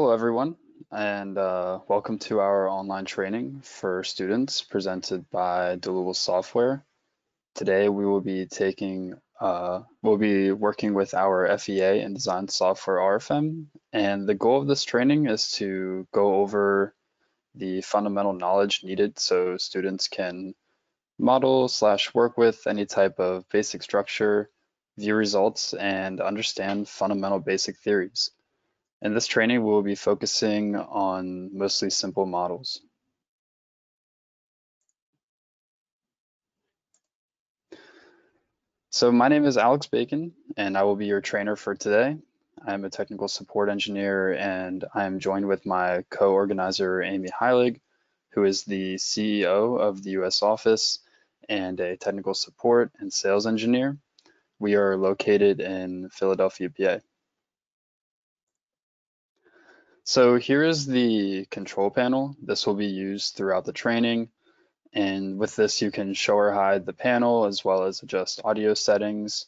Hello, everyone, and uh, welcome to our online training for students presented by Dlubal Software. Today, we will be taking, uh, we'll be working with our FEA and design software RFEM, and the goal of this training is to go over the fundamental knowledge needed so students can model slash work with any type of basic structure, view results, and understand fundamental basic theories. In this training, we'll be focusing on mostly simple models. So my name is Alex Bacon, and I will be your trainer for today. I'm a technical support engineer, and I am joined with my co-organizer, Amy Heilig, who is the CEO of the US office and a technical support and sales engineer. We are located in Philadelphia, PA. So here is the control panel. This will be used throughout the training. And with this, you can show or hide the panel as well as adjust audio settings.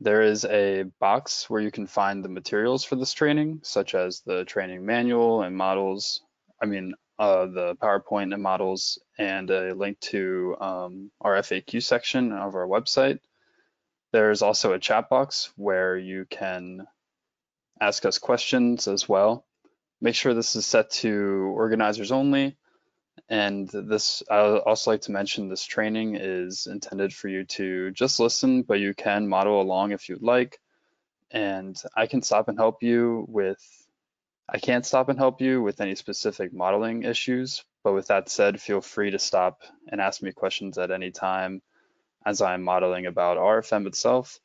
There is a box where you can find the materials for this training, such as the training manual and models, I mean, uh, the PowerPoint and models, and a link to um, our FAQ section of our website. There's also a chat box where you can ask us questions as well. Make sure this is set to organizers only. And this, I also like to mention this training is intended for you to just listen, but you can model along if you'd like. And I can stop and help you with, I can't stop and help you with any specific modeling issues, but with that said, feel free to stop and ask me questions at any time as I'm modeling about RFEM itself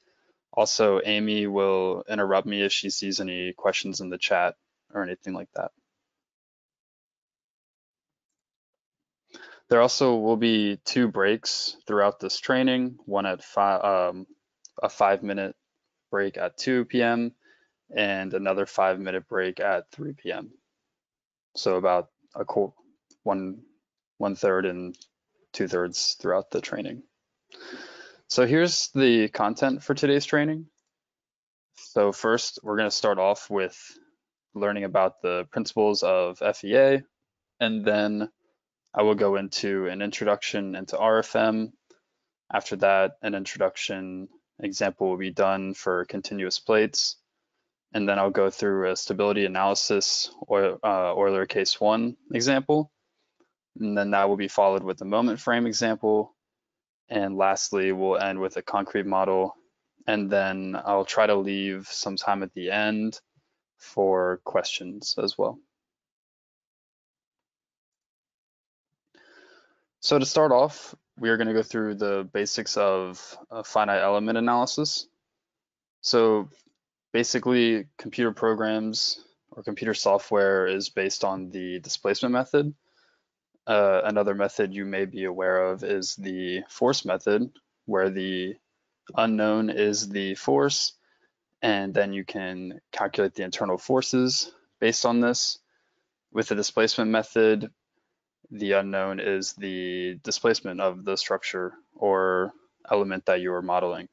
also, Amy will interrupt me if she sees any questions in the chat or anything like that. There also will be two breaks throughout this training, one at five, um, a five minute break at 2 p.m. and another five minute break at 3 p.m. So about a one, one third and two thirds throughout the training. So here's the content for today's training. So first, we're going to start off with learning about the principles of FEA, and then I will go into an introduction into RFEM. After that, an introduction example will be done for continuous plates, and then I'll go through a stability analysis or uh, Euler case one example, and then that will be followed with a moment frame example, and lastly, we'll end with a concrete model. And then I'll try to leave some time at the end for questions as well. So to start off, we are going to go through the basics of finite element analysis. So basically, computer programs or computer software is based on the displacement method. Uh, another method you may be aware of is the force method, where the unknown is the force, and then you can calculate the internal forces based on this. With the displacement method, the unknown is the displacement of the structure or element that you are modeling.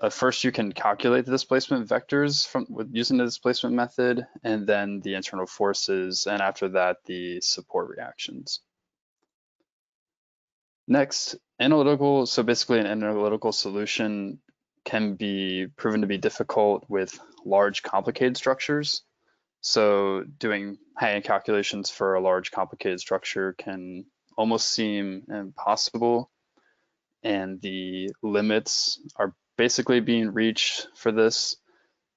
Uh, first, you can calculate the displacement vectors from using the displacement method, and then the internal forces, and after that, the support reactions. Next, analytical, so basically an analytical solution can be proven to be difficult with large complicated structures. So doing high-end calculations for a large complicated structure can almost seem impossible and the limits are basically being reached for this.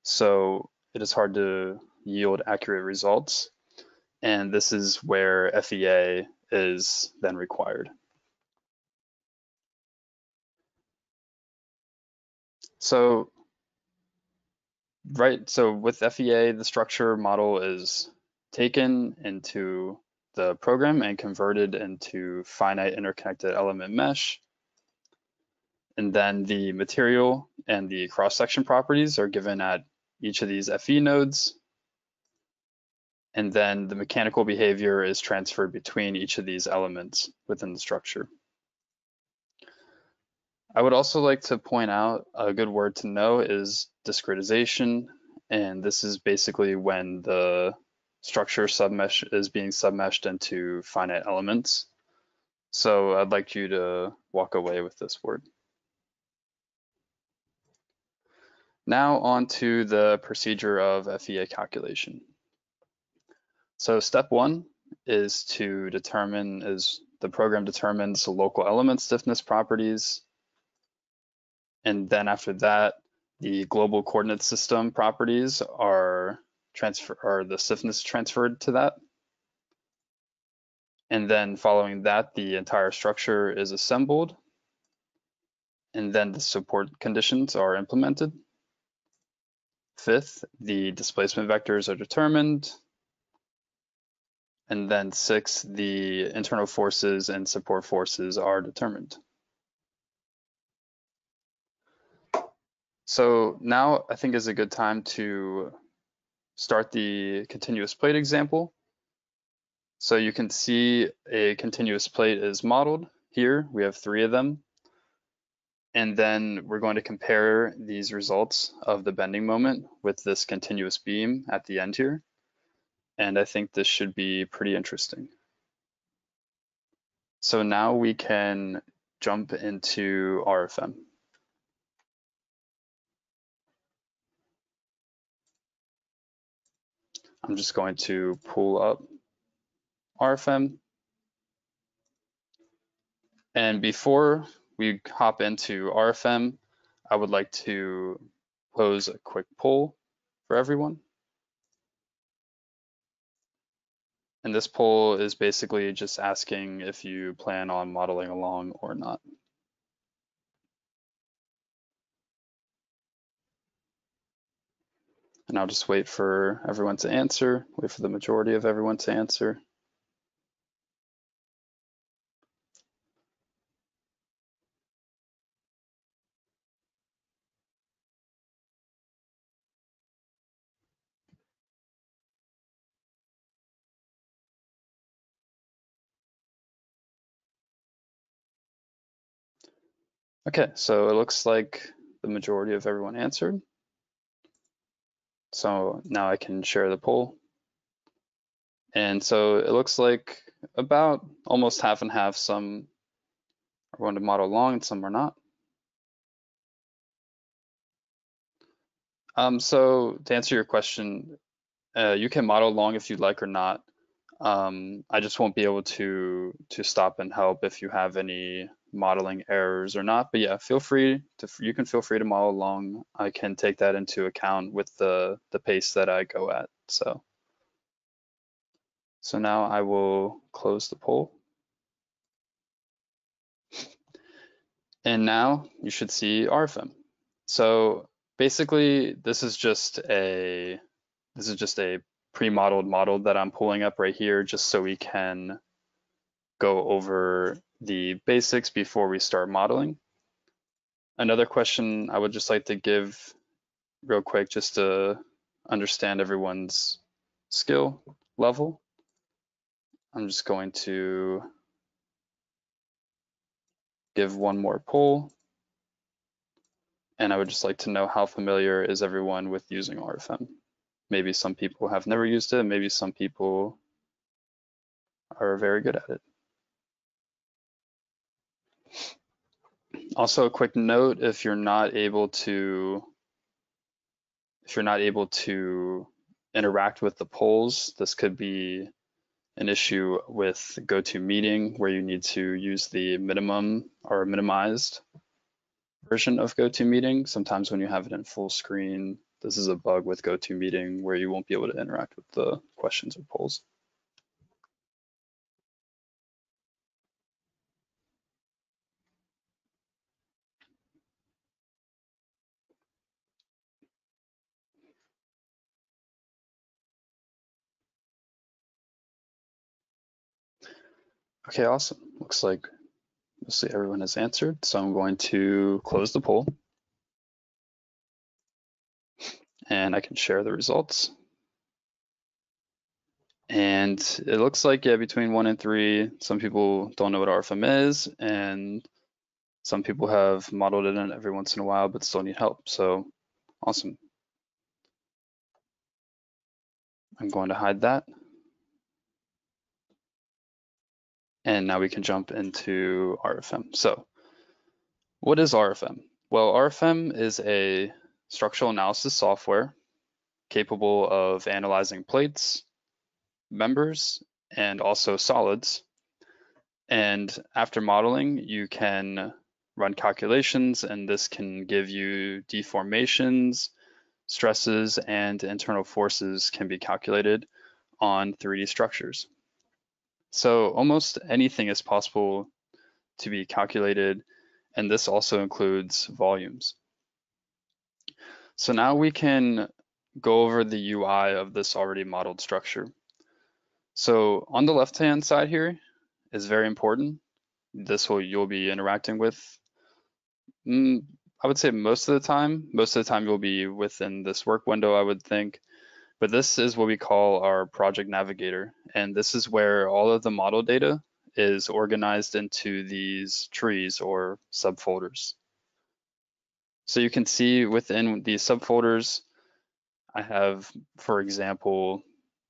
So it is hard to yield accurate results. And this is where FEA is then required. So, right, so with FEA, the structure model is taken into the program and converted into finite interconnected element mesh. And then the material and the cross-section properties are given at each of these FE nodes. And then the mechanical behavior is transferred between each of these elements within the structure. I would also like to point out a good word to know is discretization. and this is basically when the structure submesh is being submeshed into finite elements. So I'd like you to walk away with this word. Now on to the procedure of FEA calculation. So step one is to determine, is the program determines the local element stiffness properties. And then after that, the global coordinate system properties are transfer or the stiffness transferred to that. And then following that, the entire structure is assembled. And then the support conditions are implemented. Fifth, the displacement vectors are determined. And then six, the internal forces and support forces are determined. So now I think is a good time to start the continuous plate example. So you can see a continuous plate is modeled here. We have three of them. And then we're going to compare these results of the bending moment with this continuous beam at the end here. And I think this should be pretty interesting. So now we can jump into RFEM. I'm just going to pull up RFEM. And before we hop into RFEM, I would like to pose a quick poll for everyone. And this poll is basically just asking if you plan on modeling along or not. And I'll just wait for everyone to answer, wait for the majority of everyone to answer. Okay, so it looks like the majority of everyone answered. So now I can share the poll. And so it looks like about almost half and half. Some are going to model long and some are not. Um, so to answer your question, uh, you can model long if you'd like or not. Um, I just won't be able to to stop and help if you have any modeling errors or not. But yeah, feel free to, you can feel free to model along. I can take that into account with the, the pace that I go at. So, so now I will close the poll. And now you should see RFEM. So basically this is just a, this is just a pre-modeled model that I'm pulling up right here just so we can go over the basics before we start modeling. Another question I would just like to give real quick just to understand everyone's skill level. I'm just going to give one more poll. And I would just like to know how familiar is everyone with using RFEM? Maybe some people have never used it, maybe some people are very good at it. Also, a quick note, if you're not able to, if you're not able to interact with the polls, this could be an issue with GoToMeeting where you need to use the minimum or minimized version of GoToMeeting. Sometimes when you have it in full screen, this is a bug with GoToMeeting where you won't be able to interact with the questions or polls. Okay, awesome. Looks like mostly everyone has answered. So I'm going to close the poll. And I can share the results. And it looks like, yeah, between one and three, some people don't know what RFEM is, and some people have modeled it in every once in a while, but still need help. So awesome. I'm going to hide that. And now we can jump into RFEM. So what is RFEM? Well, RFEM is a structural analysis software capable of analyzing plates, members, and also solids. And after modeling, you can run calculations, and this can give you deformations, stresses, and internal forces can be calculated on 3D structures. So almost anything is possible to be calculated, and this also includes volumes. So now we can go over the UI of this already modeled structure. So on the left-hand side here is very important. This will you'll be interacting with, mm, I would say most of the time. Most of the time you'll be within this work window, I would think. But this is what we call our project navigator. And this is where all of the model data is organized into these trees or subfolders. So you can see within these subfolders, I have, for example,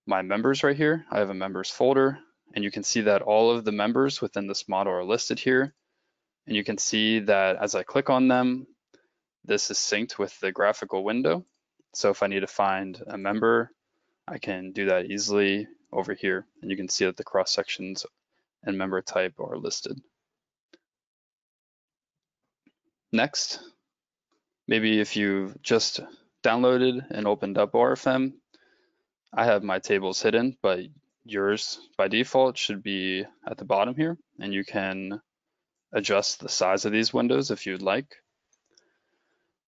my members right here. I have a members folder and you can see that all of the members within this model are listed here. And you can see that as I click on them, this is synced with the graphical window. So if I need to find a member, I can do that easily over here. And you can see that the cross sections and member type are listed. Next, maybe if you've just downloaded and opened up RFEM, I have my tables hidden, but yours by default should be at the bottom here, and you can adjust the size of these windows if you'd like.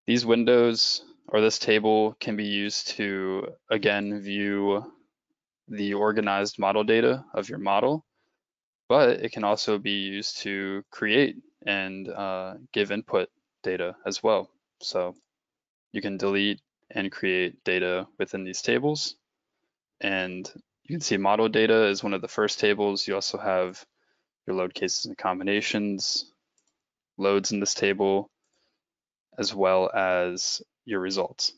These windows or this table can be used to, again, view the organized model data of your model, but it can also be used to create and uh, give input data as well. So you can delete and create data within these tables. And you can see model data is one of the first tables. You also have your load cases and combinations, loads in this table, as well as your results.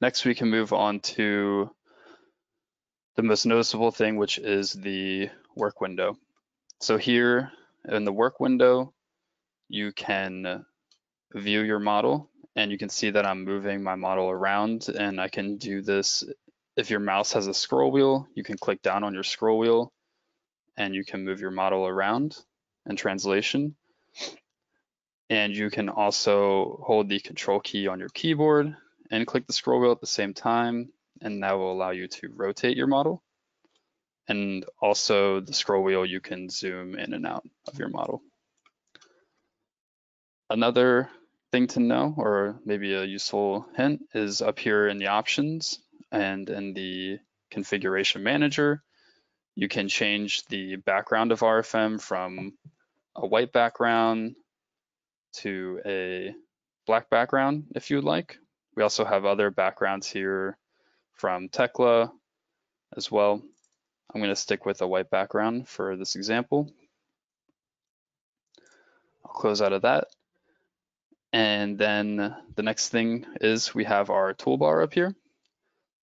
Next, we can move on to the most noticeable thing, which is the work window. So here in the work window, you can view your model and you can see that I'm moving my model around and I can do this. If your mouse has a scroll wheel, you can click down on your scroll wheel and you can move your model around in translation. And you can also hold the control key on your keyboard and click the scroll wheel at the same time, and that will allow you to rotate your model. And also the scroll wheel, you can zoom in and out of your model. Another thing to know, or maybe a useful hint, is up here in the options and in the configuration manager, you can change the background of RFEM from a white background to a black background if you would like. We also have other backgrounds here from Tekla as well. I'm going to stick with a white background for this example. I'll close out of that. And then the next thing is we have our toolbar up here.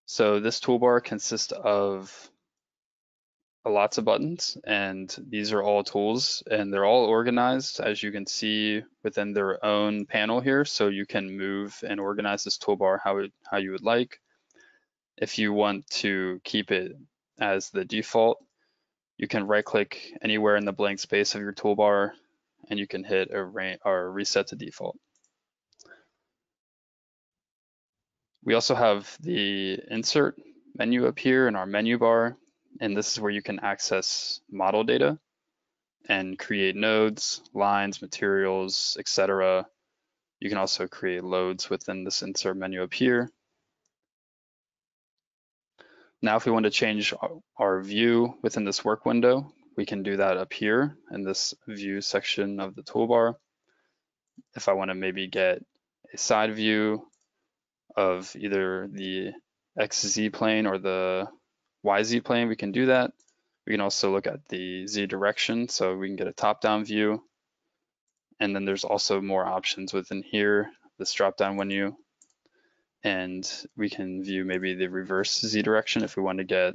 So this toolbar consists of lots of buttons and these are all tools and they're all organized as you can see within their own panel here so you can move and organize this toolbar how, it, how you would like. If you want to keep it as the default you can right click anywhere in the blank space of your toolbar and you can hit a or reset to default. We also have the insert menu up here in our menu bar and this is where you can access model data and create nodes, lines, materials, etc. You can also create loads within this insert menu up here. Now, if we want to change our view within this work window, we can do that up here in this view section of the toolbar. If I want to maybe get a side view of either the XZ plane or the YZ plane, we can do that. We can also look at the Z direction, so we can get a top-down view. And then there's also more options within here, this drop-down menu. and we can view maybe the reverse Z direction if we want to get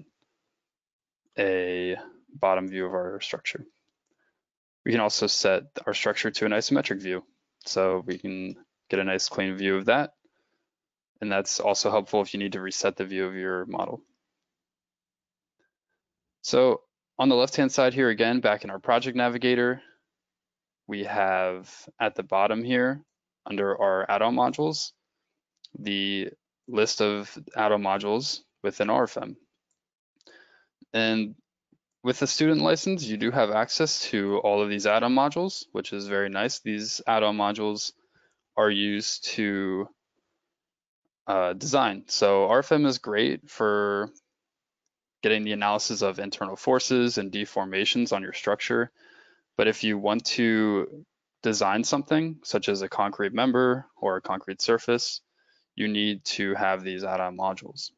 a bottom view of our structure. We can also set our structure to an isometric view. So we can get a nice clean view of that. And that's also helpful if you need to reset the view of your model. So on the left-hand side here, again, back in our project navigator, we have at the bottom here, under our add-on modules, the list of add-on modules within RFEM. And with the student license, you do have access to all of these add-on modules, which is very nice. These add-on modules are used to uh, design. So RFEM is great for getting the analysis of internal forces and deformations on your structure. But if you want to design something, such as a concrete member or a concrete surface, you need to have these add-on modules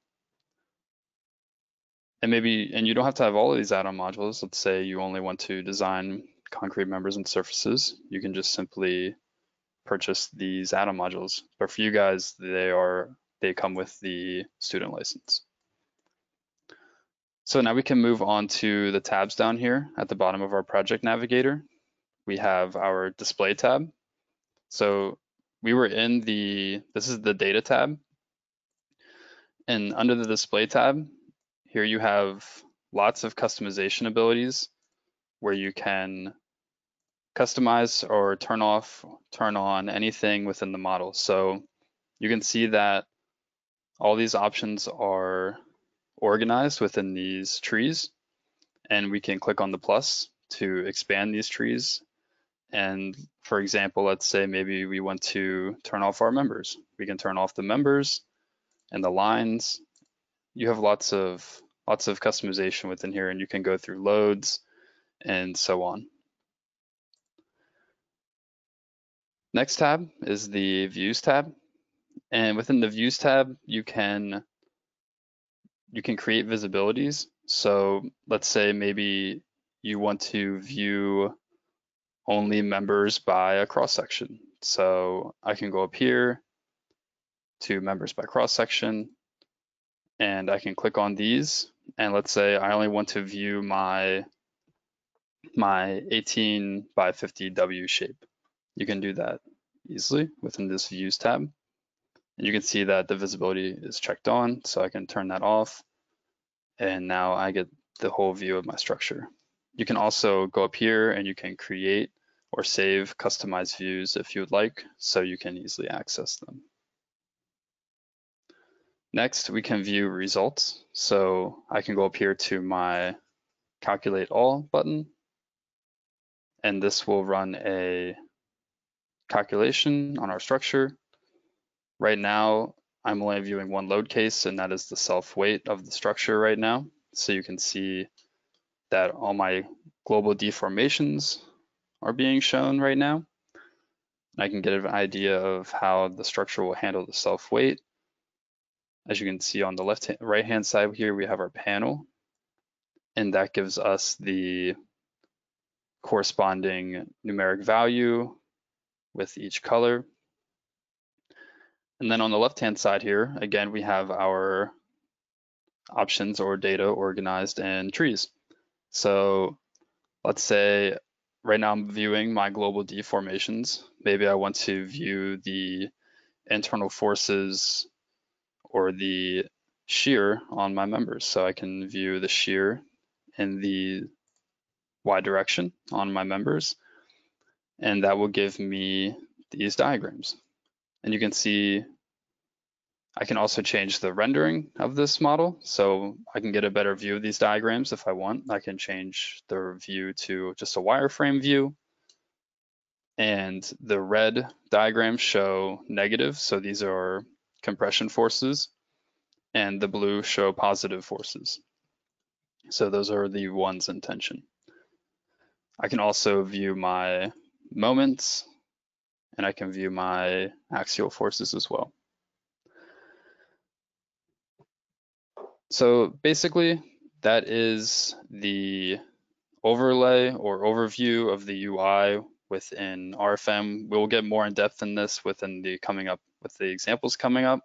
and maybe, and you don't have to have all of these add-on modules. Let's say you only want to design concrete members and surfaces. You can just simply purchase these add-on modules. But for you guys, they are they come with the student license. So now we can move on to the tabs down here at the bottom of our project navigator. We have our display tab. So we were in the, this is the data tab. And under the display tab, here you have lots of customization abilities where you can customize or turn off, turn on anything within the model. So you can see that all these options are organized within these trees and we can click on the plus to expand these trees. And for example, let's say maybe we want to turn off our members. We can turn off the members and the lines you have lots of lots of customization within here and you can go through loads and so on. Next tab is the views tab. And within the views tab, you can you can create visibilities. So let's say maybe you want to view only members by a cross section. So I can go up here to members by cross section and I can click on these. And let's say I only want to view my, my 18 by 50 W shape. You can do that easily within this views tab. And you can see that the visibility is checked on, so I can turn that off. And now I get the whole view of my structure. You can also go up here and you can create or save customized views if you would like, so you can easily access them. Next, we can view results. So I can go up here to my calculate all button, and this will run a calculation on our structure. Right now, I'm only viewing one load case, and that is the self weight of the structure right now. So you can see that all my global deformations are being shown right now. I can get an idea of how the structure will handle the self weight as you can see on the left hand, right hand side here, we have our panel, and that gives us the corresponding numeric value with each color. And then on the left hand side here, again, we have our options or data organized in trees. So let's say right now I'm viewing my global deformations. Maybe I want to view the internal forces or the shear on my members. So I can view the shear in the Y direction on my members, and that will give me these diagrams. And you can see I can also change the rendering of this model. So I can get a better view of these diagrams if I want. I can change the view to just a wireframe view. And the red diagrams show negative. So these are compression forces, and the blue show positive forces. So those are the ones in tension. I can also view my moments, and I can view my axial forces as well. So basically, that is the overlay or overview of the UI within RFEM. We'll get more in depth in this within the coming up with the examples coming up.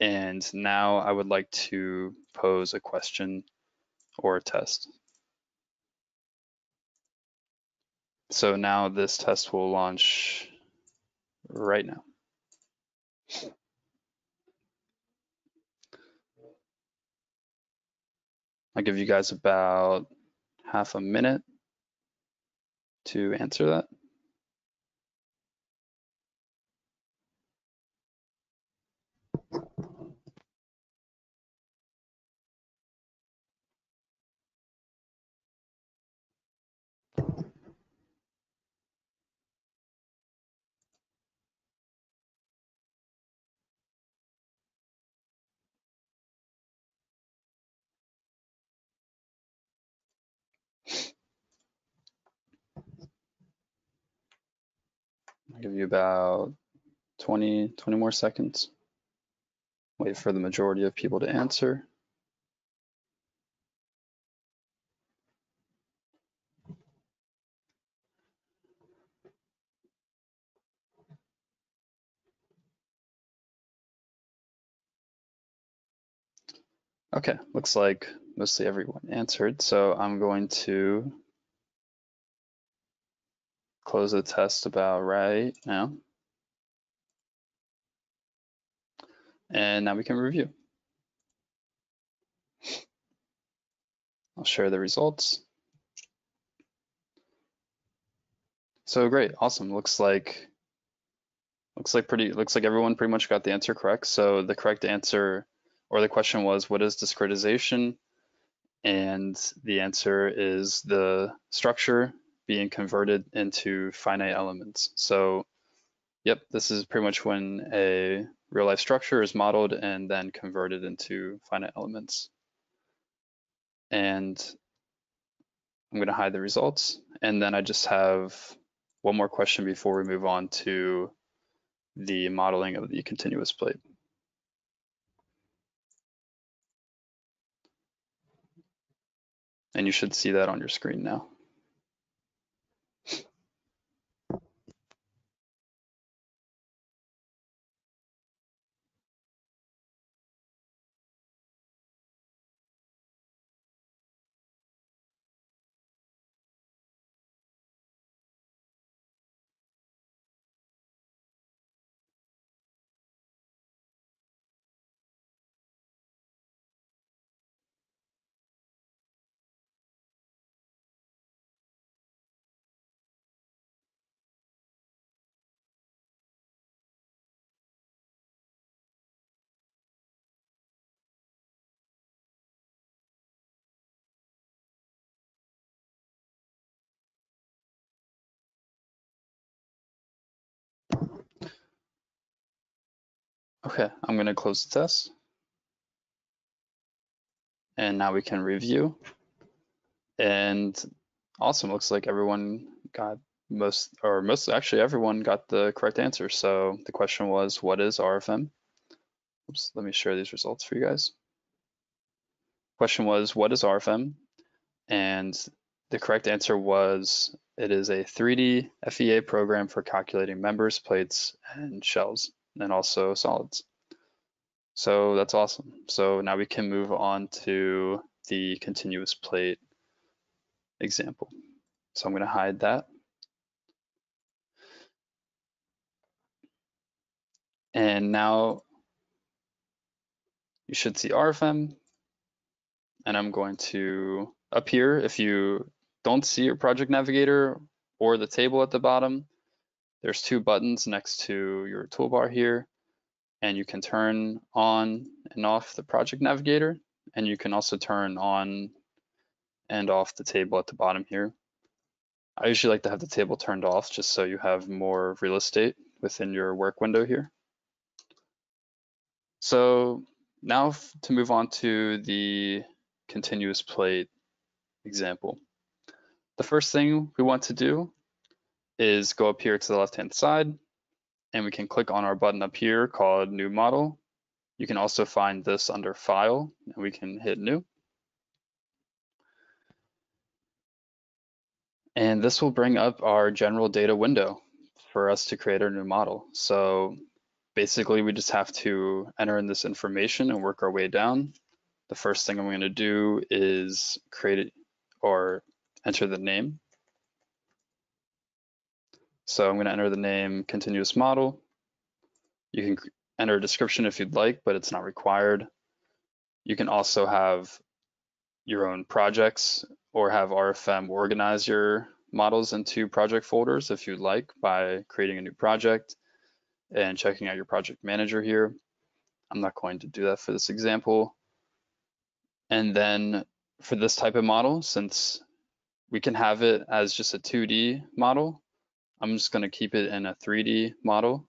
And now I would like to pose a question or a test. So now this test will launch right now. I'll give you guys about half a minute to answer that. Give you about 20, 20 more seconds. Wait for the majority of people to answer. Okay, looks like mostly everyone answered. So I'm going to close the test about right now. And now we can review. I'll share the results. So great, awesome. Looks like looks like pretty looks like everyone pretty much got the answer correct. So the correct answer or the question was what is discretization? And the answer is the structure being converted into finite elements. So yep, this is pretty much when a real life structure is modeled and then converted into finite elements. And I'm gonna hide the results. And then I just have one more question before we move on to the modeling of the continuous plate. And you should see that on your screen now. Okay, I'm going to close the test. And now we can review. And awesome, looks like everyone got most, or most, actually everyone got the correct answer. So the question was, what is RFEM? Oops, let me share these results for you guys. Question was, what is RFEM? And the correct answer was, it is a 3D FEA program for calculating members, plates, and shells and also solids. So that's awesome. So now we can move on to the continuous plate example. So I'm going to hide that. And now you should see RFEM. And I'm going to, up here, if you don't see your project navigator or the table at the bottom, there's two buttons next to your toolbar here, and you can turn on and off the project navigator, and you can also turn on and off the table at the bottom here. I usually like to have the table turned off just so you have more real estate within your work window here. So now to move on to the continuous plate example. The first thing we want to do is go up here to the left-hand side and we can click on our button up here called New Model. You can also find this under File and we can hit New. And this will bring up our general data window for us to create our new model. So basically we just have to enter in this information and work our way down. The first thing I'm going to do is create it or enter the name. So I'm going to enter the name continuous model. You can enter a description if you'd like, but it's not required. You can also have your own projects or have RFEM organize your models into project folders if you'd like by creating a new project and checking out your project manager here. I'm not going to do that for this example. And then for this type of model, since we can have it as just a 2D model, I'm just going to keep it in a 3D model,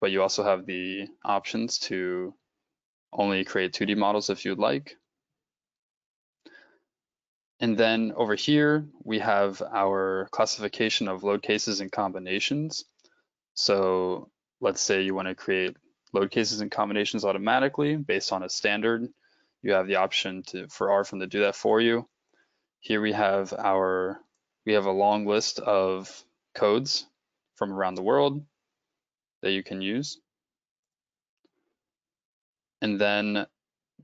but you also have the options to only create 2D models if you'd like. And then over here, we have our classification of load cases and combinations. So let's say you want to create load cases and combinations automatically based on a standard. You have the option to for RFEM to do that for you. Here we have our we have a long list of codes from around the world that you can use. And then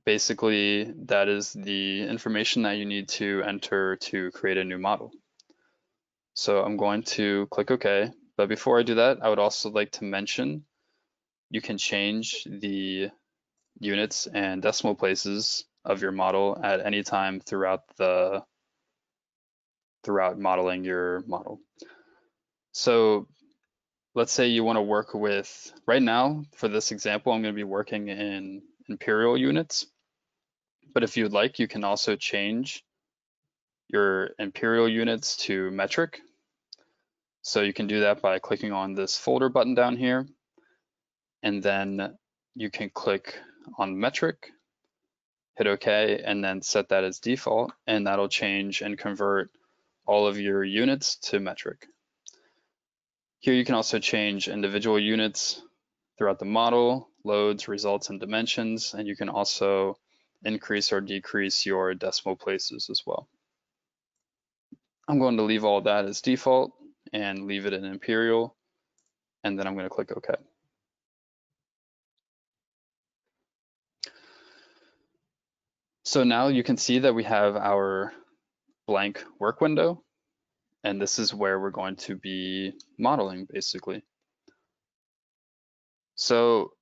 basically that is the information that you need to enter to create a new model. So I'm going to click OK. But before I do that, I would also like to mention you can change the units and decimal places of your model at any time throughout the throughout modeling your model. So let's say you want to work with, right now, for this example, I'm going to be working in imperial units. But if you'd like, you can also change your imperial units to metric. So you can do that by clicking on this folder button down here. And then you can click on metric, hit OK, and then set that as default. And that'll change and convert all of your units to metric. Here you can also change individual units throughout the model, loads, results, and dimensions, and you can also increase or decrease your decimal places as well. I'm going to leave all that as default and leave it in imperial, and then I'm going to click OK. So now you can see that we have our blank work window, and this is where we're going to be modeling basically. So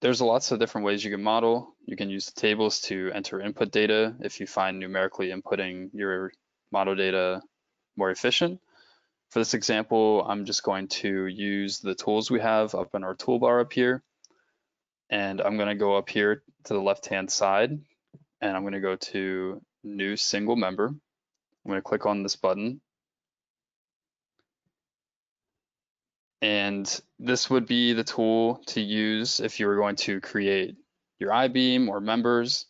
there's lots of different ways you can model. You can use tables to enter input data if you find numerically inputting your model data more efficient. For this example, I'm just going to use the tools we have up in our toolbar up here. And I'm going to go up here to the left-hand side, and I'm going to go to New Single Member. I'm going to click on this button, And this would be the tool to use if you were going to create your I-beam or members.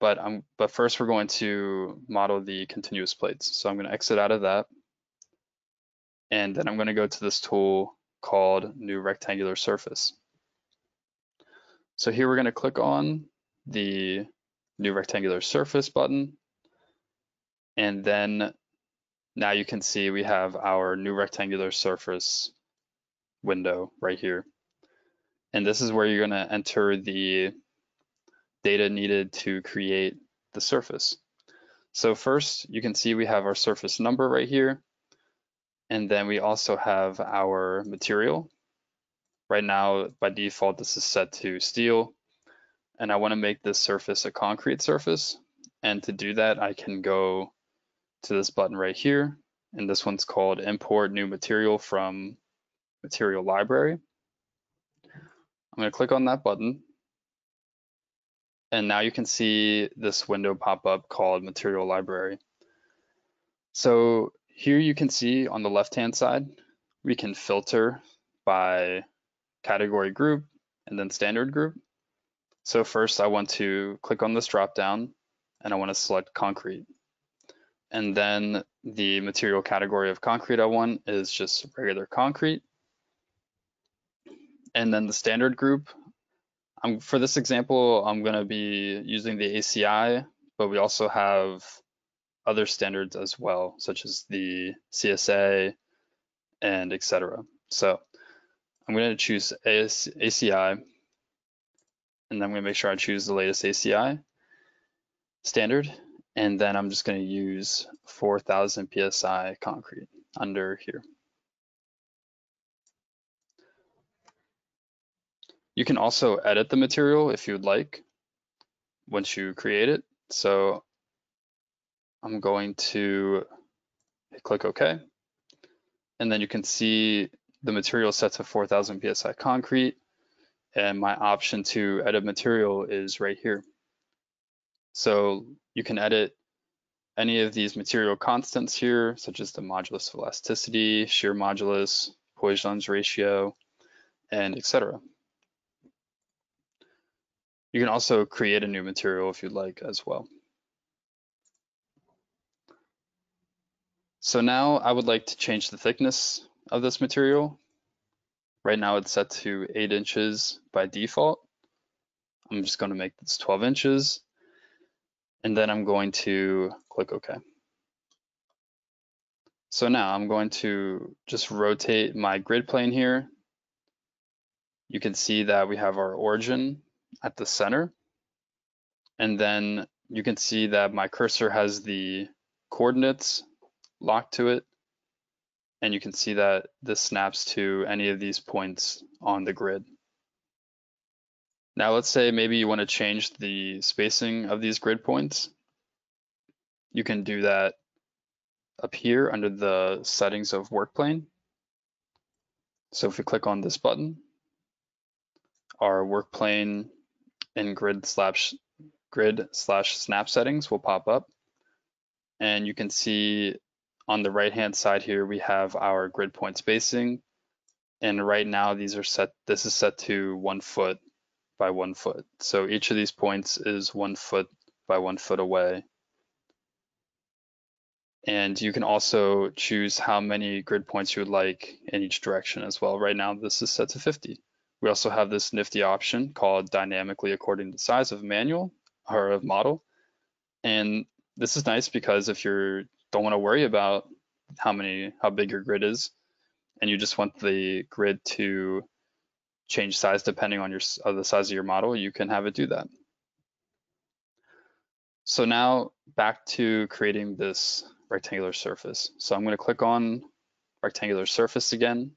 But, um, but first we're going to model the continuous plates. So I'm going to exit out of that. And then I'm going to go to this tool called New Rectangular Surface. So here we're going to click on the New Rectangular Surface button. And then now you can see we have our new rectangular surface window right here. And this is where you're going to enter the data needed to create the surface. So first, you can see we have our surface number right here. And then we also have our material. Right now, by default, this is set to steel. And I want to make this surface a concrete surface. And to do that, I can go to this button right here. And this one's called import new material from material library. I'm going to click on that button. And now you can see this window pop up called material library. So here you can see on the left hand side, we can filter by category group and then standard group. So first I want to click on this drop down and I want to select concrete. And then the material category of concrete I want is just regular concrete. And then the standard group, I'm, for this example, I'm going to be using the ACI, but we also have other standards as well, such as the CSA and etc. So I'm going to choose AS, ACI, and then I'm going to make sure I choose the latest ACI standard, and then I'm just going to use 4000 PSI concrete under here. You can also edit the material if you would like once you create it. So I'm going to click OK. And then you can see the material set to 4000 PSI concrete. And my option to edit material is right here. So you can edit any of these material constants here, such as the modulus of elasticity, shear modulus, Poisson's ratio, and etc. You can also create a new material if you'd like as well. So now I would like to change the thickness of this material. Right now it's set to 8 inches by default. I'm just going to make this 12 inches. And then I'm going to click OK. So now I'm going to just rotate my grid plane here. You can see that we have our origin at the center. And then you can see that my cursor has the coordinates locked to it. And you can see that this snaps to any of these points on the grid. Now let's say maybe you want to change the spacing of these grid points. You can do that up here under the settings of work plane. So if we click on this button, our work plane and grid slash grid slash snap settings will pop up. And you can see on the right hand side here, we have our grid point spacing. And right now these are set, this is set to one foot by one foot. So each of these points is one foot by one foot away. And you can also choose how many grid points you would like in each direction as well. Right now, this is set to 50. We also have this nifty option called dynamically according to size of manual or of model. And this is nice because if you don't want to worry about how many, how big your grid is, and you just want the grid to change size depending on your uh, the size of your model, you can have it do that. So now back to creating this rectangular surface. So I'm going to click on rectangular surface again,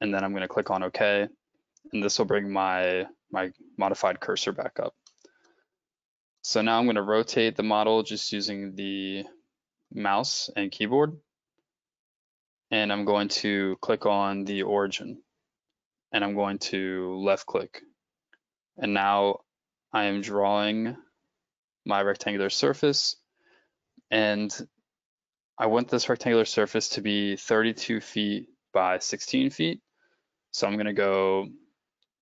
and then I'm going to click on OK and this will bring my, my modified cursor back up. So now I'm going to rotate the model just using the mouse and keyboard. And I'm going to click on the origin and I'm going to left click. And now I am drawing my rectangular surface and I want this rectangular surface to be 32 feet by 16 feet. So I'm going to go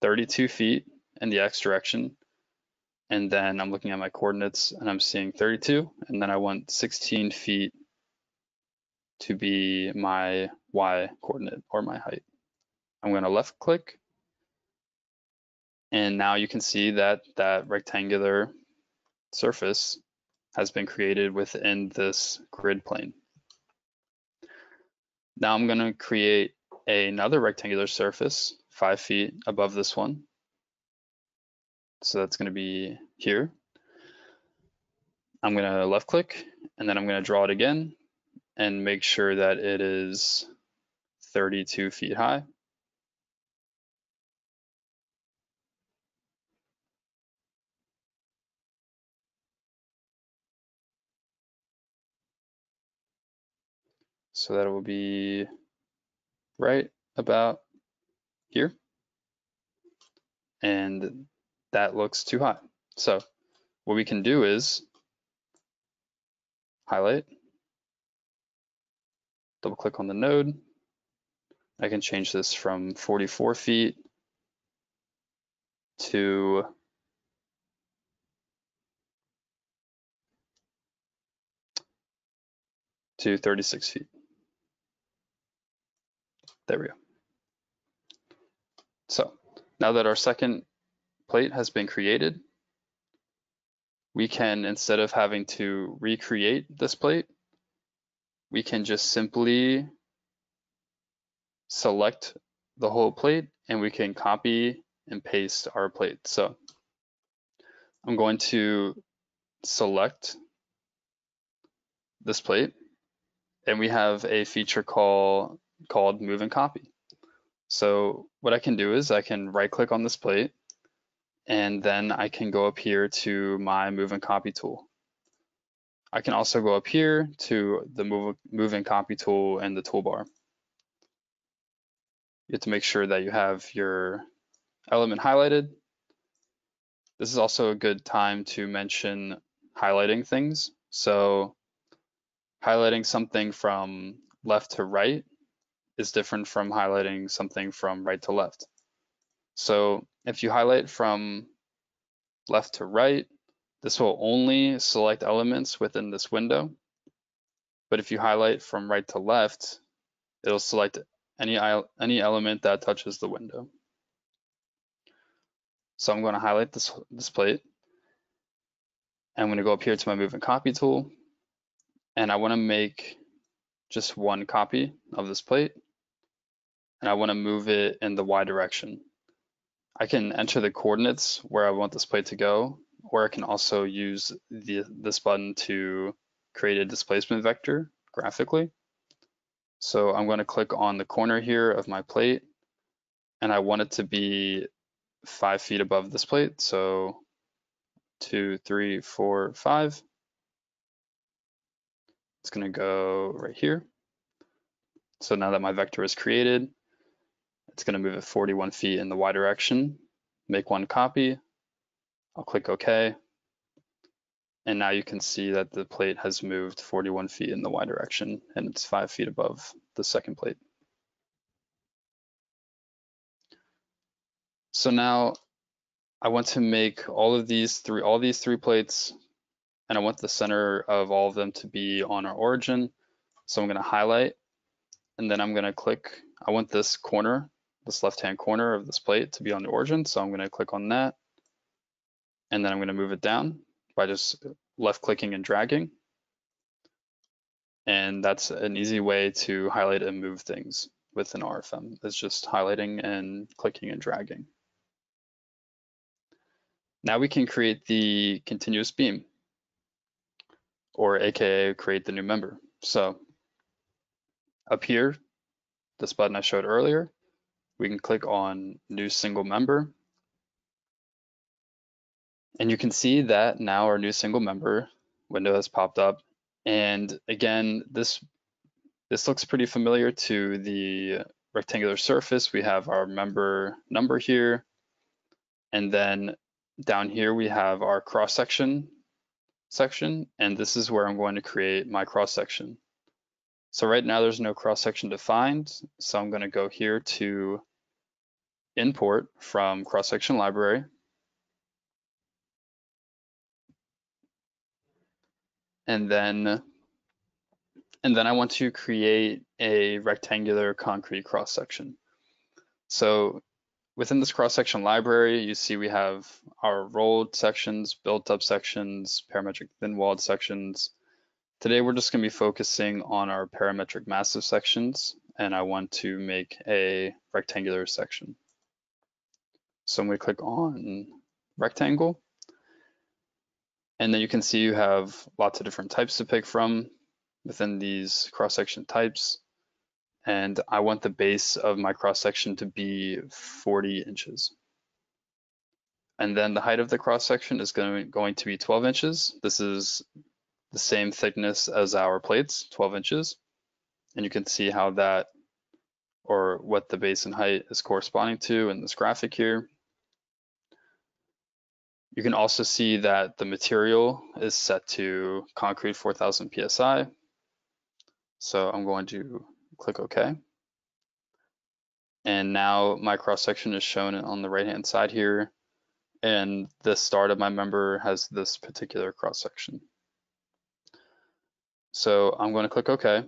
32 feet in the x direction. And then I'm looking at my coordinates and I'm seeing 32. And then I want 16 feet to be my y coordinate or my height. I'm going to left click. And now you can see that that rectangular surface has been created within this grid plane. Now I'm going to create another rectangular surface five feet above this one. So that's going to be here. I'm going to left click and then I'm going to draw it again and make sure that it is 32 feet high. So that will be right about here. And that looks too high. So what we can do is highlight, double click on the node. I can change this from 44 feet to to 36 feet. There we go. So now that our second plate has been created, we can, instead of having to recreate this plate, we can just simply select the whole plate and we can copy and paste our plate. So I'm going to select this plate and we have a feature call called move and copy. So what I can do is I can right click on this plate and then I can go up here to my move and copy tool. I can also go up here to the move, move and copy tool and the toolbar. You have to make sure that you have your element highlighted. This is also a good time to mention highlighting things. So highlighting something from left to right is different from highlighting something from right to left. So if you highlight from left to right, this will only select elements within this window. But if you highlight from right to left, it'll select any, any element that touches the window. So I'm going to highlight this, this plate. I'm going to go up here to my move and copy tool. And I want to make just one copy of this plate. And I want to move it in the Y direction. I can enter the coordinates where I want this plate to go, or I can also use the, this button to create a displacement vector graphically. So I'm going to click on the corner here of my plate, and I want it to be five feet above this plate. So two, three, four, five. It's going to go right here. So now that my vector is created, it's going to move it 41 feet in the y direction, make one copy. I'll click OK. And now you can see that the plate has moved 41 feet in the y direction and it's five feet above the second plate. So now I want to make all of these three, all these three plates, and I want the center of all of them to be on our origin. So I'm going to highlight, and then I'm going to click. I want this corner this left-hand corner of this plate to be on the origin. So I'm going to click on that. And then I'm going to move it down by just left clicking and dragging. And that's an easy way to highlight and move things with an RFEM. It's just highlighting and clicking and dragging. Now we can create the continuous beam or AKA create the new member. So up here, this button I showed earlier, we can click on new single member. And you can see that now our new single member window has popped up. And again, this this looks pretty familiar to the rectangular surface. We have our member number here. And then down here we have our cross section section. And this is where I'm going to create my cross section. So right now there's no cross section defined. So I'm going to go here to import from cross section library. And then, and then I want to create a rectangular concrete cross section. So within this cross section library, you see we have our rolled sections, built up sections, parametric thin walled sections, Today we're just going to be focusing on our parametric massive sections and I want to make a rectangular section. So I'm going to click on rectangle and then you can see you have lots of different types to pick from within these cross-section types. And I want the base of my cross-section to be 40 inches. And then the height of the cross-section is going, going to be 12 inches. This is the same thickness as our plates, 12 inches. And you can see how that or what the base and height is corresponding to in this graphic here. You can also see that the material is set to concrete 4000 PSI. So I'm going to click OK. And now my cross section is shown on the right hand side here. And the start of my member has this particular cross section. So I'm going to click OK.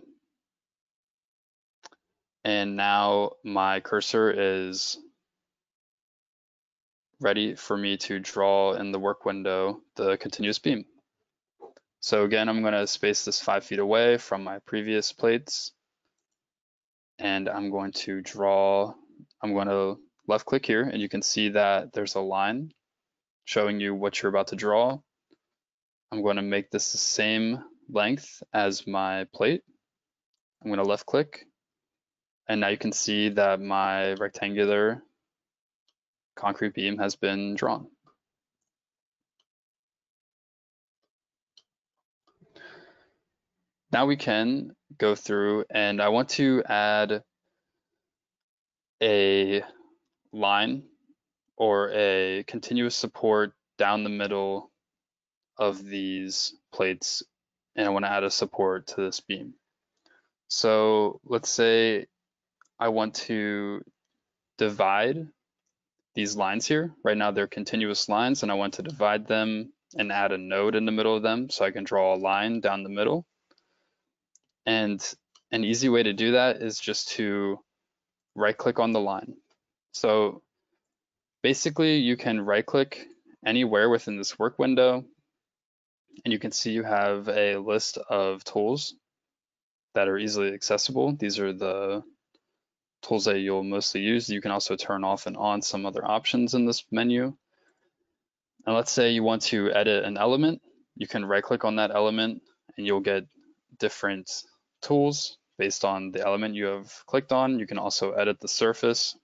And now my cursor is ready for me to draw in the work window the continuous beam. So again, I'm going to space this five feet away from my previous plates. And I'm going to draw I'm going to left click here and you can see that there's a line showing you what you're about to draw. I'm going to make this the same length as my plate. I'm going to left click and now you can see that my rectangular concrete beam has been drawn. Now we can go through and I want to add a line or a continuous support down the middle of these plates and I want to add a support to this beam. So let's say I want to divide these lines here. Right now they're continuous lines and I want to divide them and add a node in the middle of them so I can draw a line down the middle. And an easy way to do that is just to right click on the line. So basically you can right click anywhere within this work window and you can see you have a list of tools that are easily accessible. These are the tools that you'll mostly use. You can also turn off and on some other options in this menu. And let's say you want to edit an element, you can right click on that element and you'll get different tools based on the element you have clicked on. You can also edit the surface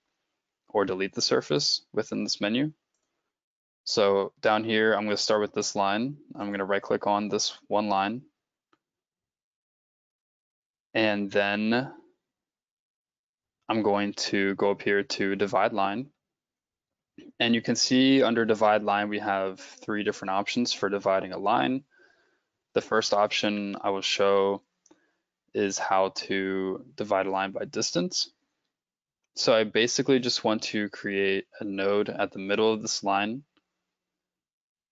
or delete the surface within this menu. So down here, I'm going to start with this line. I'm going to right click on this one line. And then I'm going to go up here to divide line. And you can see under divide line, we have three different options for dividing a line. The first option I will show is how to divide a line by distance. So I basically just want to create a node at the middle of this line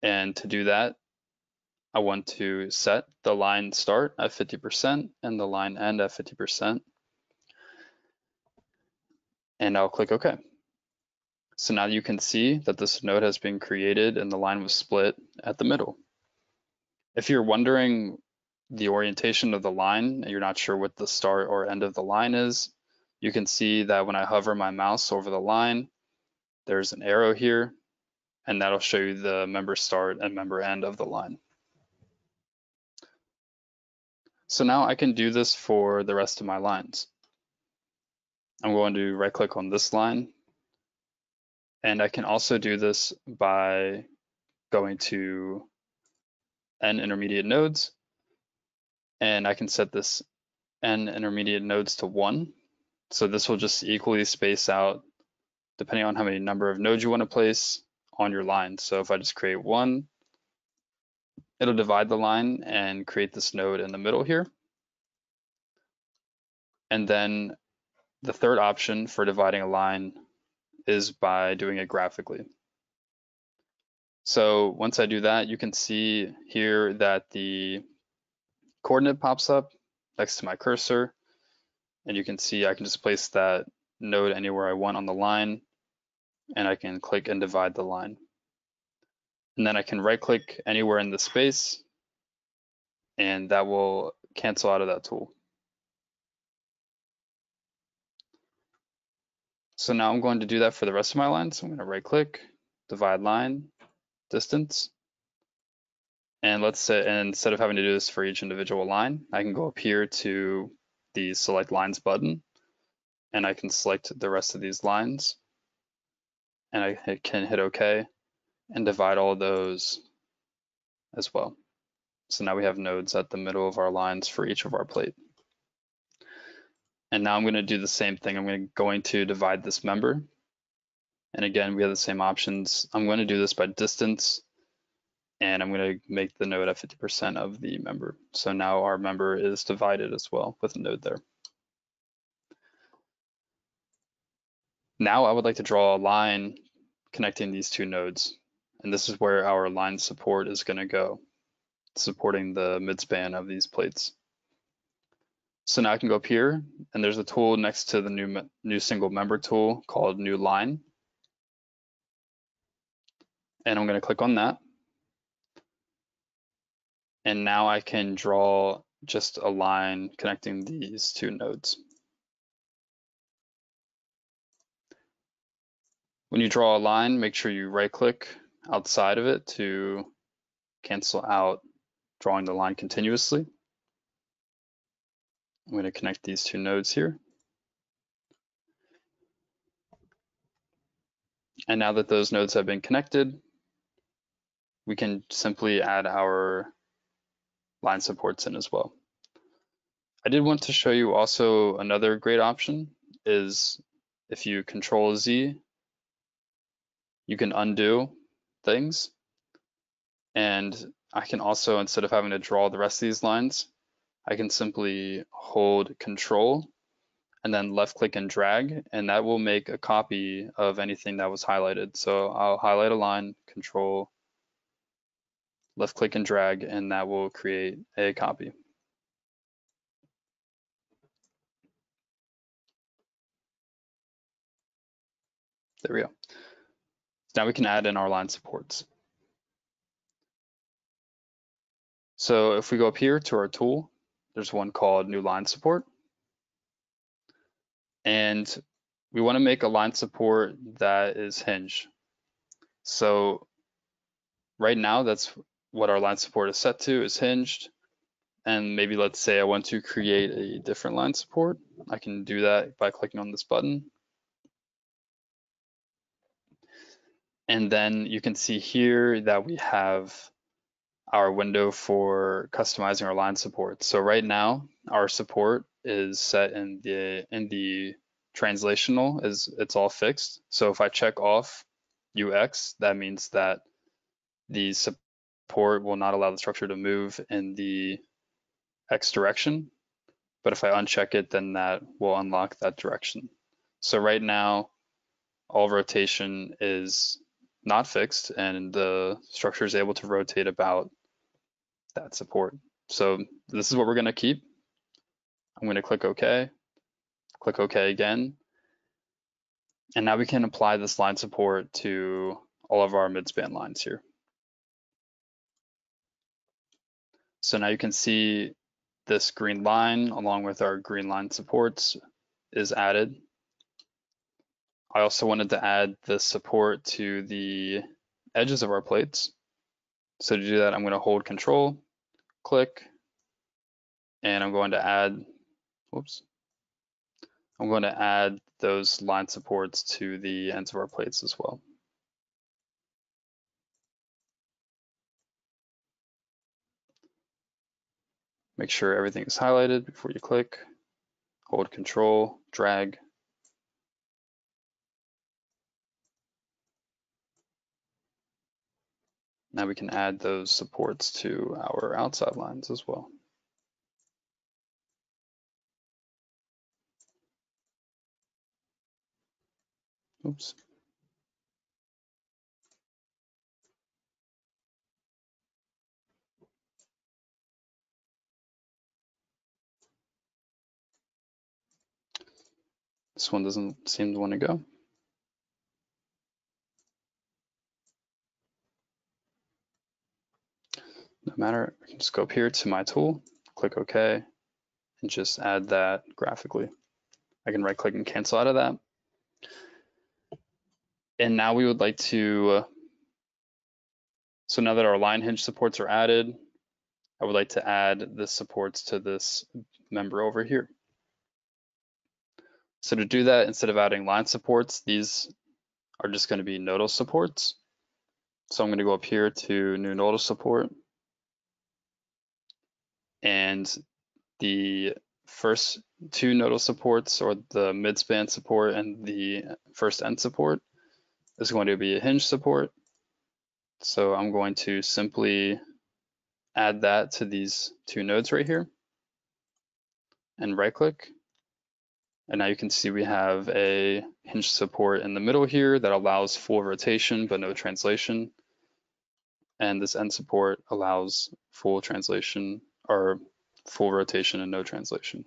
and to do that, I want to set the line start at 50% and the line end at 50%. And I'll click OK. So now you can see that this node has been created and the line was split at the middle. If you're wondering the orientation of the line and you're not sure what the start or end of the line is, you can see that when I hover my mouse over the line, there's an arrow here and that'll show you the member start and member end of the line. So now I can do this for the rest of my lines. I'm going to right click on this line and I can also do this by going to n intermediate nodes and I can set this n intermediate nodes to one. So this will just equally space out depending on how many number of nodes you want to place on your line. So if I just create one, it'll divide the line and create this node in the middle here. And then the third option for dividing a line is by doing it graphically. So once I do that, you can see here that the coordinate pops up next to my cursor. And you can see I can just place that node anywhere I want on the line and I can click and divide the line. And then I can right click anywhere in the space and that will cancel out of that tool. So now I'm going to do that for the rest of my lines. So I'm going to right click, divide line, distance. And let's say, and instead of having to do this for each individual line, I can go up here to the select lines button and I can select the rest of these lines and I can hit OK and divide all of those as well. So now we have nodes at the middle of our lines for each of our plate. And now I'm going to do the same thing. I'm going to, going to divide this member. And again, we have the same options. I'm going to do this by distance and I'm going to make the node at 50% of the member. So now our member is divided as well with a node there. Now I would like to draw a line connecting these two nodes. And this is where our line support is going to go, supporting the midspan of these plates. So now I can go up here and there's a tool next to the new, new single member tool called new line. And I'm going to click on that. And now I can draw just a line connecting these two nodes. When you draw a line, make sure you right click outside of it to cancel out drawing the line continuously. I'm going to connect these two nodes here. And now that those nodes have been connected, we can simply add our line supports in as well. I did want to show you also another great option is if you control Z, you can undo things. And I can also, instead of having to draw the rest of these lines, I can simply hold control and then left click and drag, and that will make a copy of anything that was highlighted. So I'll highlight a line, control, left click and drag, and that will create a copy. There we go. Now we can add in our line supports. So if we go up here to our tool, there's one called new line support. And we want to make a line support that is hinge. So right now, that's what our line support is set to is hinged. And maybe let's say I want to create a different line support. I can do that by clicking on this button. And then you can see here that we have our window for customizing our line support. So right now, our support is set in the in the translational is it's all fixed. So if I check off UX, that means that the support will not allow the structure to move in the X direction. But if I uncheck it, then that will unlock that direction. So right now, all rotation is not fixed and the structure is able to rotate about that support. So this is what we're going to keep. I'm going to click OK, click OK again. And now we can apply this line support to all of our midspan lines here. So now you can see this green line along with our green line supports is added. I also wanted to add the support to the edges of our plates. So to do that, I'm going to hold control, click, and I'm going to add, whoops, I'm going to add those line supports to the ends of our plates as well. Make sure everything is highlighted before you click, hold control, drag, Now we can add those supports to our outside lines as well. Oops. This one doesn't seem to want to go. No matter, can just go up here to my tool, click OK, and just add that graphically. I can right click and cancel out of that. And now we would like to, uh, so now that our line hinge supports are added, I would like to add the supports to this member over here. So to do that, instead of adding line supports, these are just going to be nodal supports. So I'm going to go up here to new nodal support and the first two nodal supports or the midspan support and the first end support is going to be a hinge support. So I'm going to simply add that to these two nodes right here and right click. And now you can see we have a hinge support in the middle here that allows full rotation but no translation. And this end support allows full translation or full rotation and no translation.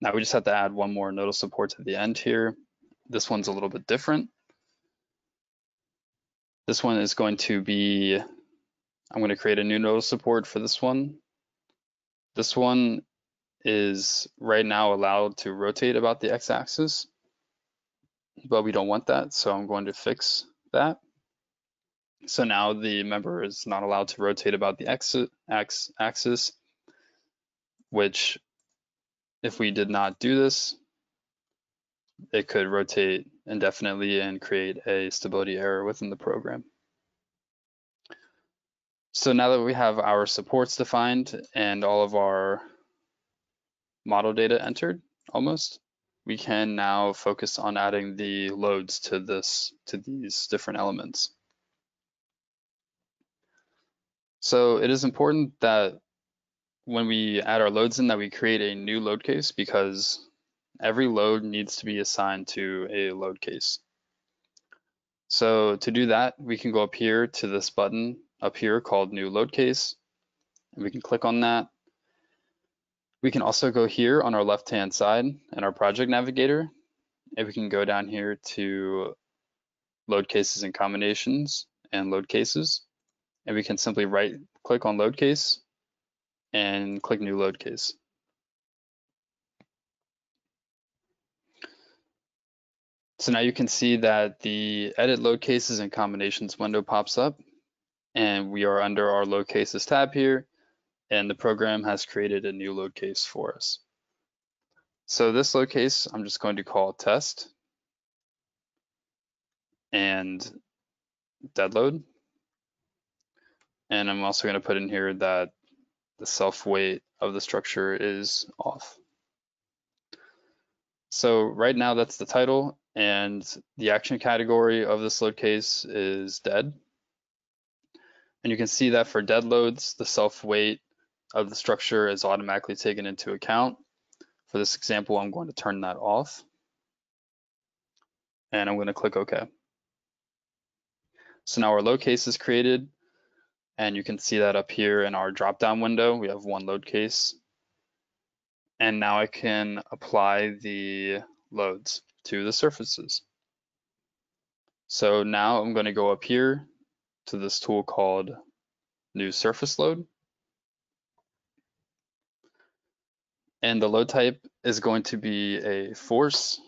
Now we just have to add one more nodal support to the end here. This one's a little bit different. This one is going to be, I'm going to create a new nodal support for this one. This one is right now allowed to rotate about the x-axis. but we don't want that. So I'm going to fix that. So now the member is not allowed to rotate about the X axis, which if we did not do this, it could rotate indefinitely and create a stability error within the program. So now that we have our supports defined and all of our model data entered almost, we can now focus on adding the loads to this to these different elements. So it is important that when we add our loads in that we create a new load case because every load needs to be assigned to a load case. So to do that, we can go up here to this button up here called new load case, and we can click on that. We can also go here on our left-hand side in our project navigator, and we can go down here to load cases and combinations and load cases, and we can simply right click on load case and click new load case. So now you can see that the edit load cases and combinations window pops up and we are under our load cases tab here and the program has created a new load case for us. So this load case I'm just going to call test and dead load. And I'm also going to put in here that the self weight of the structure is off. So right now that's the title and the action category of this load case is dead. And you can see that for dead loads, the self weight of the structure is automatically taken into account. For this example, I'm going to turn that off. And I'm going to click OK. So now our load case is created. And you can see that up here in our drop-down window, we have one load case. And now I can apply the loads to the surfaces. So now I'm going to go up here to this tool called new surface load. And the load type is going to be a force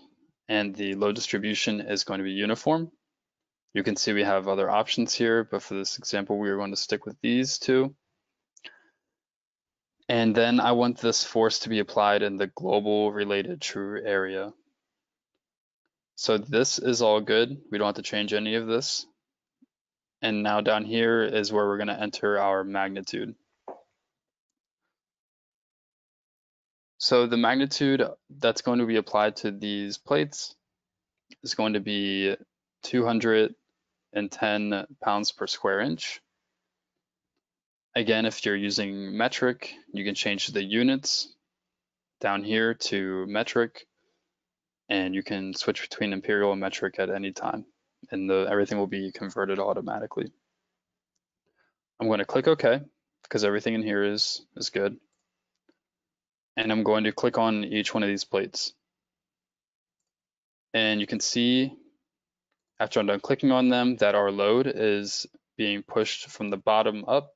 and the load distribution is going to be uniform. You can see we have other options here, but for this example, we are going to stick with these two. And then I want this force to be applied in the global related true area. So this is all good. We don't have to change any of this. And now down here is where we're going to enter our magnitude. So the magnitude that's going to be applied to these plates is going to be 210 pounds per square inch. Again, if you're using metric, you can change the units down here to metric and you can switch between imperial and metric at any time and the everything will be converted automatically. I'm going to click OK because everything in here is, is good. And I'm going to click on each one of these plates. And you can see after I'm done clicking on them that our load is being pushed from the bottom up.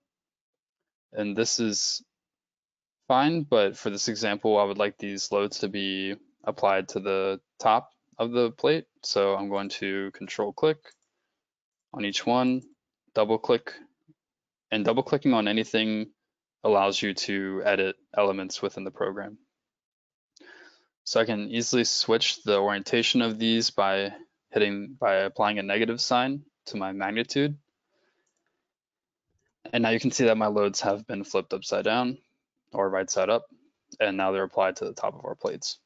And this is fine, but for this example, I would like these loads to be applied to the top of the plate. So I'm going to control click on each one, double click, and double clicking on anything allows you to edit elements within the program. So I can easily switch the orientation of these by hitting by applying a negative sign to my magnitude. And now you can see that my loads have been flipped upside down or right side up, and now they're applied to the top of our plates.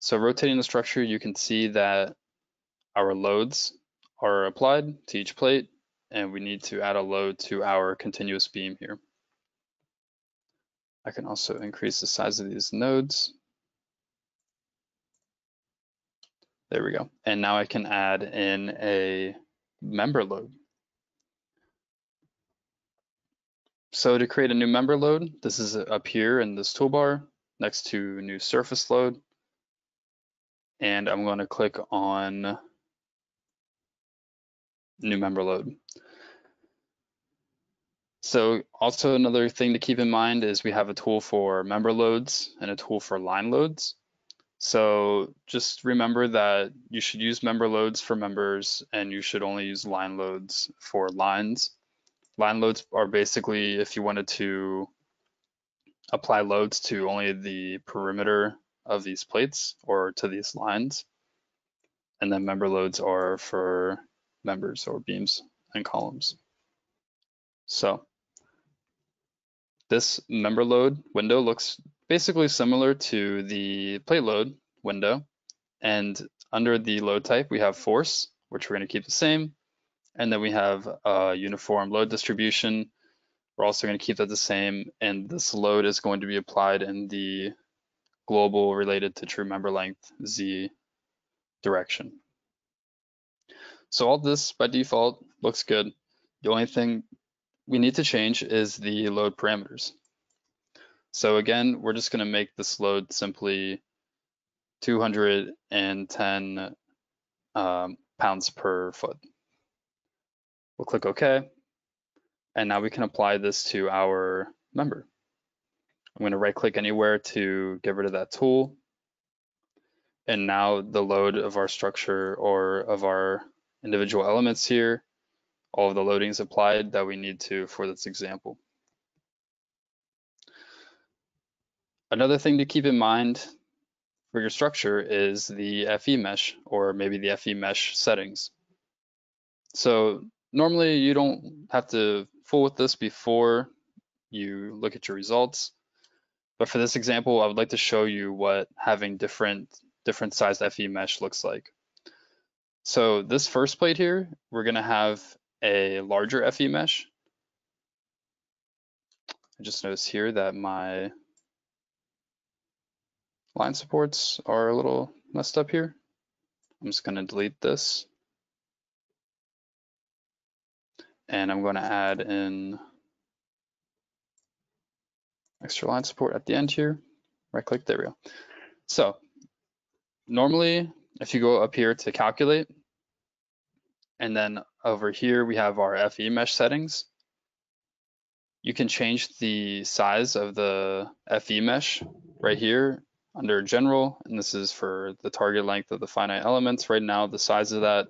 So rotating the structure, you can see that our loads are applied to each plate and we need to add a load to our continuous beam here. I can also increase the size of these nodes. There we go. And now I can add in a member load. So to create a new member load, this is up here in this toolbar next to new surface load and I'm going to click on new member load. So also another thing to keep in mind is we have a tool for member loads and a tool for line loads. So just remember that you should use member loads for members and you should only use line loads for lines. Line loads are basically if you wanted to apply loads to only the perimeter of these plates or to these lines. And then member loads are for members or beams and columns. So this member load window looks basically similar to the plate load window. And under the load type, we have force, which we're going to keep the same. And then we have a uniform load distribution. We're also going to keep that the same. And this load is going to be applied in the global related to true member length Z direction. So all this by default looks good. The only thing we need to change is the load parameters. So again, we're just going to make this load simply 210 um, pounds per foot. We'll click OK. And now we can apply this to our member. I'm going to right click anywhere to get rid of that tool. And now the load of our structure or of our individual elements here, all of the loadings applied that we need to for this example. Another thing to keep in mind for your structure is the FE mesh or maybe the FE mesh settings. So normally you don't have to fool with this before you look at your results. But for this example, I would like to show you what having different different sized FE mesh looks like. So this first plate here, we're gonna have a larger FE mesh. I just noticed here that my line supports are a little messed up here. I'm just gonna delete this. And I'm gonna add in extra line support at the end here. Right click, there we go. So normally if you go up here to calculate, and then over here we have our FE mesh settings, you can change the size of the FE mesh right here under general, and this is for the target length of the finite elements. Right now, the size of that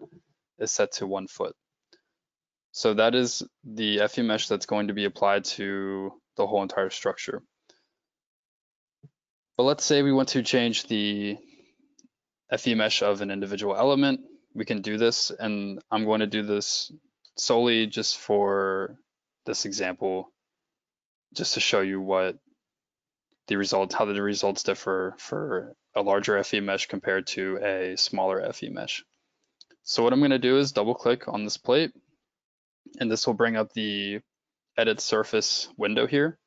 is set to one foot. So that is the FE mesh that's going to be applied to the whole entire structure. But let's say we want to change the FE mesh of an individual element. We can do this, and I'm going to do this solely just for this example, just to show you what the results, how do the results differ for a larger FE mesh compared to a smaller FE mesh. So what I'm going to do is double click on this plate, and this will bring up the edit surface window here.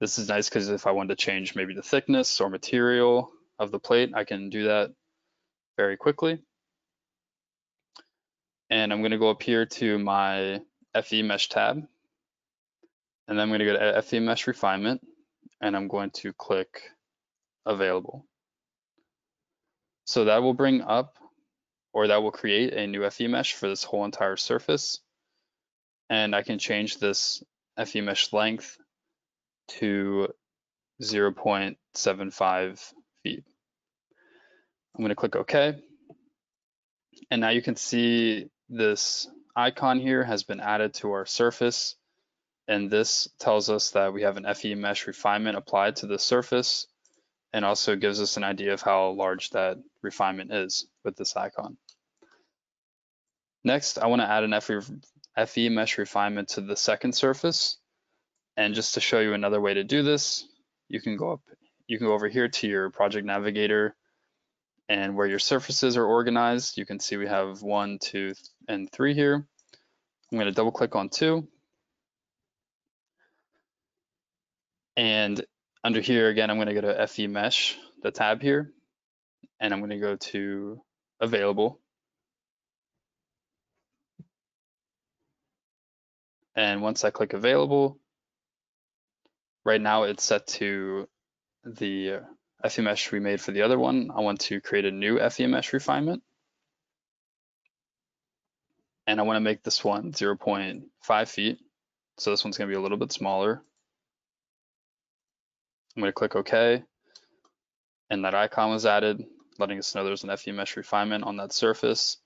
This is nice because if I wanted to change maybe the thickness or material of the plate, I can do that very quickly. And I'm going to go up here to my FE mesh tab. And then I'm going to go to FE mesh refinement and I'm going to click available. So that will bring up or that will create a new FE mesh for this whole entire surface. And I can change this FE mesh length to 0.75 feet. I'm going to click OK. And now you can see this icon here has been added to our surface. And this tells us that we have an FE mesh refinement applied to the surface and also gives us an idea of how large that refinement is with this icon. Next, I want to add an FE, FE mesh refinement to the second surface. And just to show you another way to do this, you can go up, you can go over here to your project navigator and where your surfaces are organized, you can see we have one, two, and three here. I'm going to double click on two. And under here, again, I'm going to go to FE Mesh, the tab here, and I'm going to go to Available. And once I click Available, right now it's set to the FE mesh we made for the other one. I want to create a new FE mesh refinement. And I want to make this one 0.5 feet. So this one's going to be a little bit smaller. I'm going to click OK. and that icon was added, letting us know there's an FE mesh refinement on that surface.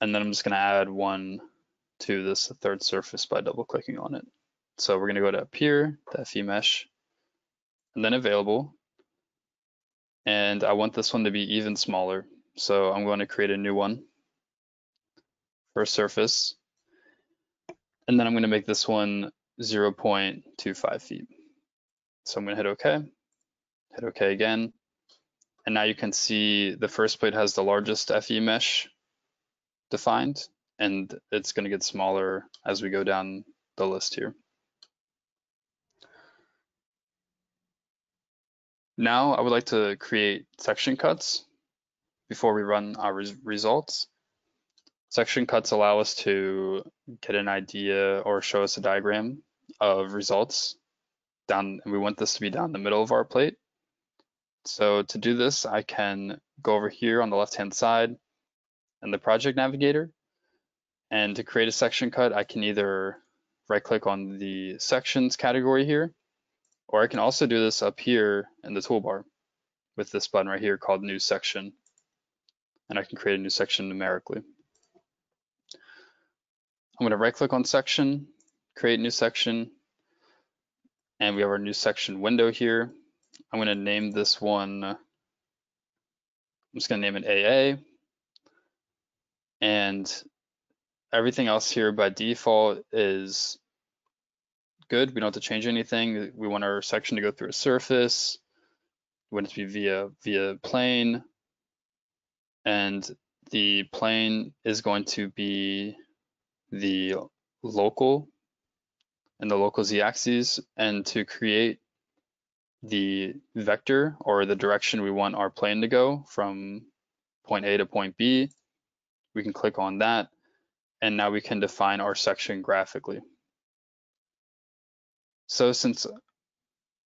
And then I'm just gonna add one to this third surface by double clicking on it. So we're gonna go to appear, to FE mesh, and then available. And I want this one to be even smaller. So I'm going to create a new one for a surface. And then I'm gonna make this one 0.25 feet. So I'm gonna hit okay, hit okay again. And now you can see the first plate has the largest FE mesh defined, and it's gonna get smaller as we go down the list here. Now I would like to create section cuts before we run our res results. Section cuts allow us to get an idea or show us a diagram of results down, and we want this to be down the middle of our plate. So to do this, I can go over here on the left-hand side in the project navigator. And to create a section cut, I can either right click on the sections category here, or I can also do this up here in the toolbar with this button right here called new section. And I can create a new section numerically. I'm going to right click on section, create new section, and we have our new section window here. I'm going to name this one, I'm just going to name it AA. And everything else here by default is good. We don't have to change anything. We want our section to go through a surface. We want it to be via via plane. And the plane is going to be the local and the local z-axis and to create the vector or the direction we want our plane to go from point A to point B, we can click on that and now we can define our section graphically. So since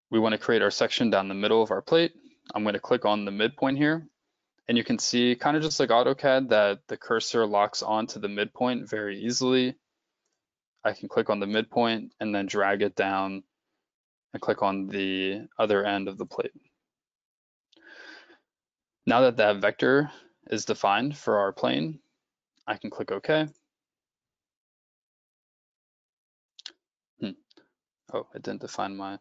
we want to create our section down the middle of our plate, I'm going to click on the midpoint here and you can see kind of just like AutoCAD that the cursor locks onto the midpoint very easily. I can click on the midpoint and then drag it down and click on the other end of the plate. Now that that vector is defined for our plane, I can click OK. Hmm. Oh, it didn't define my.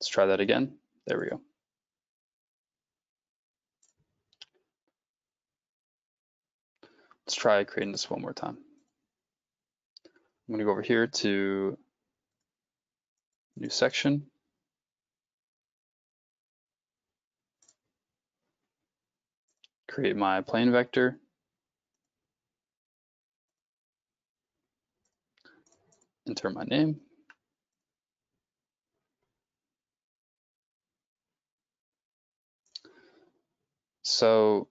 Let's try that again. There we go. Let's try creating this one more time. I'm going to go over here to new section. Create my plane vector. Enter my name. So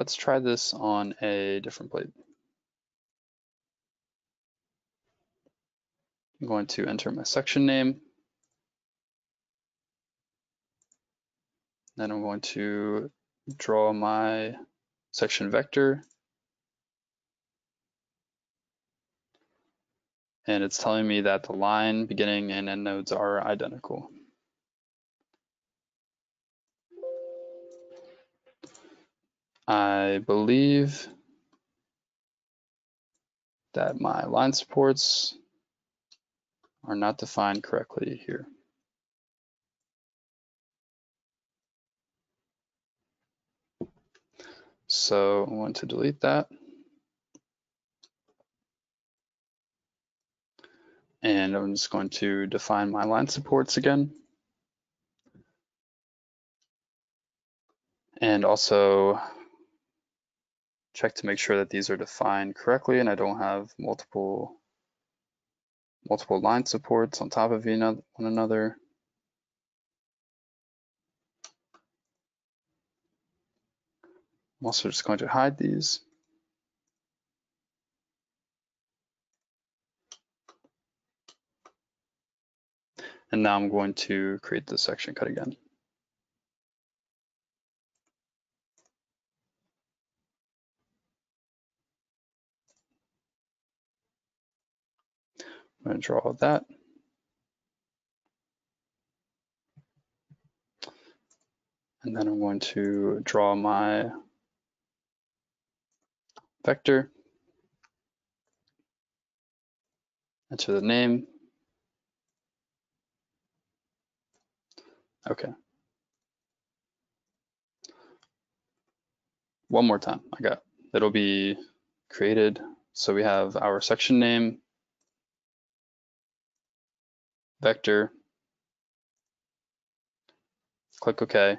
Let's try this on a different plate. I'm going to enter my section name. Then I'm going to draw my section vector. And it's telling me that the line, beginning, and end nodes are identical. I believe that my line supports are not defined correctly here. So I want to delete that. And I'm just going to define my line supports again. And also check to make sure that these are defined correctly and I don't have multiple multiple line supports on top of one another. I'm also just going to hide these. And now I'm going to create the section cut again. I'm going to draw that. And then I'm going to draw my vector. Enter the name. Okay. One more time, I got, it'll be created. So we have our section name, vector, click OK,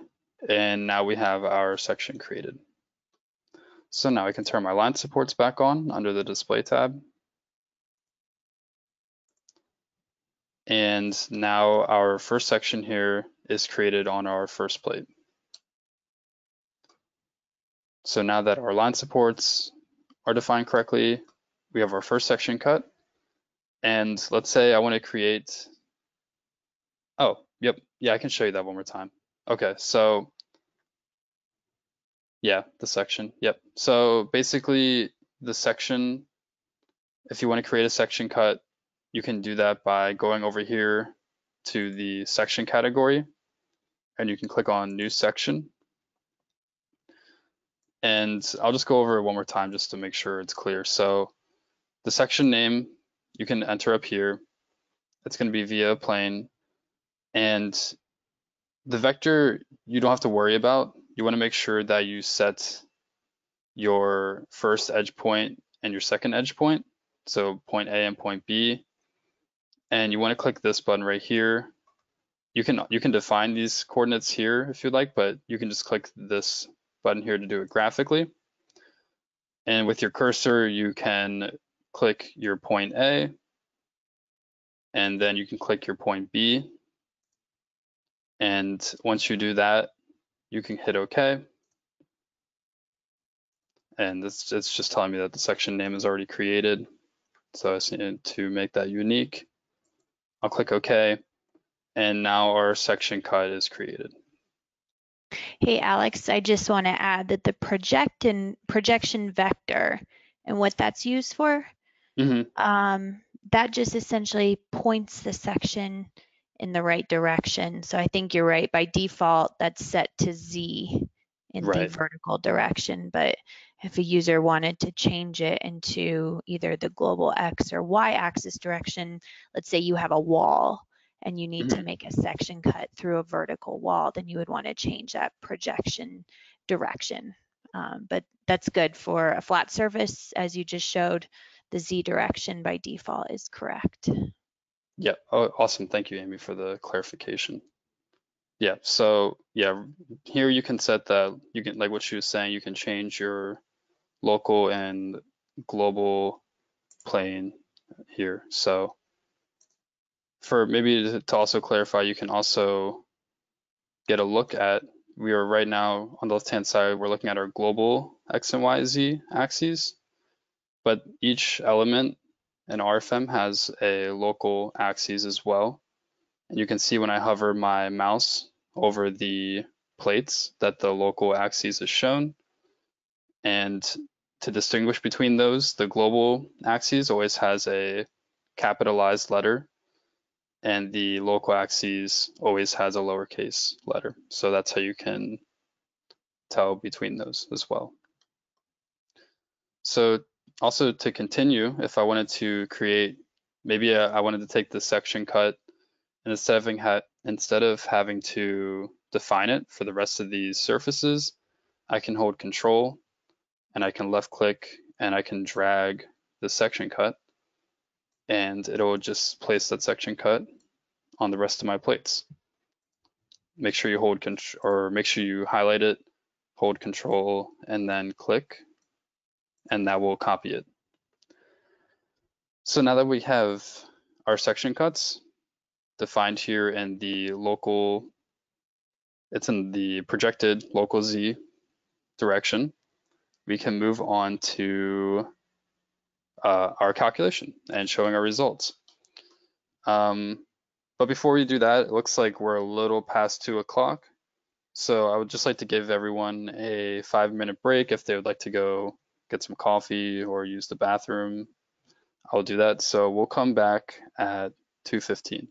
and now we have our section created. So now I can turn my line supports back on under the display tab. And now our first section here is created on our first plate. So now that our line supports are defined correctly, we have our first section cut. And let's say I want to create, yep, yeah, I can show you that one more time. Okay, so yeah, the section, yep. So basically the section, if you want to create a section cut, you can do that by going over here to the section category and you can click on new section. And I'll just go over it one more time just to make sure it's clear. So the section name you can enter up here. It's going to be via plane and the vector you don't have to worry about. You want to make sure that you set your first edge point and your second edge point. So point A and point B and you want to click this button right here. You can you can define these coordinates here if you'd like, but you can just click this button here to do it graphically. And with your cursor, you can click your point A, and then you can click your point B. And once you do that, you can hit OK. And this, it's just telling me that the section name is already created. So I just need to make that unique. I'll click OK, and now our section cut is created. Hey, Alex, I just want to add that the project and projection vector and what that's used for, Mm -hmm. um, that just essentially points the section in the right direction. So I think you're right. By default, that's set to Z in Right. the vertical direction. But if a user wanted to change it into either the global X or Y axis direction, let's say you have a wall and you need to Mhm. make a section cut through a vertical wall, then you would want to change that projection direction. Um, but that's good for a flat surface, as you just showed. The Z direction by default is correct. Yeah. Oh, awesome. Thank you, Amy, for the clarification. Yeah. So yeah, here you can set that. You can like what she was saying. You can change your local and global plane here. So for maybe to also clarify, you can also get a look at, we are right now on the left-hand side, we're looking at our global X and Y, Z axes, but each element in RFEM has a local axis as well. And you can see when I hover my mouse over the plates that the local axis is shown. And to distinguish between those, the global axis always has a capitalized letter and the local axis always has a lowercase letter. So that's how you can tell between those as well. So also to continue, if I wanted to create, maybe uh, I wanted to take the section cut and instead of, having instead of having to define it for the rest of these surfaces, I can hold control and I can left click and I can drag the section cut and it'll just place that section cut on the rest of my plates. Make sure you hold or make sure you highlight it, hold control and then click and that will copy it. So now that we have our section cuts defined here in the local, it's in the projected local Z direction, we can move on to uh, our calculation and showing our results. Um, but before we do that, it looks like we're a little past two o'clock. So I would just like to give everyone a five minute break if they would like to go get some coffee or use the bathroom. I'll do that. So we'll come back at 2.15.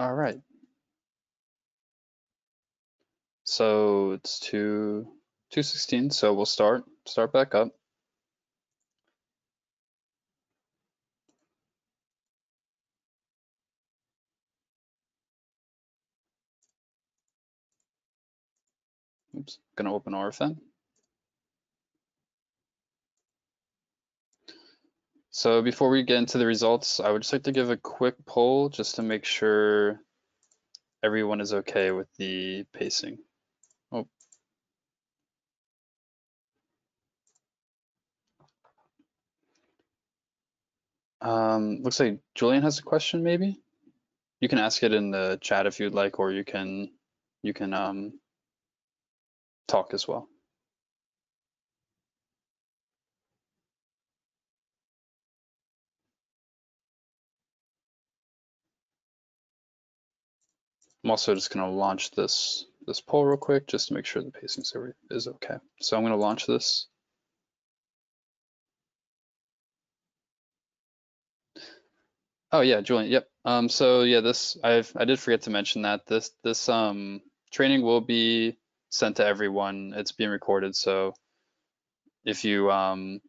All right. So it's two two sixteen. So we'll start start back up. Oops, gonna open RFEM. So before we get into the results, I would just like to give a quick poll just to make sure everyone is okay with the pacing. Oh. Um, looks like Julian has a question maybe? You can ask it in the chat if you'd like, or you can you can um, talk as well. I'm also just going to launch this this poll real quick just to make sure the pacing server is okay. So I'm going to launch this. Oh yeah, Julian. Yep. Um, so yeah, this I've I did forget to mention that this this um training will be sent to everyone. It's being recorded, so if you um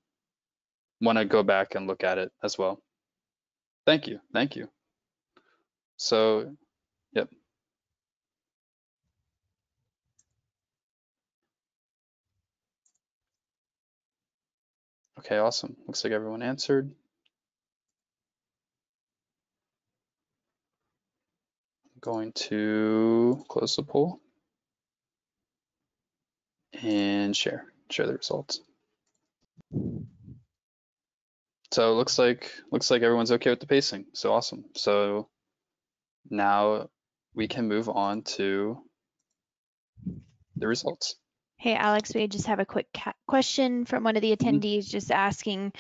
want to go back and look at it as well. Thank you. Thank you. So, yep. Okay, awesome. Looks like everyone answered. I'm going to close the poll and share, share the results. So it looks like looks like everyone's okay with the pacing. So awesome. So now we can move on to the results. Hey, Alex, we just have a quick question from one of the Mm-hmm. attendees just asking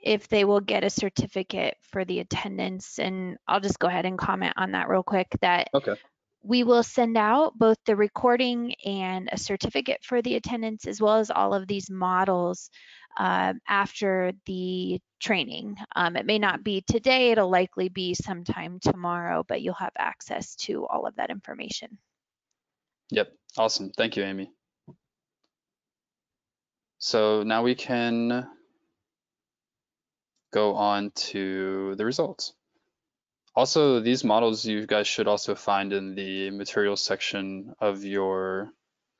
if they will get a certificate for the attendance. And I'll just go ahead and comment on that real quick that Okay. we will send out both the recording and a certificate for the attendance, as well as all of these models um, after the training. Um, it may not be today, it'll likely be sometime tomorrow, but you'll have access to all of that information. Yep. Awesome. Thank you, Amy. So now we can go on to the results. Also, these models you guys should also find in the materials section of your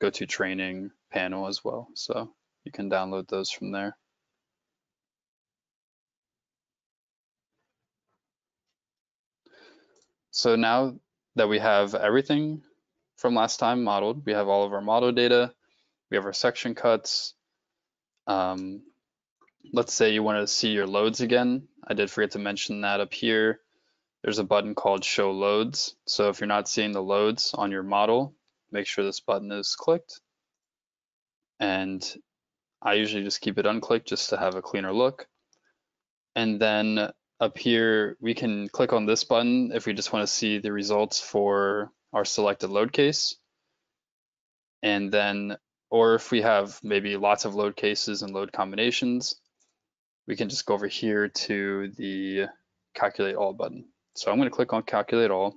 GoToTraining panel as well. So you can download those from there. So now that we have everything from last time modeled, we have all of our model data, we have our section cuts. Um, let's say you want to see your loads again. I did forget to mention that up here. There's a button called show loads. So if you're not seeing the loads on your model, make sure this button is clicked. And I usually just keep it unclicked just to have a cleaner look. And then up here, we can click on this button if we just want to see the results for our selected load case. And then, or if we have maybe lots of load cases and load combinations, we can just go over here to the calculate all button. So I'm going to click on calculate all.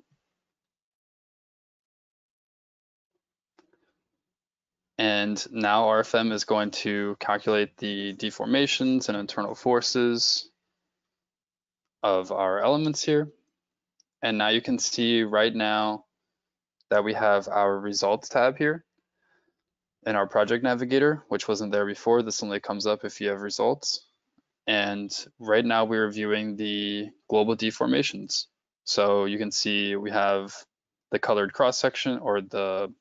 And now RFEM is going to calculate the deformations and internal forces of our elements here. And now you can see right now that we have our results tab here in our project navigator, which wasn't there before. This only comes up if you have results. And right now we're viewing the global deformations. So you can see we have the colored cross section or the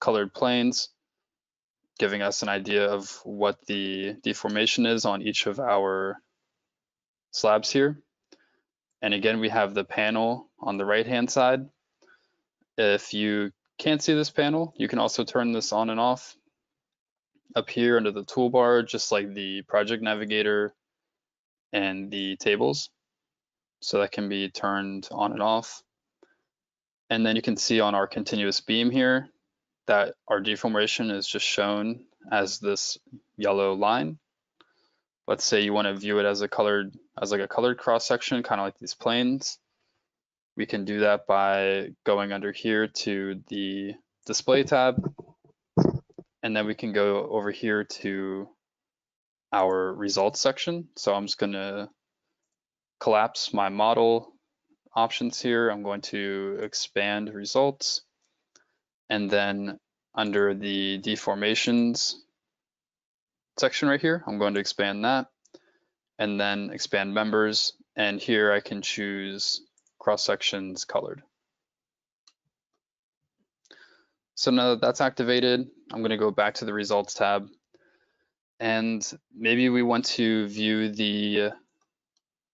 colored planes giving us an idea of what the deformation is on each of our slabs here. And again, we have the panel on the right hand side. If you can't see this panel, you can also turn this on and off up here under the toolbar, just like the project navigator and the tables. So that can be turned on and off. And then you can see on our continuous beam here that our deformation is just shown as this yellow line. Let's say you want to view it as a colored, as like a colored cross section, kind of like these planes. We can do that by going under here to the display tab. And then we can go over here to our results section. So I'm just going to collapse my model options here. I'm going to expand results. And then under the deformations section right here, I'm going to expand that and then expand members. And here I can choose cross sections colored. So now that that's activated, I'm going to go back to the results tab. And maybe we want to view the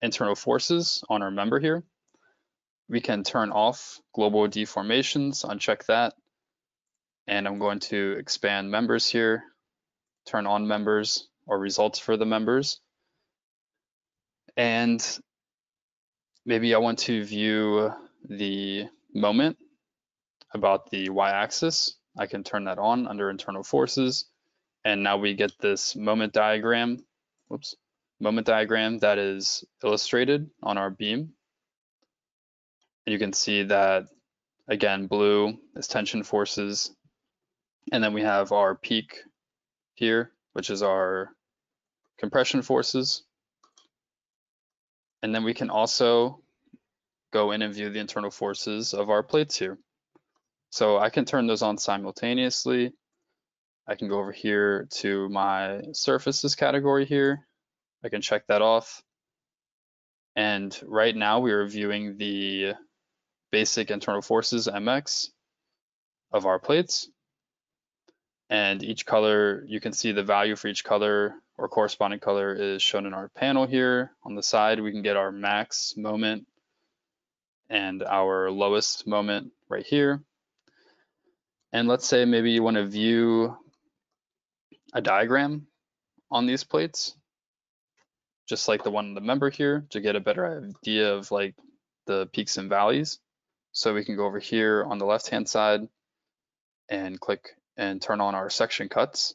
internal forces on our member here. We can turn off global deformations, uncheck that. And I'm going to expand members here, turn on members or results for the members. And maybe I want to view the moment about the y-axis. I can turn that on under internal forces. And now we get this moment diagram, whoops, moment diagram that is illustrated on our beam. And you can see that, again, blue is tension forces. And then we have our peak here, which is our compression forces. And then we can also go in and view the internal forces of our plates here. So I can turn those on simultaneously. I can go over here to my surfaces category here. I can check that off. And right now we are viewing the basic internal forces MX of our plates. And each color, you can see the value for each color or corresponding color is shown in our panel here. On the side, we can get our max moment and our lowest moment right here. And let's say maybe you want to view a diagram on these plates, just like the one in the member here to get a better idea of like the peaks and valleys. So we can go over here on the left-hand side and click and turn on our section cuts.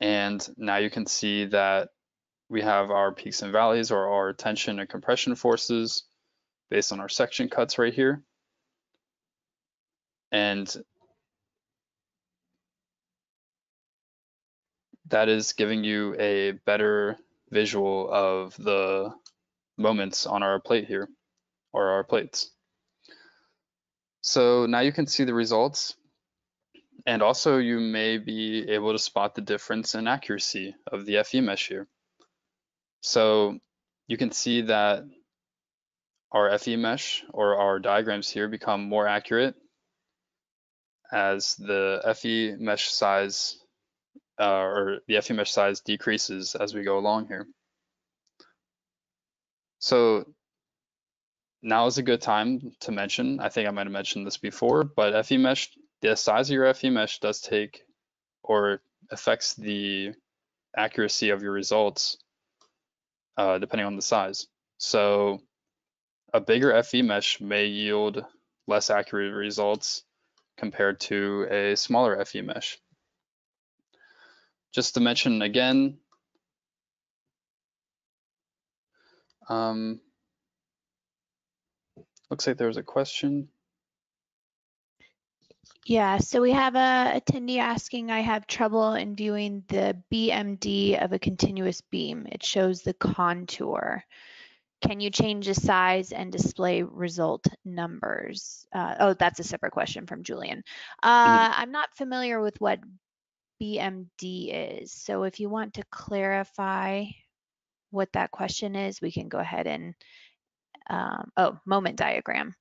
And now you can see that we have our peaks and valleys or our tension and compression forces based on our section cuts right here. And that is giving you a better visual of the moments on our plate here, or our plates. So now you can see the results. And also you may be able to spot the difference in accuracy of the FE mesh here. So you can see that our FE mesh or our diagrams here become more accurate as the FE mesh size uh, or the FE mesh size decreases as we go along here. So now is a good time to mention, I think I might have mentioned this before, but FE mesh, the size of your FE mesh does take or affects the accuracy of your results uh, depending on the size. So a bigger FE mesh may yield less accurate results compared to a smaller FE mesh. Just to mention again, um, looks like there was a question. Yeah, so we have a attendee asking, I have trouble in viewing the BMD of a continuous beam. It shows the contour. Can you change the size and display result numbers? Uh, oh, that's a separate question from Julian. Uh, I'm not familiar with what BMD is. So if you want to clarify what that question is, we can go ahead and, um, oh, moment diagram.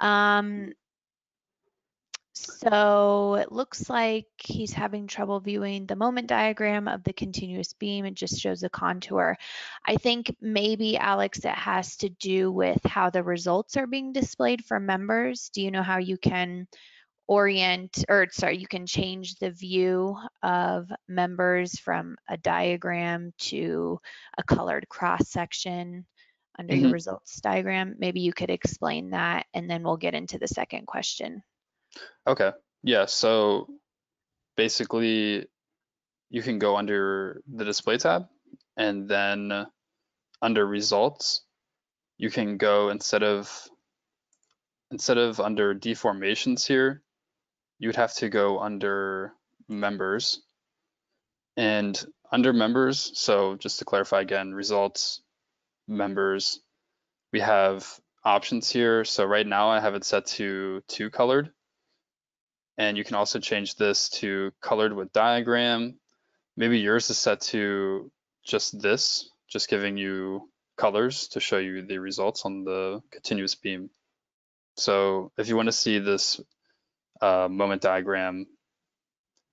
Um, so it looks like he's having trouble viewing the moment diagram of the continuous beam. It just shows a contour. I think maybe, Alex, it has to do with how the results are being displayed for members. Do you know how you can orient, or sorry, you can change the view of members from a diagram to a colored cross section under mm -hmm. your results diagram? Maybe you could explain that, and then we'll get into the second question. Okay. Yeah. So basically, you can go under the display tab and then under results, you can go instead of instead of under deformations here, you would have to go under members. And under members, so just to clarify again, results, members, we have options here. So right now I have it set to two colored. And you can also change this to colored with diagram. Maybe yours is set to just this, just giving you colors to show you the results on the continuous beam. So if you want to see this uh, moment diagram,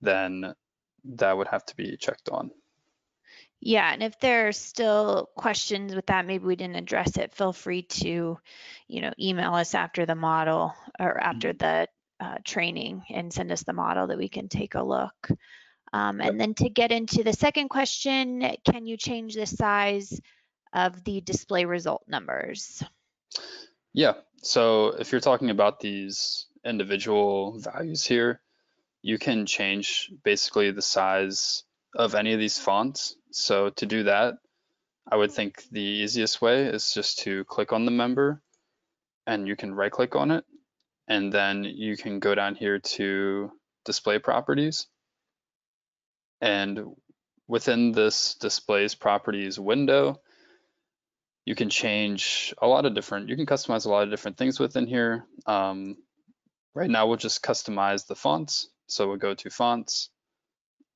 then that would have to be checked on. Yeah, and if there are still questions with that, maybe we didn't address it, feel free to, you know, email us after the model or after the uh, training and send us the model that we can take a look. Um, and then to get into the second question, can you change the size of the display result numbers? Yeah, so if you're talking about these individual values here, you can change basically the size of any of these fonts. So to do that, I would think the easiest way is just to click on the member and you can right click on it. And then you can go down here to display properties. And within this displays properties window, you can change a lot of different, you can customize a lot of different things within here. Um, right now we'll just customize the fonts. So we'll go to fonts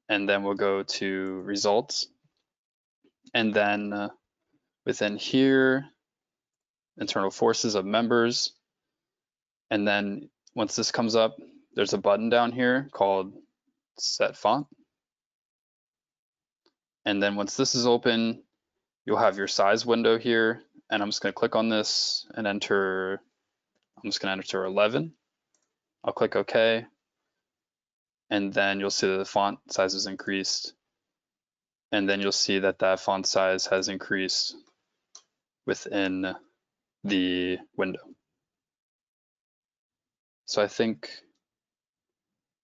and then we'll go to results. And then uh, within here, internal forces of members. And then once this comes up, there's a button down here called set font. And then once this is open, you'll have your size window here. And I'm just gonna click on this and enter, I'm just gonna enter 11. I'll click OK. And then you'll see that the font size is increased. And then you'll see that that font size has increased within the window. So I think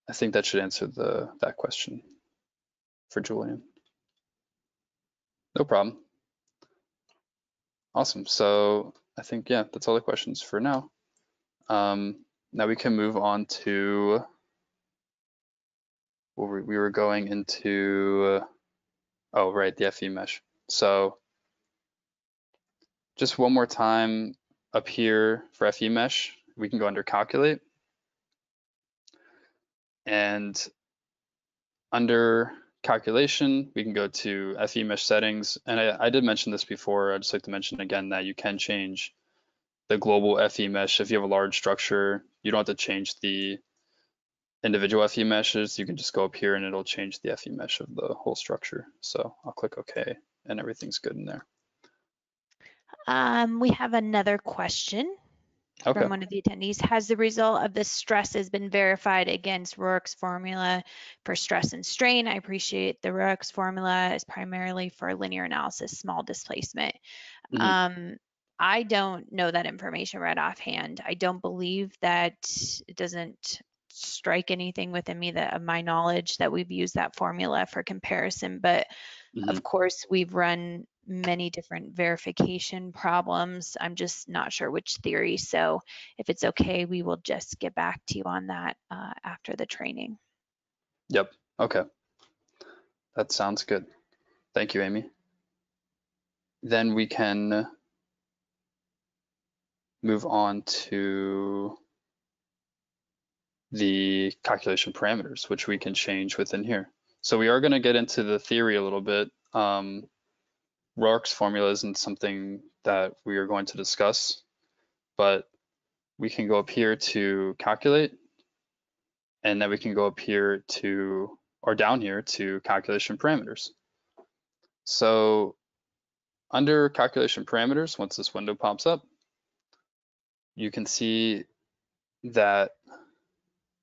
I think that should answer the that question for Julian. No problem. Awesome. So I think, yeah, that's all the questions for now. Um, now we can move on to where we were going into, uh, oh, right, the FE mesh. So just one more time up here for FE mesh, we can go under calculate. And under calculation, we can go to FE mesh settings. And I, I did mention this before. I'd just like to mention again that you can change the global FE mesh. If you have a large structure, you don't have to change the individual FE meshes. You can just go up here and it'll change the FE mesh of the whole structure. So I'll click OK and everything's good in there. Um, we have another question okay. from one of the attendees. Has the result of the stresses been verified against Roark's formula for stress and strain? I appreciate the Roark's formula is primarily for linear analysis, small displacement. Mm -hmm. Um, I don't know that information right offhand. I don't believe that it doesn't strike anything within me that of my knowledge that we've used that formula for comparison, but mm -hmm. of course we've run many different verification problems. I'm just not sure which theory. So if it's okay, we will just get back to you on that uh, after the training. Yep. Okay. That sounds good. Thank you, Amy. Then we can move on to the calculation parameters, which we can change within here. So we are going to get into the theory a little bit. Um, Roark's formula isn't something that we are going to discuss, but we can go up here to calculate, and then we can go up here to, or down here to calculation parameters. So under calculation parameters, once this window pops up, you can see that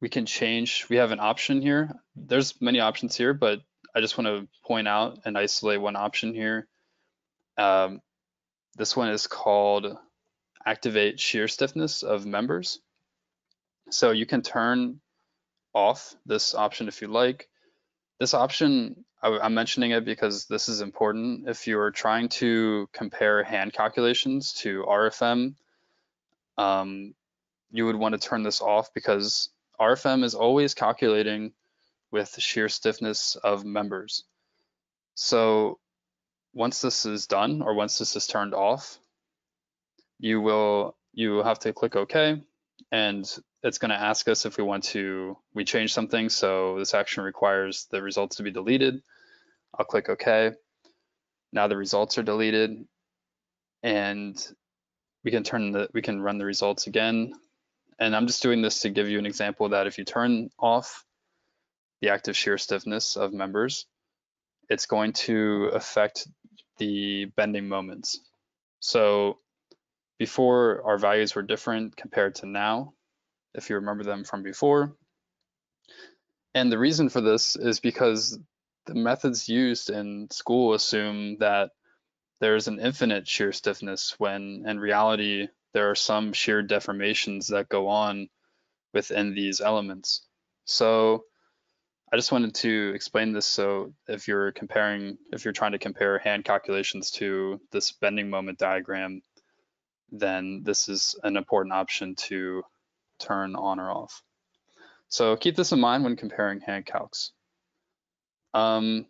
we can change, we have an option here. There's many options here, but I just want to point out and isolate one option here um, this one is called activate shear stiffness of members. So you can turn off this option if you like. This option, I, am mentioning it because this is important. If you're trying to compare hand calculations to RFEM, um, you would want to turn this off because RFEM is always calculating with shear stiffness of members. So once this is done or once this is turned off, you will you have to click OK and it's going to ask us if we want to we change something. So this action requires the results to be deleted. I'll click OK. Now the results are deleted and we can turn the we can run the results again. And I'm just doing this to give you an example that if you turn off the active shear stiffness of members, it's going to affect the bending moments. So before our values were different compared to now, if you remember them from before. And the reason for this is because the methods used in school assume that there's an infinite shear stiffness when in reality there are some shear deformations that go on within these elements. So I just wanted to explain this so if you're comparing, if you're trying to compare hand calculations to this bending moment diagram, then this is an important option to turn on or off. So keep this in mind when comparing hand calcs. Um,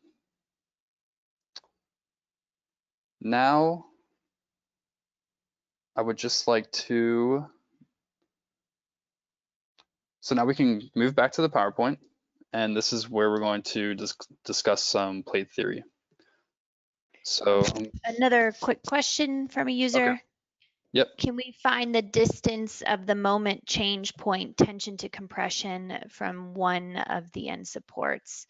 now, I would just like to, so now we can move back to the PowerPoint and this is where we're going to dis discuss some plate theory. So um, another quick question from a user. Okay. Yep. Can we find the distance of the moment change point tension to compression from one of the end supports?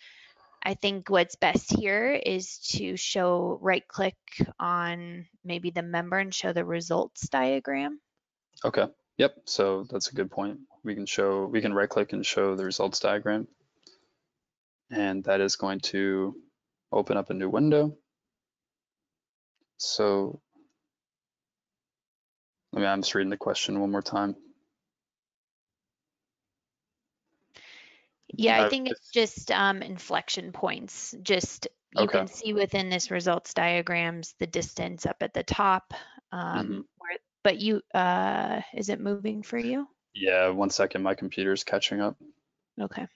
I think what's best here is to show right click on maybe the member and show the results diagram. Okay. Yep. So that's a good point. We can show, we can right click and show the results diagram and that is going to open up a new window. So let me, I'm just reading the question one more time. Yeah, I think it's just um, inflection points. Just you okay. can see within this results diagrams the distance up at the top. Um, mm -hmm. where, but you, uh, is it moving for you? Yeah, one second, my computer's catching up. Okay.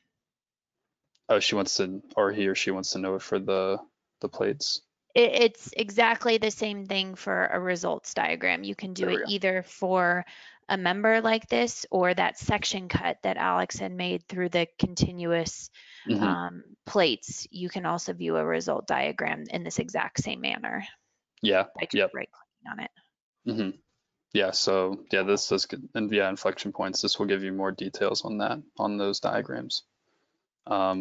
Oh, she wants to, or he or she wants to know it for the the plates. It, it's exactly the same thing for a results diagram. You can do it either for a member like this or that section cut that Alex had made through the continuous mm-hmm. um, plates. You can also view a result diagram in this exact same manner. Yeah. By just yep. right clicking on it. Mm-hmm. Yeah. So yeah, this does and yeah inflection points. This will give you more details on that on those diagrams. Um,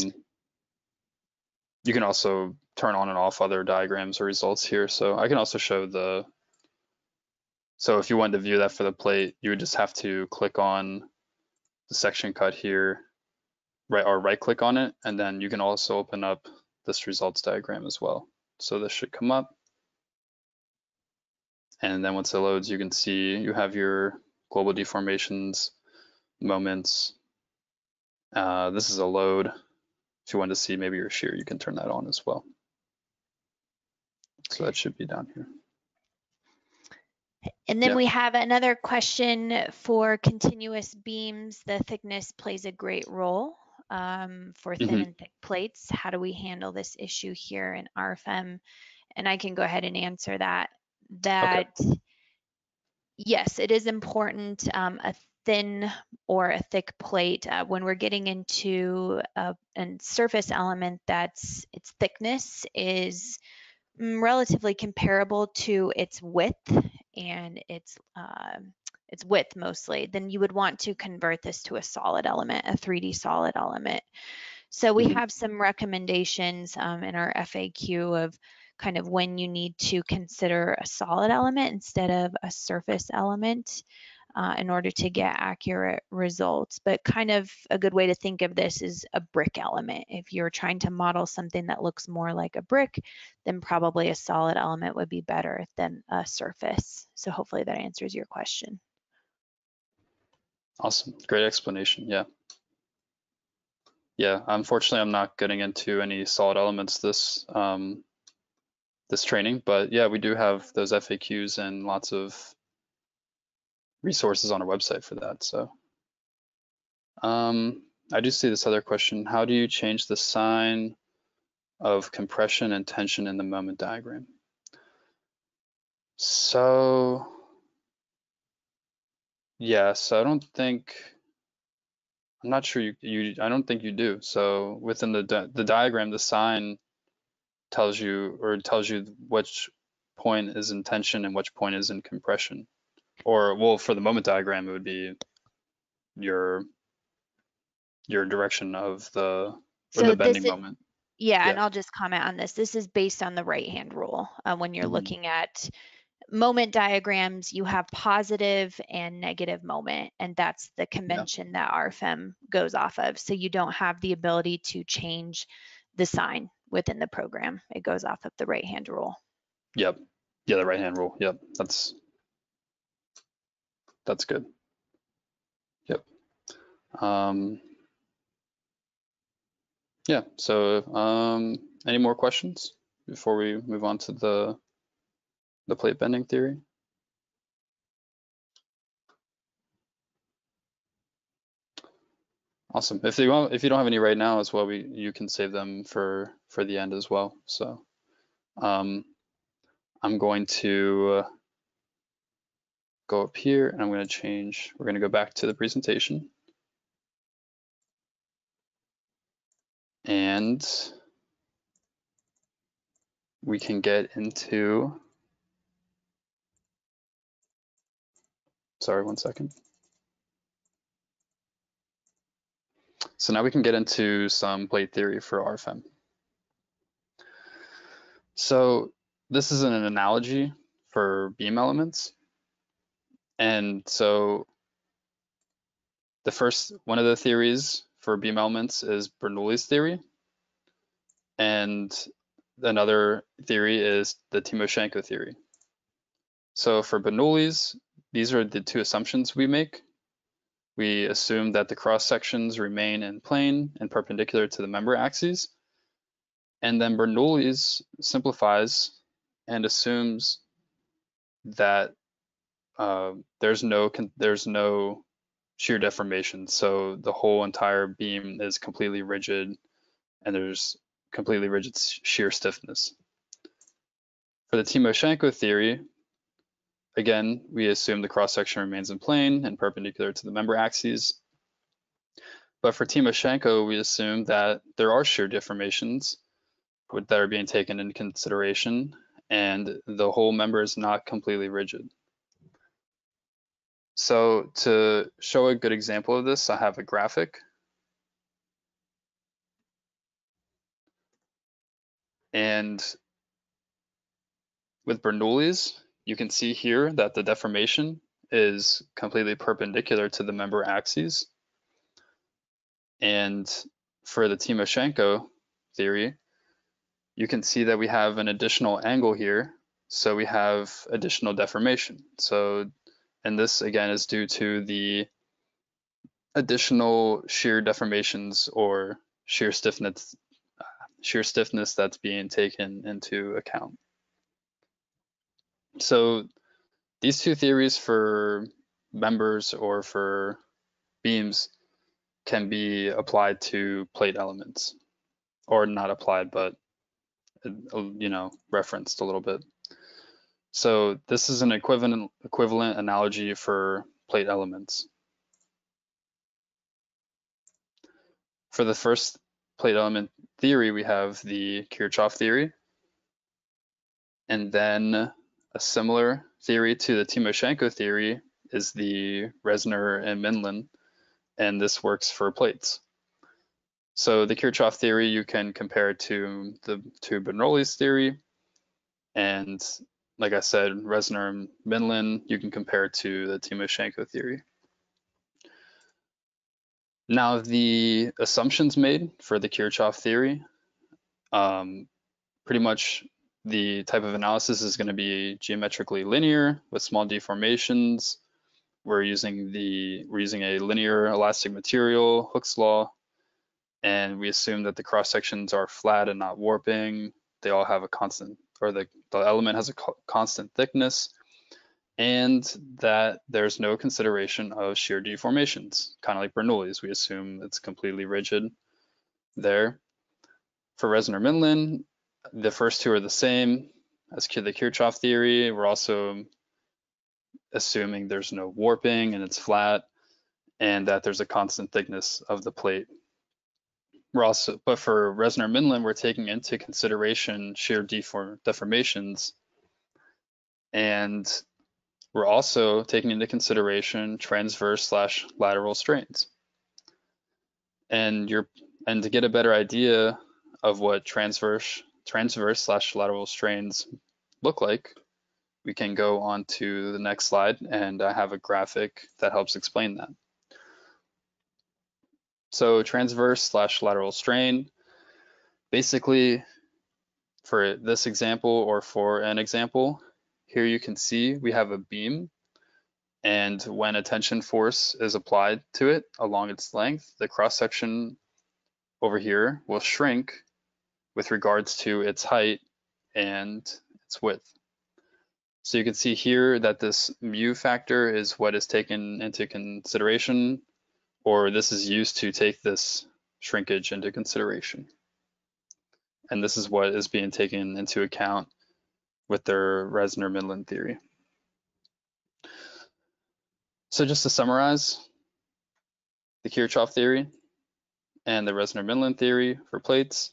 you can also turn on and off other diagrams or results here. So I can also show the, so if you wanted to view that for the plate, you would just have to click on the section cut here, right, or right click on it, and then you can also open up this results diagram as well. So this should come up. And then once it loads, you can see you have your global deformations, moments. Uh, this is a load if you want to see maybe your shear, you can turn that on as well. So that should be down here. And then yeah. we have another question for continuous beams. The thickness plays a great role um, for thin mm -hmm. and thick plates. How do we handle this issue here in RFEM? And I can go ahead and answer that. That okay. yes, it is important. Um, a thin or a thick plate uh, when we're getting into a, a, surface element that's its thickness is mm, relatively comparable to its width and its uh, its width mostly then you would want to convert this to a solid element a 3d solid element so we mm-hmm. have some recommendations um, in our FAQ of kind of when you need to consider a solid element instead of a surface element uh, in order to get accurate results. But kind of a good way to think of this is a brick element. If you're trying to model something that looks more like a brick, then probably a solid element would be better than a surface. So hopefully that answers your question. Awesome, great explanation, yeah. Yeah, unfortunately, I'm not getting into any solid elements this um, this training, but yeah, we do have those FAQs and lots of resources on our website for that. So um, I do see this other question. How do you change the sign of compression and tension in the moment diagram? So yeah, so I don't think I'm not sure you, you I don't think you do. So within the di the diagram, the sign tells you or tells you which point is in tension and which point is in compression. Or well, for the moment diagram, it would be your your direction of the or So the bending is, moment. yeah, and I'll just comment on this. This is based on the right-hand rule. Uh, when you're Mhm. looking at moment diagrams, you have positive and negative moment, and that's the convention that RFEM goes off of. So you don't have the ability to change the sign within the program. It goes off of the right-hand rule. Yep. Yeah, the right hand rule. Yep. That's that's good. Yep. Um, yeah, so um, any more questions before we move on to the the plate bending theory? Awesome. If you want, if you don't have any right now as well, we you can save them for for the end as well. So um, I'm going to uh, go up here and I'm going to change. We're going to go back to the presentation. And we can get into, sorry, one second. So now we can get into some plate theory for RFEM. So this is an analogy for beam elements. And so the first, one of the theories for beam elements is Bernoulli's theory. And another theory is the Timoshenko theory. So for Bernoulli's, these are the two assumptions we make. We assume that the cross sections remain in plane and perpendicular to the member axes. And then Bernoulli's simplifies and assumes that uh, there's no there's no shear deformation. So the whole entire beam is completely rigid and there's completely rigid shear stiffness. For the Timoshenko theory, again, we assume the cross section remains in plane and perpendicular to the member axes. But for Timoshenko, we assume that there are shear deformations that are being taken into consideration and the whole member is not completely rigid. So to show a good example of this, I have a graphic. And with Bernoulli's, you can see here that the deformation is completely perpendicular to the member axes. And for the Timoshenko theory, you can see that we have an additional angle here. So we have additional deformation. So, and this again is due to the additional shear deformations or shear stiffness, shear stiffness that's being taken into account. So these two theories for members or for beams can be applied to plate elements or not applied, but uh, you know, referenced a little bit. So this is an equivalent equivalent analogy for plate elements. For the first plate element theory, we have the Kirchhoff theory, and then a similar theory to the Timoshenko theory is the Reissner and Mindlin, and this works for plates. So the Kirchhoff theory, you can compare to the to Bernoulli's theory, and like I said, Reissner and Mindlin, you can compare to the Timoshenko theory. Now the assumptions made for the Kirchhoff theory, um, pretty much the type of analysis is going to be geometrically linear with small deformations. We're using the we're using a linear elastic material, Hooke's law, and we assume that the cross sections are flat and not warping. They all have a constant, or the, the element has a co constant thickness, and that there's no consideration of shear deformations, kind of like Bernoulli's. We assume it's completely rigid there. For Reissner-Mindlin, the first two are the same as the Kirchhoff theory. We're also assuming there's no warping and it's flat and that there's a constant thickness of the plate. We're also, but for Reissner-Mindlin, we're taking into consideration shear deform, deformations and we're also taking into consideration transverse slash lateral strains. And you're, and to get a better idea of what transverse transverse slash lateral strains look like, we can go on to the next slide and I have a graphic that helps explain that. So transverse slash lateral strain, basically for this example or for an example, here you can see we have a beam and when a tension force is applied to it along its length, the cross section over here will shrink with regards to its height and its width. So you can see here that this mu factor is what is taken into consideration, or this is used to take this shrinkage into consideration. And this is what is being taken into account with their Reissner-Mindlin theory. So just to summarize, the Kirchhoff theory and the Reissner-Mindlin theory for plates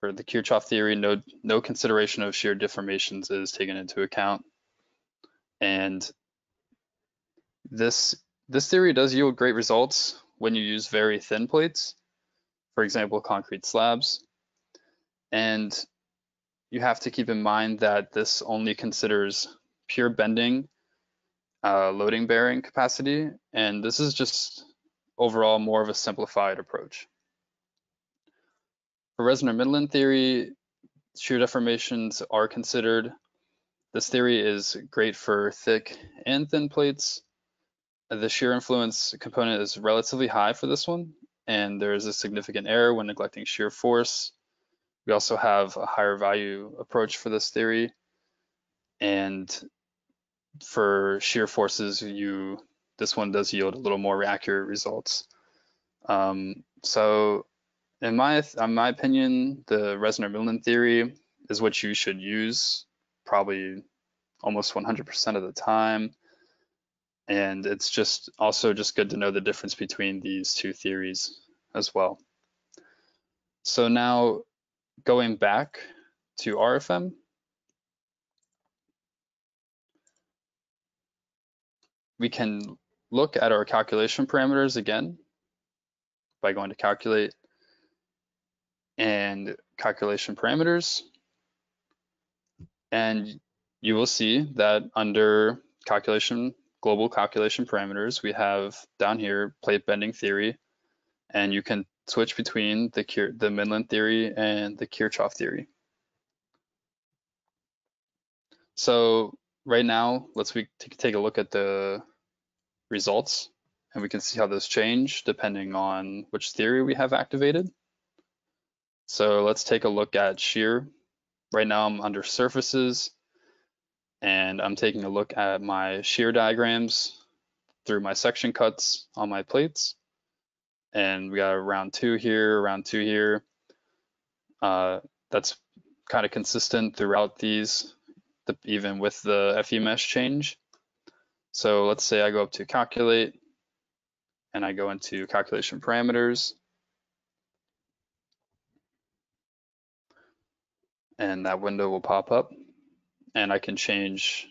for the Kirchhoff theory, no, no consideration of shear deformations is taken into account. And this, this theory does yield great results when you use very thin plates, for example, concrete slabs. And you have to keep in mind that this only considers pure bending, uh, loading bearing capacity, and this is just overall more of a simplified approach. For Reissner-Mindlin theory, shear deformations are considered. This theory is great for thick and thin plates. The shear influence component is relatively high for this one, and there is a significant error when neglecting shear force. We also have a higher value approach for this theory. And for shear forces, you this one does yield a little more accurate results. Um, so in my in my opinion, the Reissner-Mindlin theory is what you should use probably almost 100% of the time. And it's just also just good to know the difference between these two theories as well. So now going back to RFEM, we can look at our calculation parameters again by going to calculate and calculation parameters. And you will see that under calculation, global calculation parameters, we have down here plate bending theory, and you can switch between the, the Mindlin theory and the Kirchhoff theory. So right now, let's we take a look at the results and we can see how those change depending on which theory we have activated. So let's take a look at shear. Right now I'm under surfaces and I'm taking a look at my shear diagrams through my section cuts on my plates. And we got a round two here, round two here. Uh, that's kind of consistent throughout these, the, even with the FE mesh change. So let's say I go up to calculate and I go into calculation parameters and that window will pop up and I can change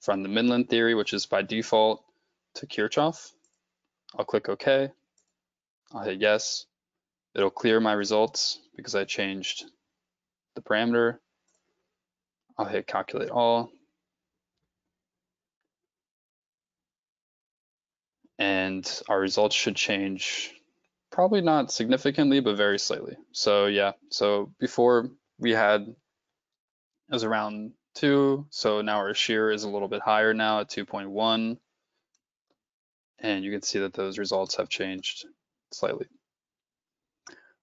from the Mindlin theory, which is by default, to Kirchhoff. I'll click OK. I'll hit yes. It'll clear my results because I changed the parameter. I'll hit calculate all. And our results should change probably not significantly, but very slightly. So yeah, so before we had it was around two, so now our shear is a little bit higher now at 2.1. And you can see that those results have changed slightly.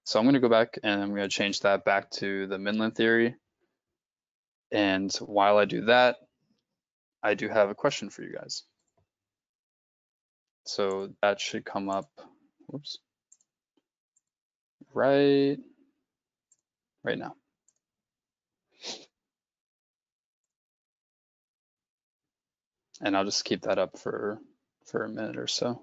So I'm going to go back and I'm going to change that back to the Mindlin theory. And while I do that, I do have a question for you guys. So that should come up, whoops, right, right now. And I'll just keep that up for, for a minute or so.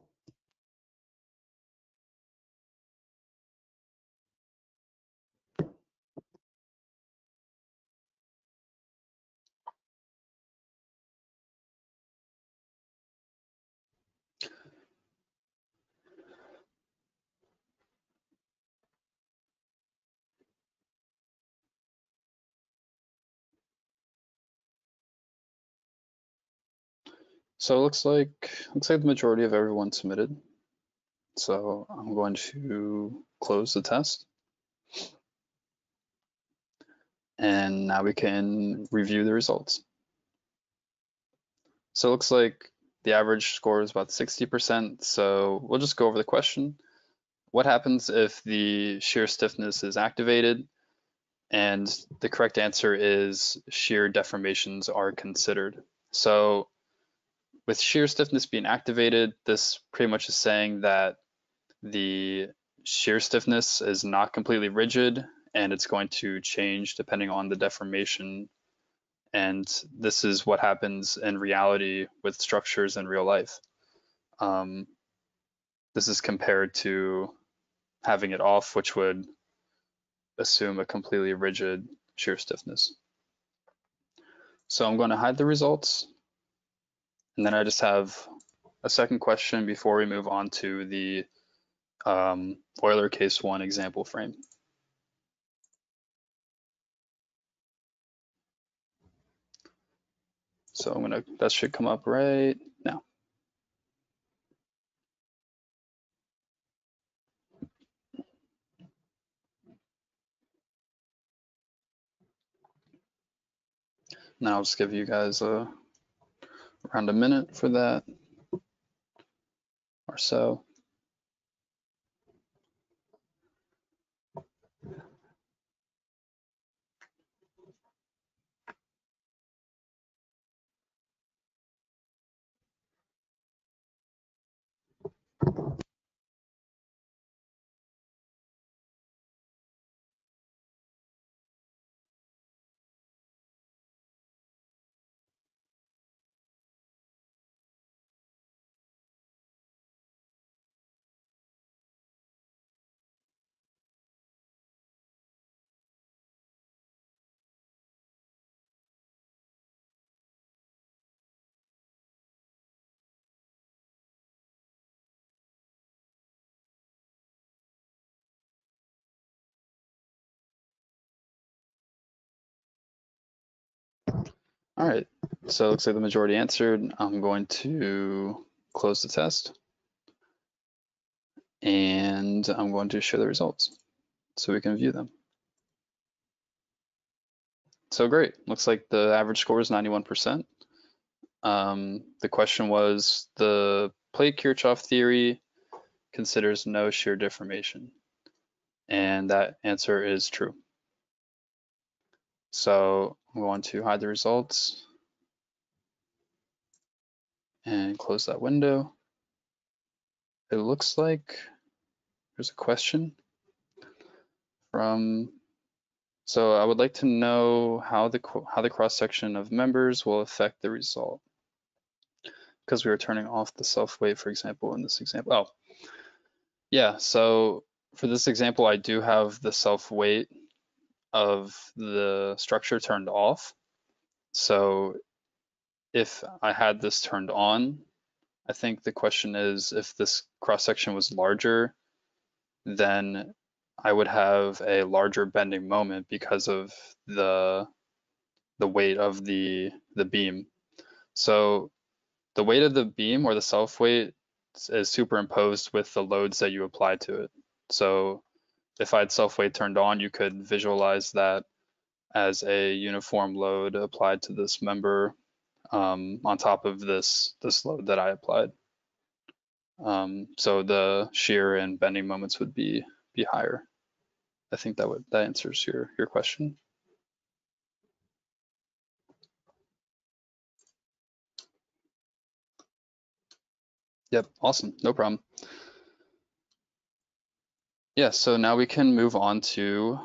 So it looks like looks like the majority of everyone submitted. So I'm going to close the test. And now we can review the results. So it looks like the average score is about 60%. So we'll just go over the question. What happens if the shear stiffness is activated? And the correct answer is shear deformations are considered. So with shear stiffness being activated, this pretty much is saying that the shear stiffness is not completely rigid and it's going to change depending on the deformation. And this is what happens in reality with structures in real life. Um, this is compared to having it off, which would assume a completely rigid shear stiffness. So I'm going to hide the results and then I just have a second question before we move on to the um, case one example frame. So I'm gonna, that should come up right now. Now I'll just give you guys a around a minute for that or so. All right, so it looks like the majority answered. I'm going to close the test. And I'm going to show the results so we can view them. So great, looks like the average score is 91%. Um, the question was, the plate Kirchhoff theory considers no shear deformation. And that answer is true. So I'm going to hide the results and close that window. It looks like there's a question from, so I would like to know how the, how the cross section of members will affect the result. Because we were turning off the self weight, for example, in this example. Oh, yeah, so for this example, I do have the self weight of the structure turned off. So if I had this turned on, I think the question is if this cross section was larger, then I would have a larger bending moment because of the the weight of the the beam. So the weight of the beam or the self weight is superimposed with the loads that you apply to it. So if I had self weight turned on, you could visualize that as a uniform load applied to this member um, on top of this this load that I applied. Um, so the shear and bending moments would be be higher. I think that would that answers your your question. Yep, awesome, no problem. Yeah, so now we can move on to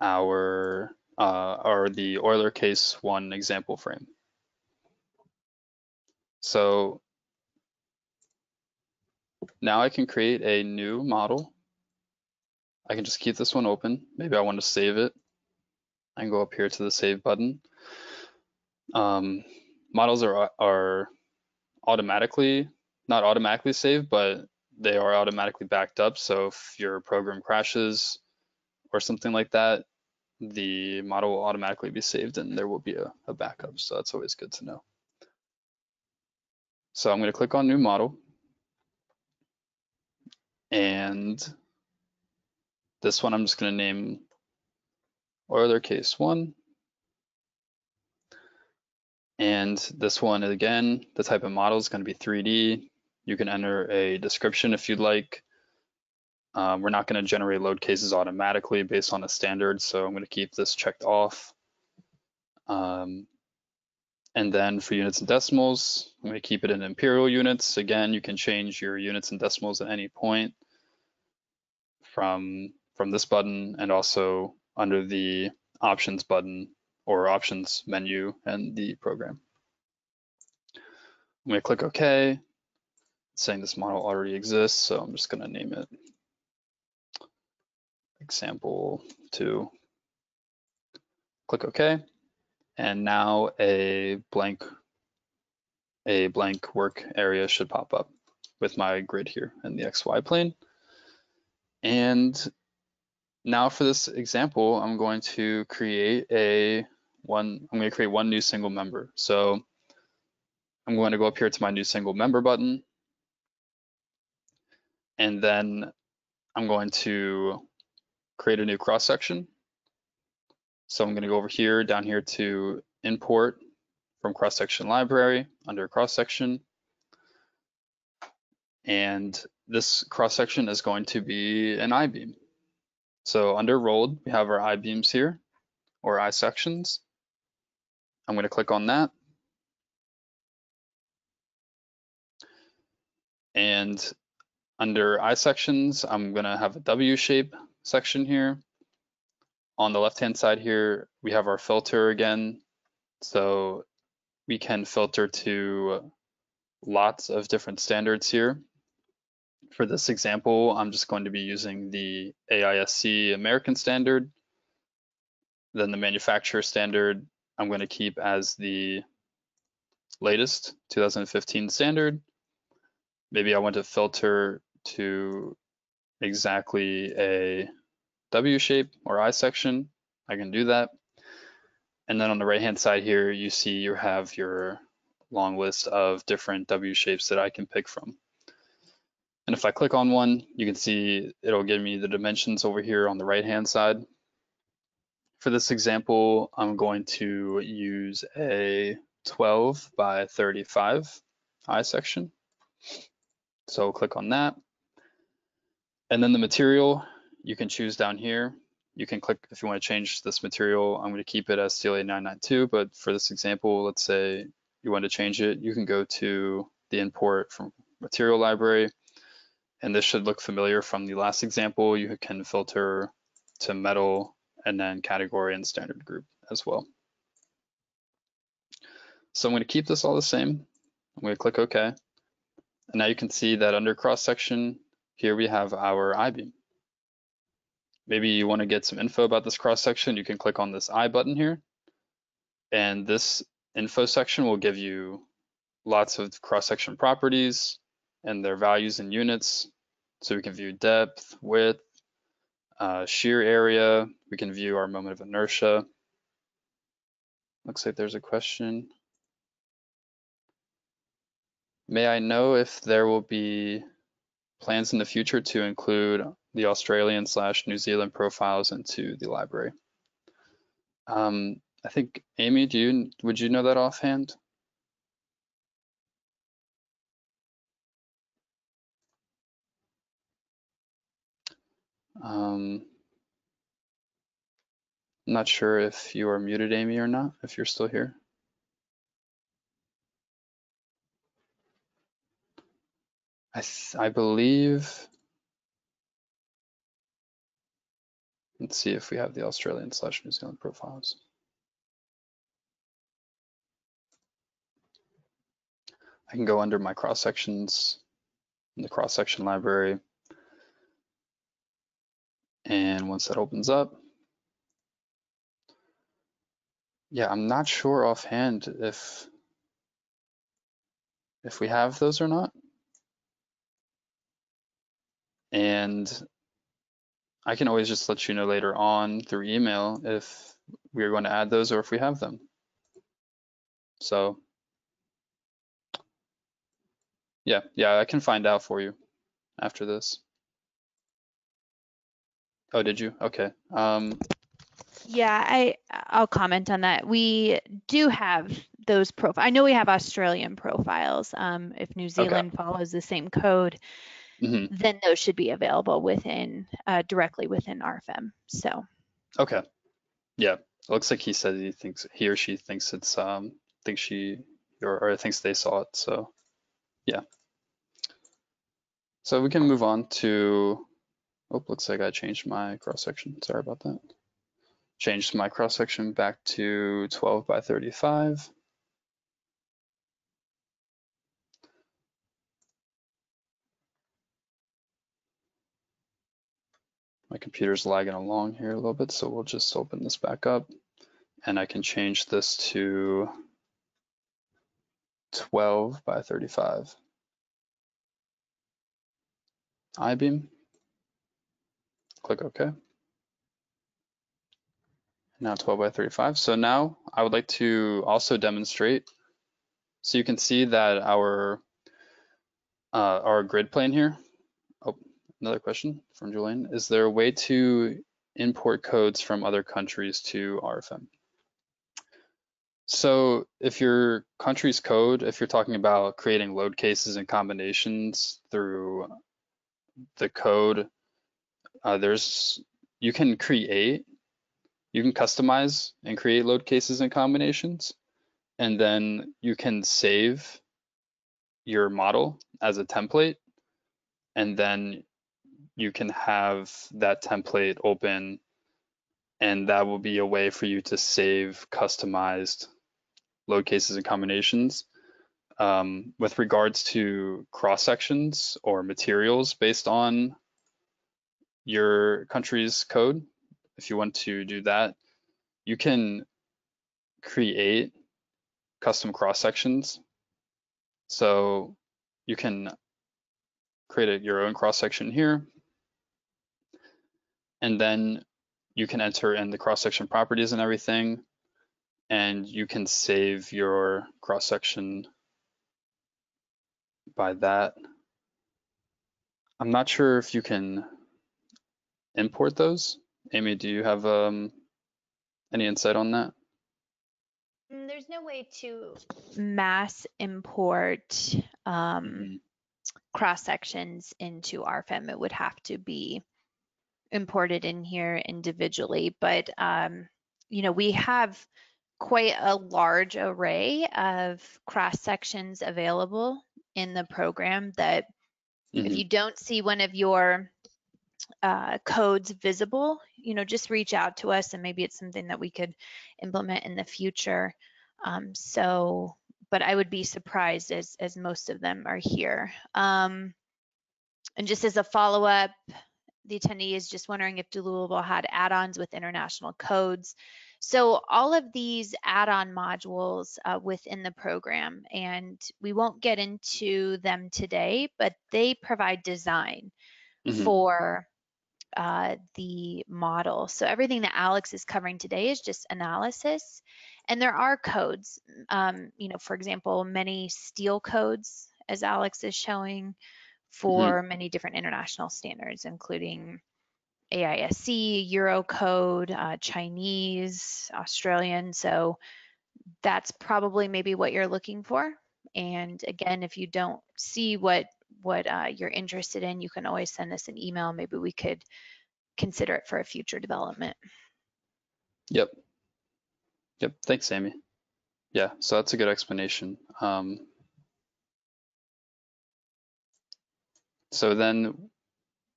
our uh, or the Euler case one example frame. So now I can create a new model. I can just keep this one open. Maybe I want to save it. I can go up here to the save button. Um, models are, are automatically, not automatically saved, but they are automatically backed up. So if your program crashes or something like that, the model will automatically be saved and there will be a, a backup. So that's always good to know. So I'm going to click on new model. And this one I'm just going to name Euler case one. And this one, again, the type of model is going to be 3D. You can enter a description if you'd like. Um, we're not going to generate load cases automatically based on a standard, so I'm going to keep this checked off. Um, and then for units and decimals, I'm going to keep it in imperial units. Again, you can change your units and decimals at any point from, from this button and also under the options button or options menu and the program. I'm going to click OK. Saying this model already exists, so I'm just going to name it example two. Click OK. And now a blank a blank work area should pop up with my grid here in the XY plane. And now for this example, I'm going to create a one, I'm going to create one new single member. So I'm going to go up here to my new single member button. And then I'm going to create a new cross section. So I'm going to go over here, down here to import from cross section library under cross section. And this cross section is going to be an I-beam. So under rolled, we have our I-beams here or I sections. I'm going to click on that. And under I sections, I'm going to have a W shape section here. On the left-hand side here, we have our filter again. So we can filter to lots of different standards here. For this example, I'm just going to be using the AISC American standard. Then the manufacturer standard, I'm going to keep as the latest 2015 standard. Maybe I want to filter to exactly a W shape or I section, I can do that. And then on the right hand side here, you see you have your long list of different W shapes that I can pick from. And if I click on one, you can see it'll give me the dimensions over here on the right hand side. For this example, I'm going to use a 12 by 35 I section. So click on that. And then the material, you can choose down here. You can click if you want to change this material. I'm going to keep it as CLA 992, but for this example, let's say you want to change it, you can go to the import from material library. And this should look familiar from the last example. You can filter to metal and then category and standard group as well. So I'm going to keep this all the same. I'm going to click OK. And now you can see that under cross section, here we have our I-beam. Maybe you want to get some info about this cross section, you can click on this I button here. And this info section will give you lots of cross-section properties and their values in units. So we can view depth, width, uh, shear area. We can view our moment of inertia. Looks like there's a question. May I know if there will be plans in the future to include the Australian slash New Zealand profiles into the library? Um, I think, Amy, do you, would you know that offhand? Um, I'm not sure if you are muted, Amy, or not, if you're still here. I, I believe, let's see if we have the Australian slash New Zealand profiles. I can go under my cross sections in the cross section library. And once that opens up, yeah, I'm not sure offhand if if we have those or not. And I can always just let you know later on through email if we're going to add those or if we have them. So yeah, yeah, I can find out for you after this. Oh, did you? Okay. Um, Yeah, I I'll comment on that. We do have those profiles. I know we have Australian profiles. Um, if New Zealand follows the same code, mhm. then those should be available within uh, directly within RFEM. So Okay. Yeah. It looks like he said he thinks he or she thinks it's um thinks she or, or thinks they saw it. So yeah. So we can move on to oh looks like I changed my cross section. Sorry about that. Changed my cross section back to 12 by 35. My computer's lagging along here a little bit, so we'll just open this back up and I can change this to 12 by 35. I-beam, click OK. Now 12 by 35. So now I would like to also demonstrate. So you can see that our uh, our grid plane here. Another question from Julian. Is there a way to import codes from other countries to RFEM? So if your country's code, if you're talking about creating load cases and combinations through the code, uh, there's you can create, you can customize and create load cases and combinations, and then you can save your model as a template, and then you can have that template open, and that will be a way for you to save customized load cases and combinations. Um, with regards to cross sections or materials based on your country's code, if you want to do that, you can create custom cross sections. So you can create a, your own cross section here, and then you can enter in the cross section properties and everything, and you can save your cross section by that. I'm not sure if you can import those. Amy, do you have um, any insight on that? Mm, there's no way to mass import um, Mhm. cross sections into RFEM. It would have to be imported in here individually, but um, you know we have quite a large array of cross sections available in the program that if Mhm. you don't see one of your uh, codes visible, you know, just reach out to us and maybe it's something that we could implement in the future. Um, so, but I would be surprised as, as most of them are here. Um, and just as a follow up, the attendee is just wondering if Dlubal had add-ons with international codes. So all of these add-on modules uh, within the program, and we won't get into them today, but they provide design Mhm. for uh, the model. So everything that Alex is covering today is just analysis. And there are codes, um, you know, for example, many steel codes, as Alex is showing, for many different international standards, including AISC, Eurocode, uh, Chinese, Australian. So that's probably maybe what you're looking for. And again, if you don't see what what uh, you're interested in, you can always send us an email. Maybe we could consider it for a future development. Yep. Yep. Thanks, Amy. Yeah, so that's a good explanation. Um, so then,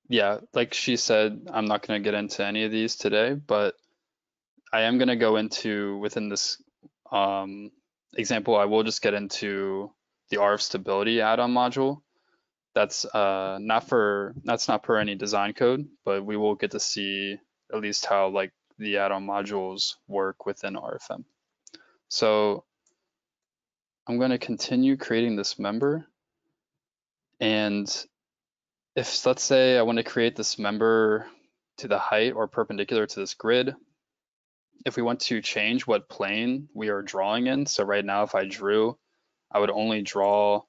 yeah, like she said, I'm not going to get into any of these today, but I am going to go into within this um, example, I will just get into the RF stability add-on module. That's uh, not for that's not per any design code, but we will get to see at least how like the add-on modules work within RFEM. So I'm going to continue creating this member. And if let's say I want to create this member to the height or perpendicular to this grid, if we want to change what plane we are drawing in, so right now if I drew, I would only draw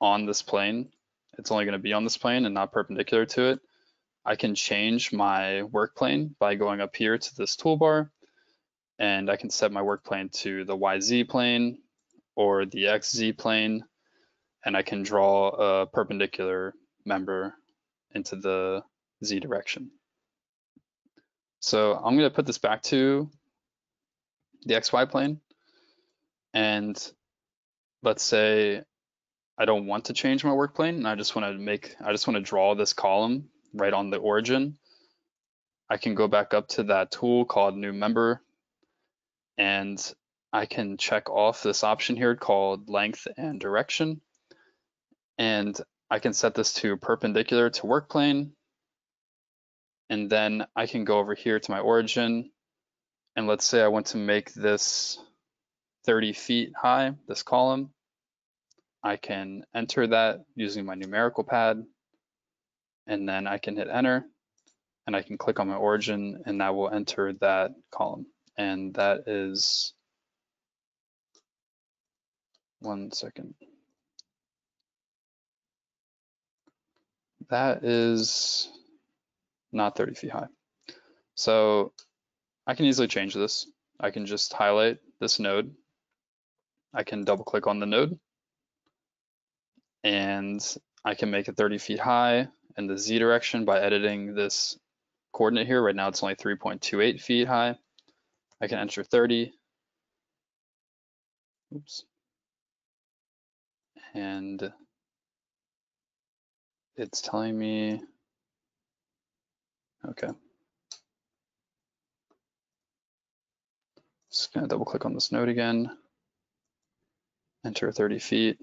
on this plane. It's only going to be on this plane and not perpendicular to it. I can change my work plane by going up here to this toolbar and I can set my work plane to the YZ plane or the XZ plane and I can draw a perpendicular member into the Z direction. So I'm going to put this back to the XY plane. And let's say I don't want to change my work plane and I just want to make, I just want to draw this column right on the origin. I can go back up to that tool called new member and I can check off this option here called length and direction. And I can set this to perpendicular to work plane. And then I can go over here to my origin. And let's say I want to make this 30 feet high, this column. I can enter that using my numerical pad. And then I can hit enter and I can click on my origin and that will enter that column. And that is, one second. That is not 30 feet high. So I can easily change this. I can just highlight this node. I can double click on the node and I can make it 30 feet high in the Z direction by editing this coordinate here. Right now it's only 3.28 feet high. I can enter 30. Oops. And it's telling me, okay. Just gonna double click on this node again. Enter 30 feet.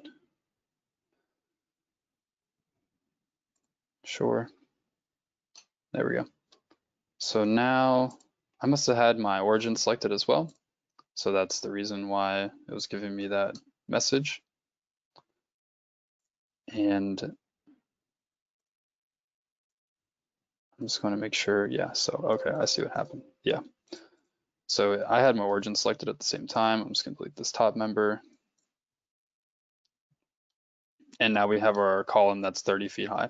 Sure. There we go. So now I must have had my origin selected as well. So that's the reason why it was giving me that message. And I'm just going to make sure, yeah, so, okay, I see what happened, yeah. So I had my origin selected at the same time. I'm just going to delete this top member. And now we have our column that's 30 feet high.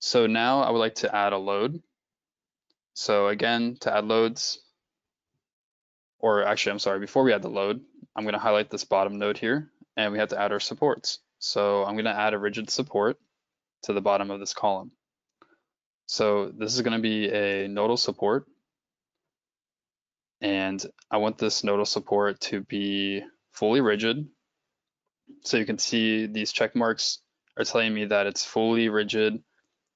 So now I would like to add a load. So again, to add loads, or actually, I'm sorry, before we add the load, I'm going to highlight this bottom node here, and we have to add our supports. So I'm going to add a rigid support to the bottom of this column. So this is going to be a nodal support. And I want this nodal support to be fully rigid. So you can see these check marks are telling me that it's fully rigid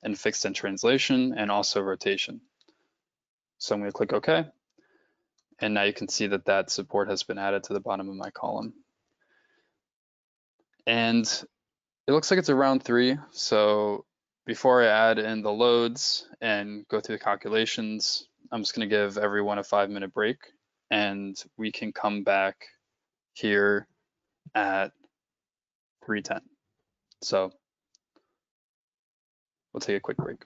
and fixed in translation and also rotation. So I'm going to click OK. And now you can see that that support has been added to the bottom of my column. And it looks like it's a round three. So before I add in the loads and go through the calculations, I'm just going to give everyone a five minute break and we can come back here at 310. So we'll take a quick break.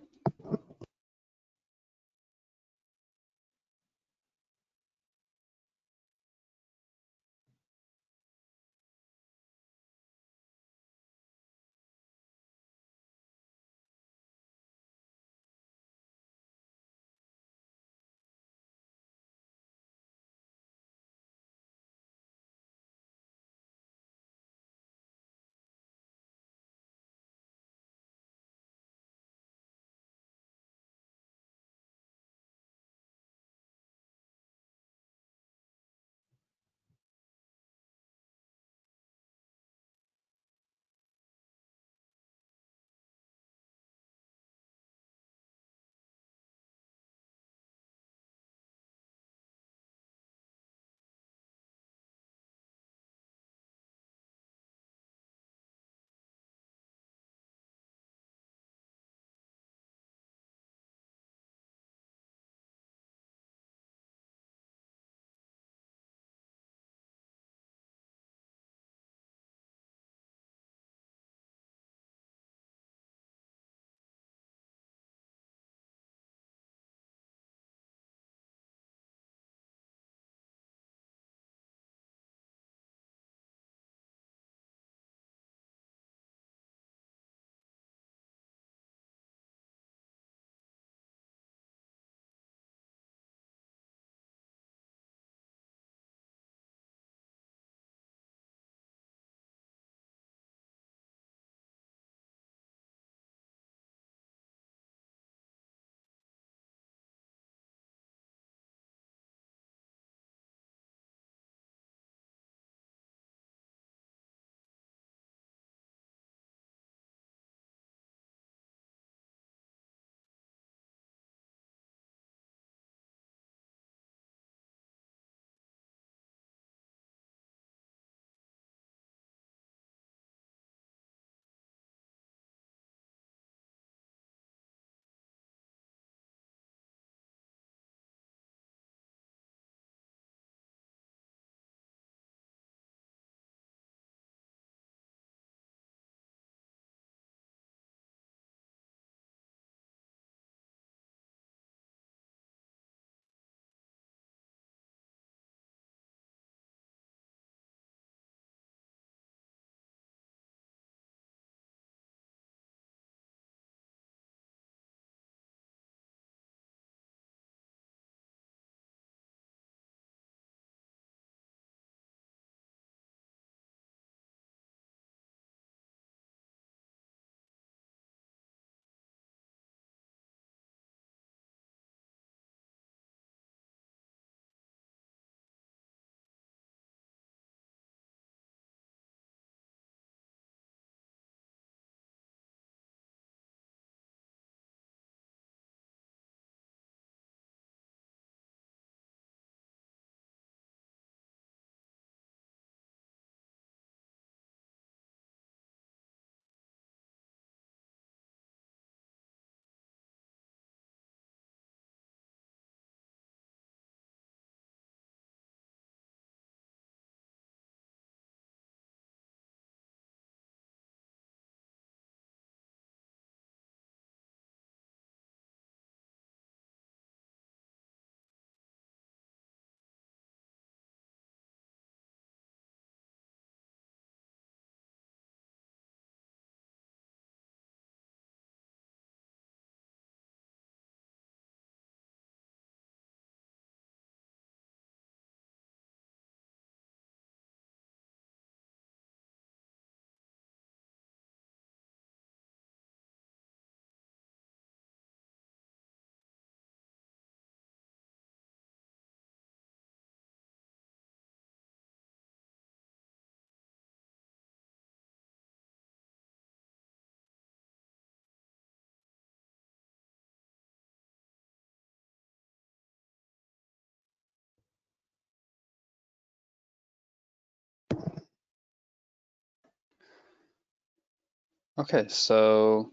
Okay, so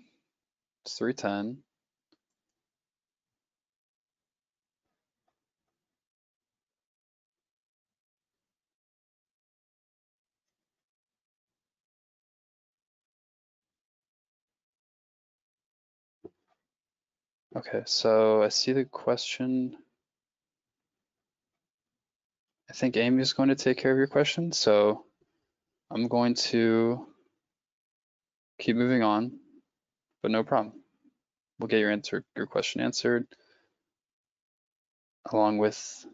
It's 310. Okay, so I see the question. I think Amy is going to take care of your question, so I'm going to keep moving on, but no problem. We'll get your answer, your question answered along with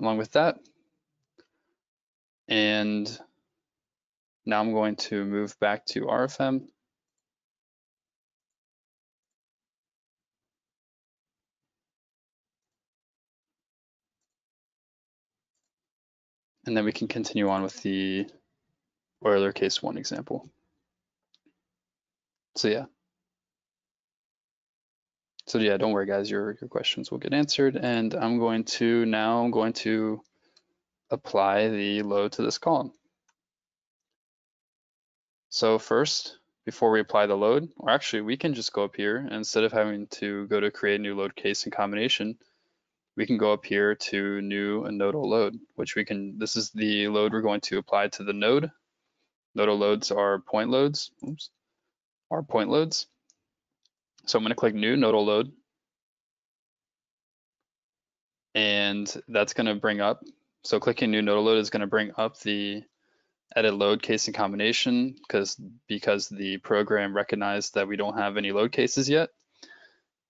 along with that. And now I'm going to move back to RFEM. And then we can continue on with the Euler case one example. So yeah. So yeah, don't worry guys, your, your questions will get answered. And I'm going to, now I'm going to apply the load to this column. So first, before we apply the load, or actually we can just go up here instead of having to go to create a new load case and combination, we can go up here to new nodal load, which we can, this is the load we're going to apply to the node. Nodal loads are point loads, oops, are point loads. So I'm gonna click new nodal load. And that's gonna bring up, so clicking new nodal load is gonna bring up the edit load case and combination because because the program recognized that we don't have any load cases yet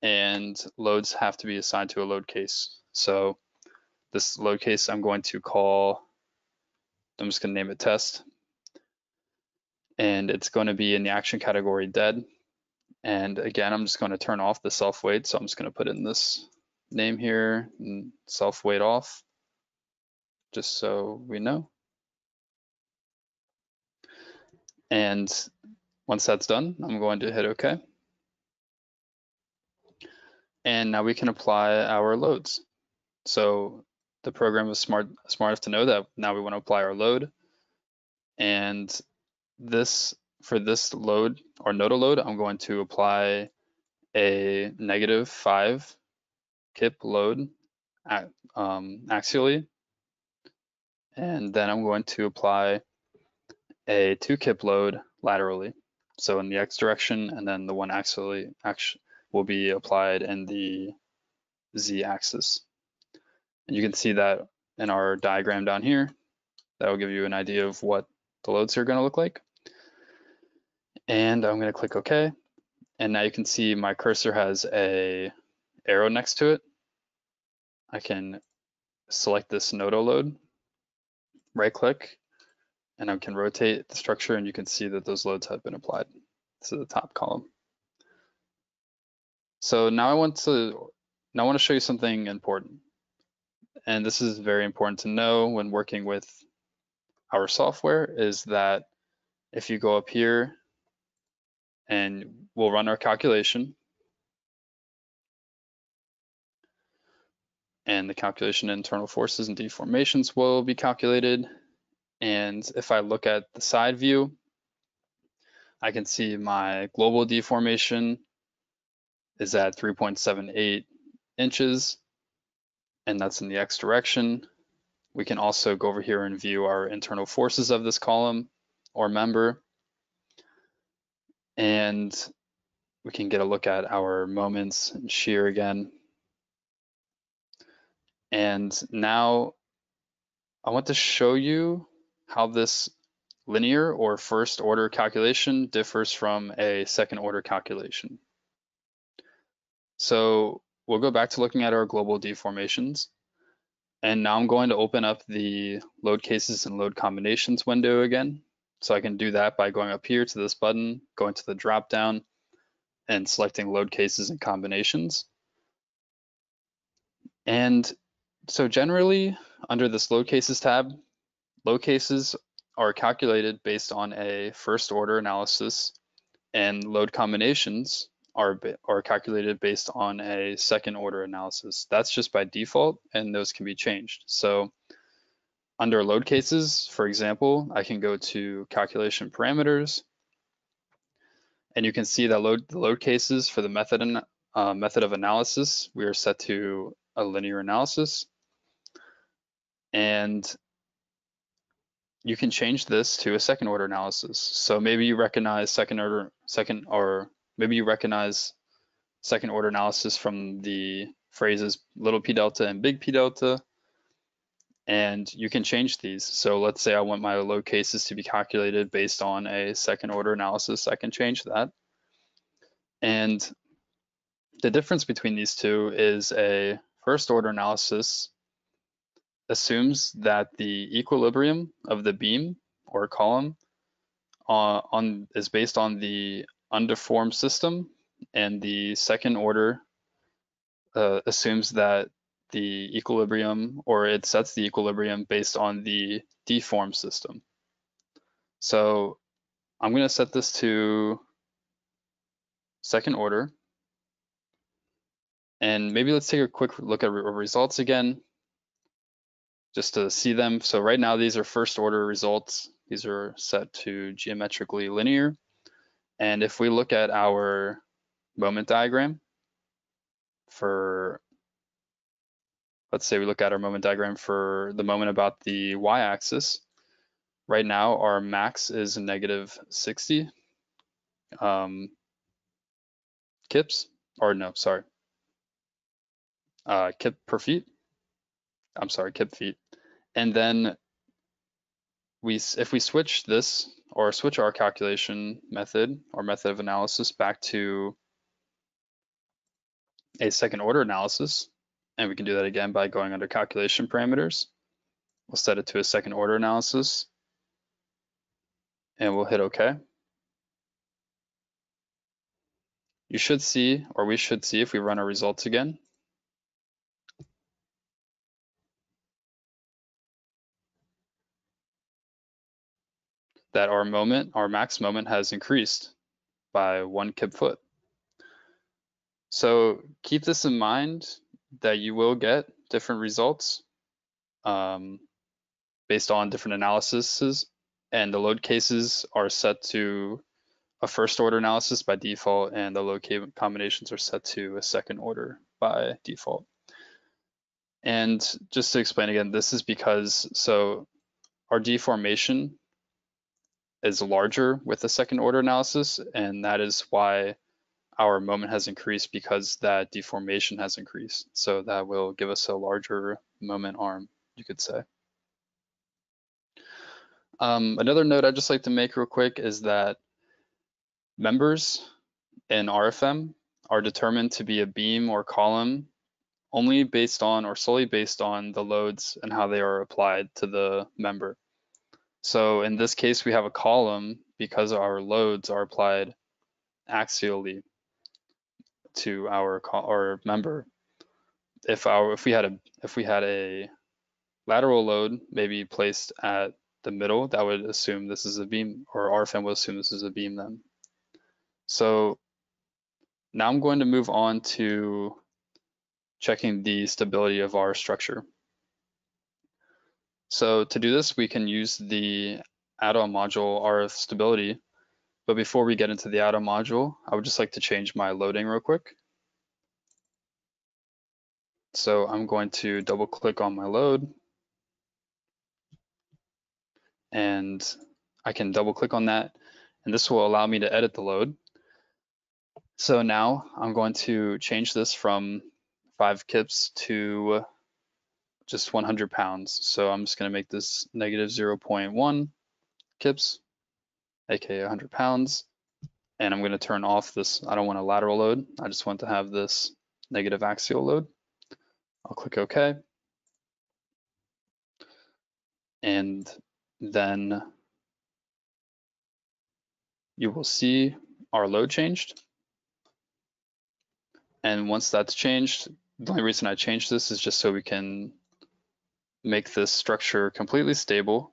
and loads have to be assigned to a load case. So this load case I'm going to call, I'm just gonna name it test. And it's going to be in the action category dead. And again, I'm just gonna turn off the self weight. So I'm just gonna put in this name here and self weight off, just so we know. And once that's done, I'm going to hit OK. And now we can apply our loads. So the program is smart, smart enough to know that now we want to apply our load. And this, for this load or nodal load, I'm going to apply a negative five kip load um, axially. And then I'm going to apply a two kip load laterally. So in the X direction, and then the one axially, will be applied in the Z axis. And you can see that in our diagram down here. That will give you an idea of what the loads are going to look like. And I'm going to click OK. And now you can see my cursor has a arrow next to it. I can select this nodal load, right click, and I can rotate the structure and you can see that those loads have been applied to the top column. So now I want to now I want to show you something important. And this is very important to know when working with our software is that if you go up here and we'll run our calculation and the calculation internal forces and deformations will be calculated. And if I look at the side view, I can see my global deformation is at 3.78 inches, and that's in the X direction. We can also go over here and view our internal forces of this column or member. And we can get a look at our moments and shear again. And now I want to show you how this linear or first order calculation differs from a second order calculation. So we'll go back to looking at our global deformations. And now I'm going to open up the load cases and load combinations window again. So I can do that by going up here to this button, going to the drop down and selecting load cases and combinations. And so generally under this load cases tab, load cases are calculated based on a first order analysis and load combinations are, are calculated based on a second order analysis. That's just by default and those can be changed. So under load cases, for example, I can go to calculation parameters And you can see that load, the load cases for the method, uh, method of analysis, we are set to a linear analysis. And you can change this to a second order analysis. So maybe you recognize second order, second, or maybe you recognize second order analysis from the phrases little p delta and big p delta. And you can change these. So let's say I want my load cases to be calculated based on a second order analysis. I can change that. And the difference between these two is a first order analysis assumes that the equilibrium of the beam or column uh, on is based on the undeformed system and the second order uh, assumes that the equilibrium or it sets the equilibrium based on the deform system. So I'm going to set this to second order. And maybe let's take a quick look at re results again, just to see them. So right now, these are first order results. These are set to geometrically linear. And if we look at our moment diagram for, let's say we look at our moment diagram for the moment about the y-axis. Right now, our max is negative 60 um, kips, or no, sorry, uh, kip per feet. I'm sorry, kip feet. And then we, if we switch this or switch our calculation method or method of analysis back to a second order analysis, and we can do that again by going under calculation parameters. We'll set it to a second order analysis and we'll hit OK. You should see, or we should see if we run our results again. That our moment, our max moment has increased by one kip foot. So keep this in mind that you will get different results um, based on different analyses and the load cases are set to a first order analysis by default and the load combinations are set to a second order by default. And just to explain again, this is because, so our deformation is larger with the second order analysis, and that is why our moment has increased because that deformation has increased. So that will give us a larger moment arm, you could say. Um, another note I'd just like to make real quick is that members in RFEM are determined to be a beam or column only based on or solely based on the loads and how they are applied to the member. So in this case, we have a column because our loads are applied axially to our our member. If our if we had a if we had a lateral load maybe placed at the middle, that would assume this is a beam, or RFEM will assume this is a beam then. So now I'm going to move on to checking the stability of our structure. So to do this, we can use the add-on module RF stability. But before we get into the add-on module, I would just like to change my loading real quick. So I'm going to double click on my load and I can double click on that and this will allow me to edit the load. So now I'm going to change this from five kips to just 100 pounds. So I'm just going to make this negative 0.1 kips, aka 100 pounds. And I'm going to turn off this. I don't want a lateral load. I just want to have this negative axial load. I'll click OK. And then you will see our load changed. And once that's changed, the only reason I changed this is just so we can make this structure completely stable.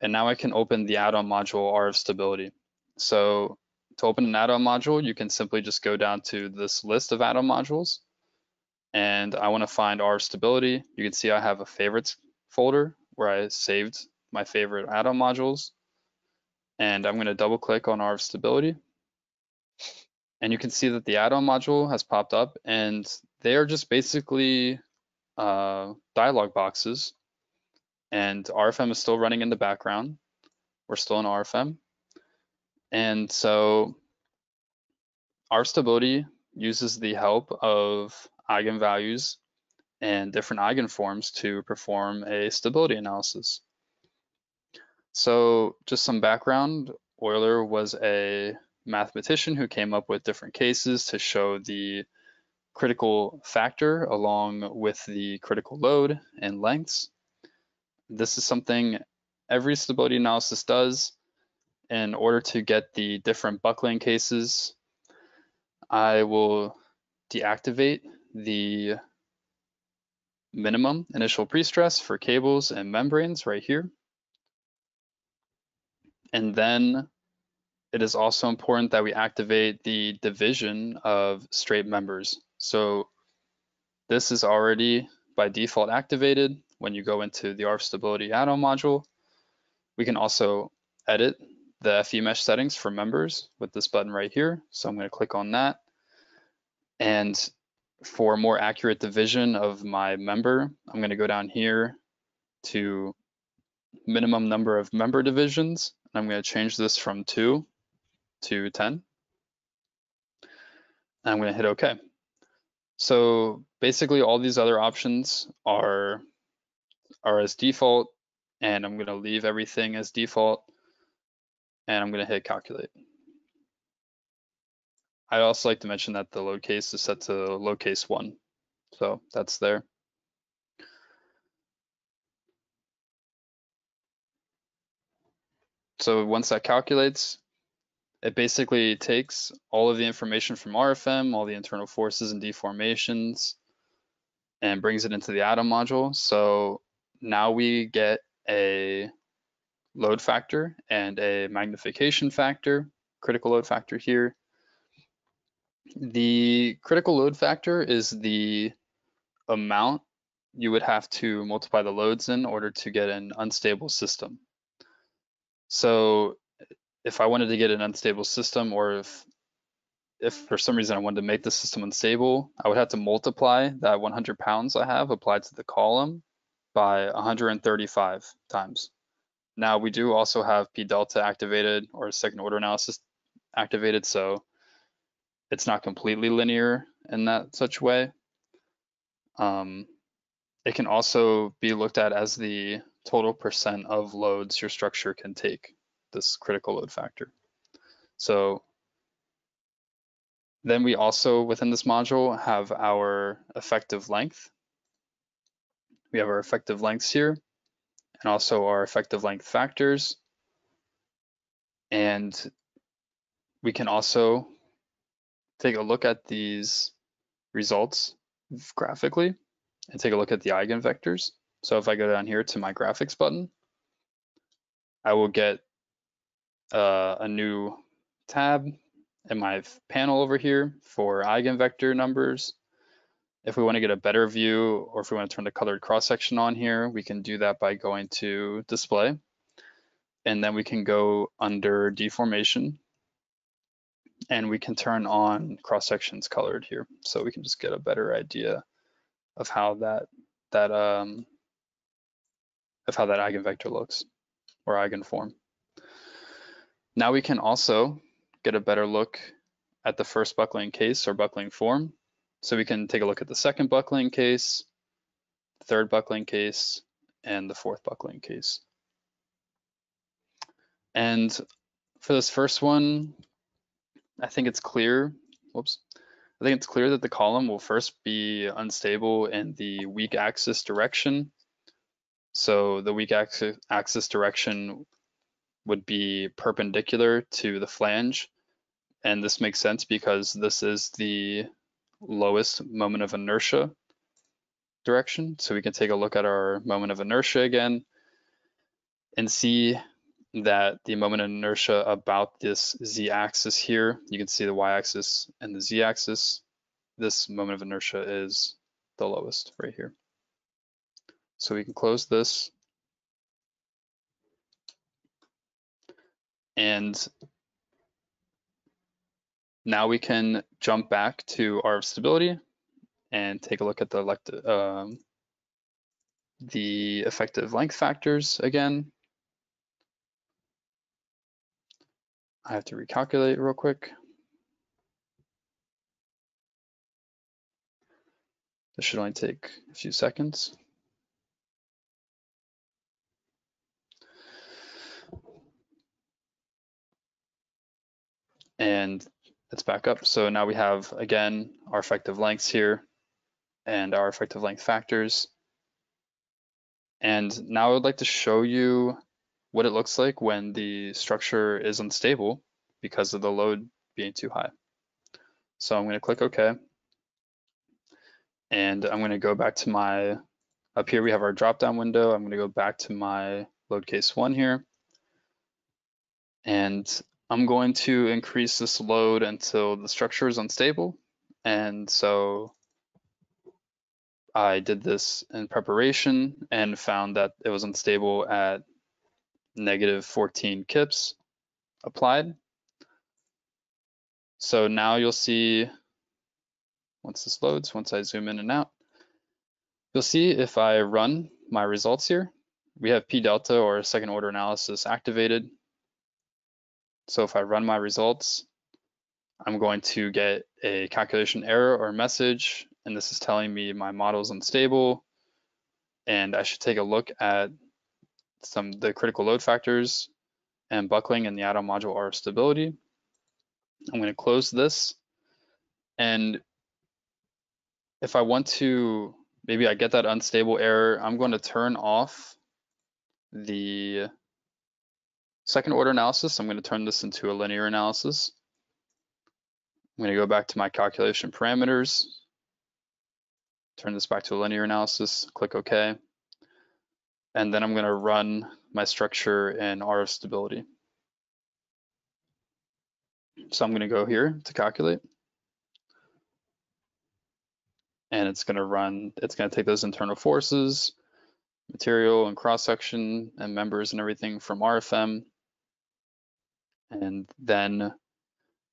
And now I can open the add-on module RF stability. So to open an add-on module, you can simply just go down to this list of add-on modules. And I want to find RF stability. You can see I have a favorites folder where I saved my favorite add-on modules. And I'm going to double click on RF stability. And you can see that the add-on module has popped up and they are just basically uh, dialog boxes and RFEM is still running in the background. We're still in RFEM. And so our stability uses the help of eigenvalues and different eigenforms to perform a stability analysis. So just some background, Euler was a mathematician who came up with different cases to show the critical factor along with the critical load and lengths. This is something every stability analysis does. In order to get the different buckling cases, I will deactivate the minimum initial pre-stress for cables and membranes right here. And then it is also important that we activate the division of straight members. So this is already by default activated when you go into the RF stability add-on module. We can also edit the FE mesh settings for members with this button right here. So I'm going to click on that. And for more accurate division of my member, I'm going to go down here to minimum number of member divisions. And I'm going to change this from 2 to 10. And I'm going to hit OK. So basically all these other options are, are as default, and I'm going to leave everything as default, and I'm going to hit calculate. I'd also like to mention that the load case is set to load case one. So that's there. So once that calculates, it basically takes all of the information from RFEM, all the internal forces and deformations, and brings it into the add-on module. So now we get a load factor and a magnification factor, critical load factor here. The critical load factor is the amount you would have to multiply the loads in order to get an unstable system. So if I wanted to get an unstable system or if if for some reason I wanted to make the system unstable, I would have to multiply that 100 pounds I have applied to the column by 135 times. Now we do also have P delta activated or second order analysis activated, so it's not completely linear in that such way. Um, it can also be looked at as the total percent of loads your structure can take, this critical load factor. So then we also, within this module, have our effective length. We have our effective lengths here, and also our effective length factors. And we can also take a look at these results graphically and take a look at the eigenvectors. So if I go down here to my graphics button, I will get uh, a new tab in my panel over here for eigenvector numbers. If we want to get a better view or if we want to turn the colored cross section on here, we can do that by going to display. And then we can go under deformation and we can turn on cross sections colored here. So we can just get a better idea of how that that um, of how that eigenvector looks or eigenform. Now we can also get a better look at the first buckling case or buckling form. So we can take a look at the second buckling case, third buckling case, and the fourth buckling case. And for this first one, I think it's clear, whoops, I think it's clear that the column will first be unstable in the weak axis direction so the weak axis, axis direction would be perpendicular to the flange. And this makes sense because this is the lowest moment of inertia direction. So we can take a look at our moment of inertia again and see that the moment of inertia about this z-axis here, you can see the y-axis and the z-axis, this moment of inertia is the lowest right here. So we can close this. And now we can jump back to our stability and take a look at the um, the effective length factors again. I have to recalculate real quick. This should only take a few seconds. And it's back up. So now we have, again, our effective lengths here and our effective length factors. And now I would like to show you what it looks like when the structure is unstable because of the load being too high. So I'm going to click OK. And I'm going to go back to my, up here we have our drop down window. I'm going to go back to my load case one here. And I'm going to increase this load until the structure is unstable. And so I did this in preparation and found that it was unstable at negative 14 kips applied. So now you'll see, once this loads, once I zoom in and out, you'll see if I run my results here, we have P delta or second order analysis activated. So if I run my results, I'm going to get a calculation error or message, and this is telling me my model is unstable, and I should take a look at some the critical load factors and buckling and the add-on module RF stability. I'm going to close this, and if I want to, maybe I get that unstable error, I'm going to turn off the second order analysis. I'm going to turn this into a linear analysis. I'm going to go back to my calculation parameters, turn this back to a linear analysis, click OK. And then I'm going to run my structure in RF stability. So I'm going to go here to calculate. And it's going to run, it's going to take those internal forces, material and cross section and members and everything from RFEM. And then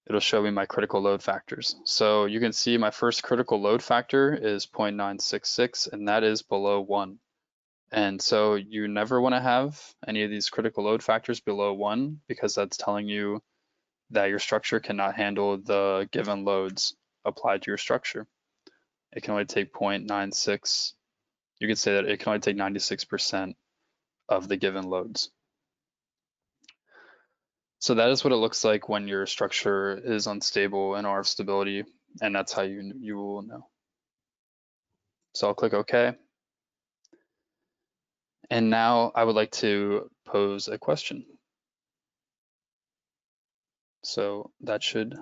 it'll show me my critical load factors. So you can see my first critical load factor is 0.966 and that is below one. And so you never wanna have any of these critical load factors below one because that's telling you that your structure cannot handle the given loads applied to your structure. It can only take 0.96. You could say that it can only take 96% of the given loads. So that is what it looks like when your structure is unstable in RF stability, and that's how you, you will know. So I'll click OK. And now I would like to pose a question. So that should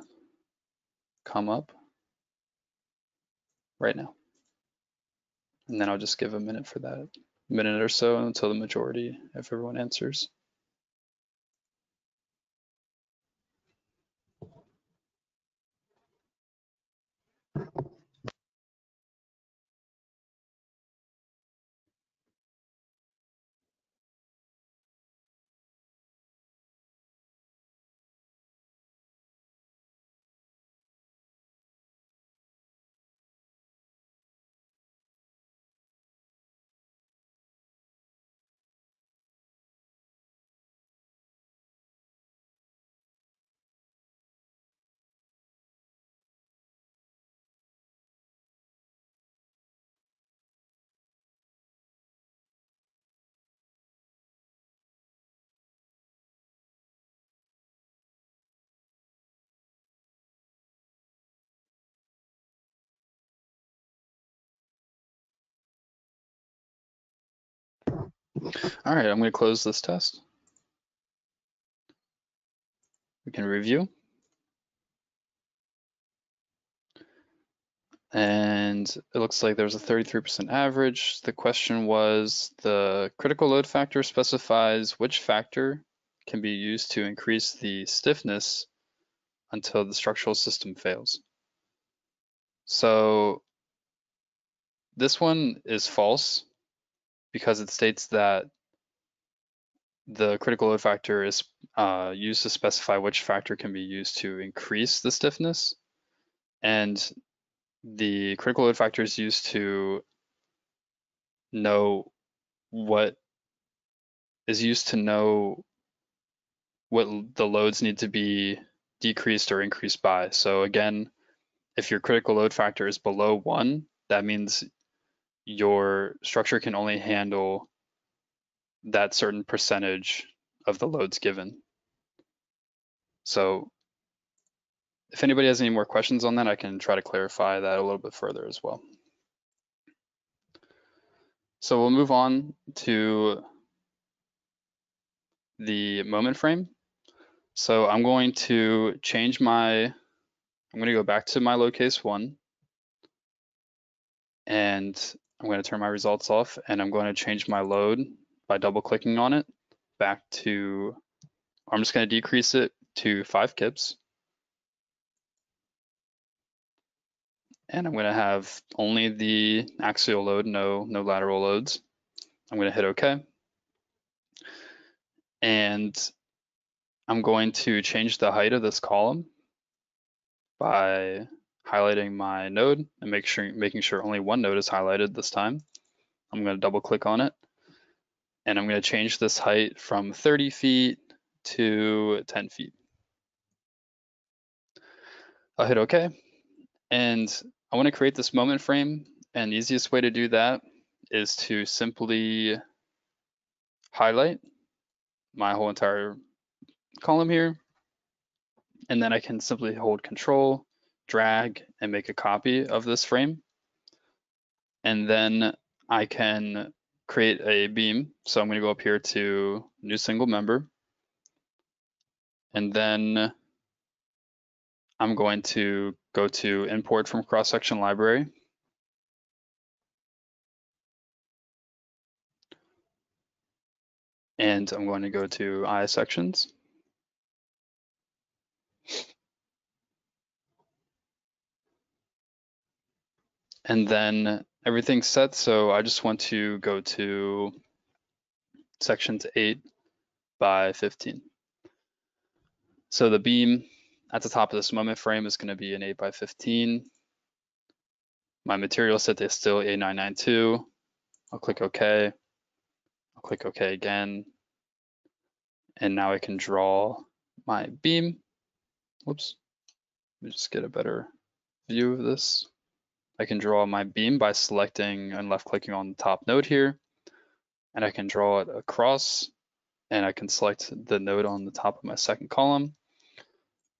come up right now. And then I'll just give a minute for that, minute or so until the majority if everyone answers. All right, I'm going to close this test. We can review. And it looks like there's a 33% average. The question was the critical load factor specifies which factor can be used to increase the stiffness until the structural system fails. So this one is false because it states that the critical load factor is uh, used to specify which factor can be used to increase the stiffness. And the critical load factor is used to know what is used to know what the loads need to be decreased or increased by. So again, if your critical load factor is below one, that means your structure can only handle that certain percentage of the loads given. So if anybody has any more questions on that, I can try to clarify that a little bit further as well. So we'll move on to the moment frame. So I'm going to change my, I'm going to go back to my low case one and I'm going to turn my results off and I'm going to change my load by double clicking on it back to, I'm just going to decrease it to five kips. And I'm going to have only the axial load, no, no lateral loads. I'm going to hit OK. And I'm going to change the height of this column by highlighting my node and make sure, making sure only one node is highlighted this time. I'm going to double click on it and I'm going to change this height from 30 feet to 10 feet. I'll hit OK. And I want to create this moment frame. And the easiest way to do that is to simply highlight my whole entire column here. And then I can simply hold control, drag, and make a copy of this frame. And then I can create a beam. So I'm going to go up here to new single member. And then I'm going to go to import from cross-section library. And I'm going to go to IS sections. And then everything's set, so I just want to go to sections 8 by 15. So the beam at the top of this moment frame is going to be an 8 by 15. My material set is still A992. I'll click OK. I'll click OK again. And now I can draw my beam. Whoops. Let me just get a better view of this. I can draw my beam by selecting and left clicking on the top node here. And I can draw it across and I can select the node on the top of my second column.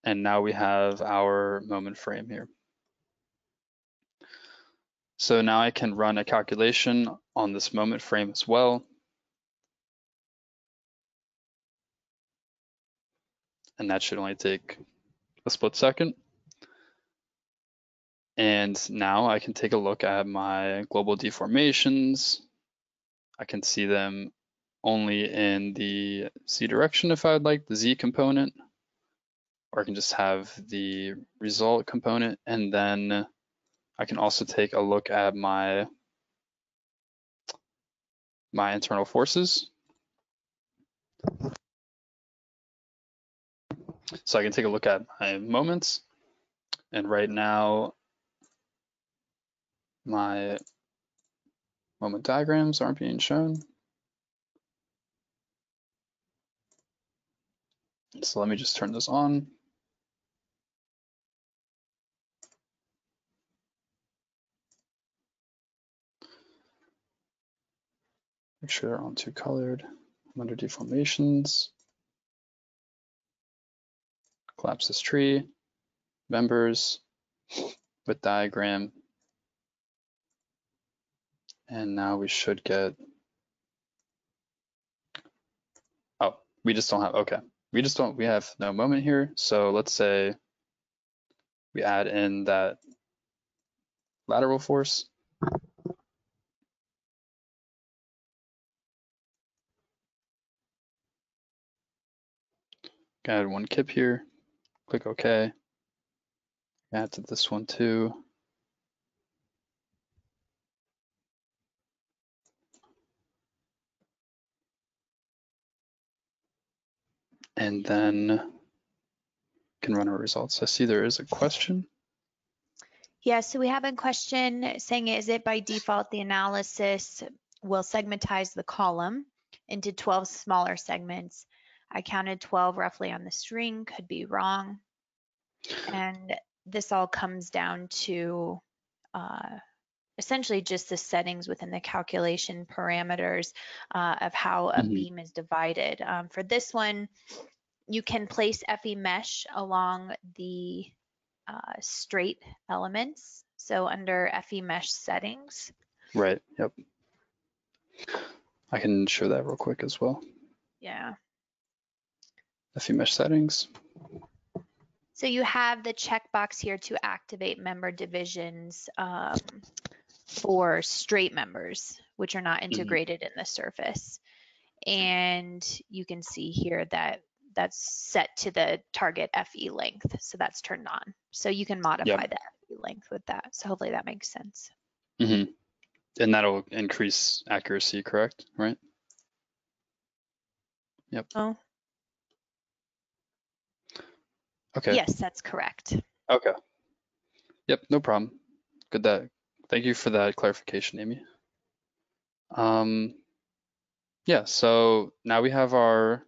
And now we have our moment frame here. So now I can run a calculation on this moment frame as well. And that should only take a split second. And now I can take a look at my global deformations. I can see them only in the Z direction if I would like the Z component, or I can just have the result component. And then I can also take a look at my, my internal forces. So I can take a look at my moments. And right now my moment diagrams aren't being shown. So let me just turn this on. Make sure they're on two colored. I'm under deformations. Collapse this tree, members with diagram, and now we should get, oh, we just don't have, okay. We just don't, we have no moment here. So let's say we add in that lateral force. Add one kip here, click OK. Add to this one too. And then can run our results. I see there is a question. Yeah, so we have a question saying, is it by default the analysis will segmentize the column into 12 smaller segments? I counted 12 roughly on the string, could be wrong. And this all comes down to uh, essentially just the settings within the calculation parameters uh, of how a Mhm. beam is divided. Um, for this one, you can place FE mesh along the uh, straight elements. So under FE mesh settings, Right, yep. I can show that real quick as well. yeah. FE mesh settings. So you have the checkbox here to activate member divisions um, for straight members, which are not integrated in the surface. And you can see here that that's set to the target FE length. So that's turned on. So you can modify the FE length with that. So hopefully that makes sense. hmm And that'll increase accuracy, correct? Right? Yep. Oh, Okay. yes, that's correct. Okay. Yep, no problem. Good that. Thank you for that clarification, Amy. Um, yeah, so now we have our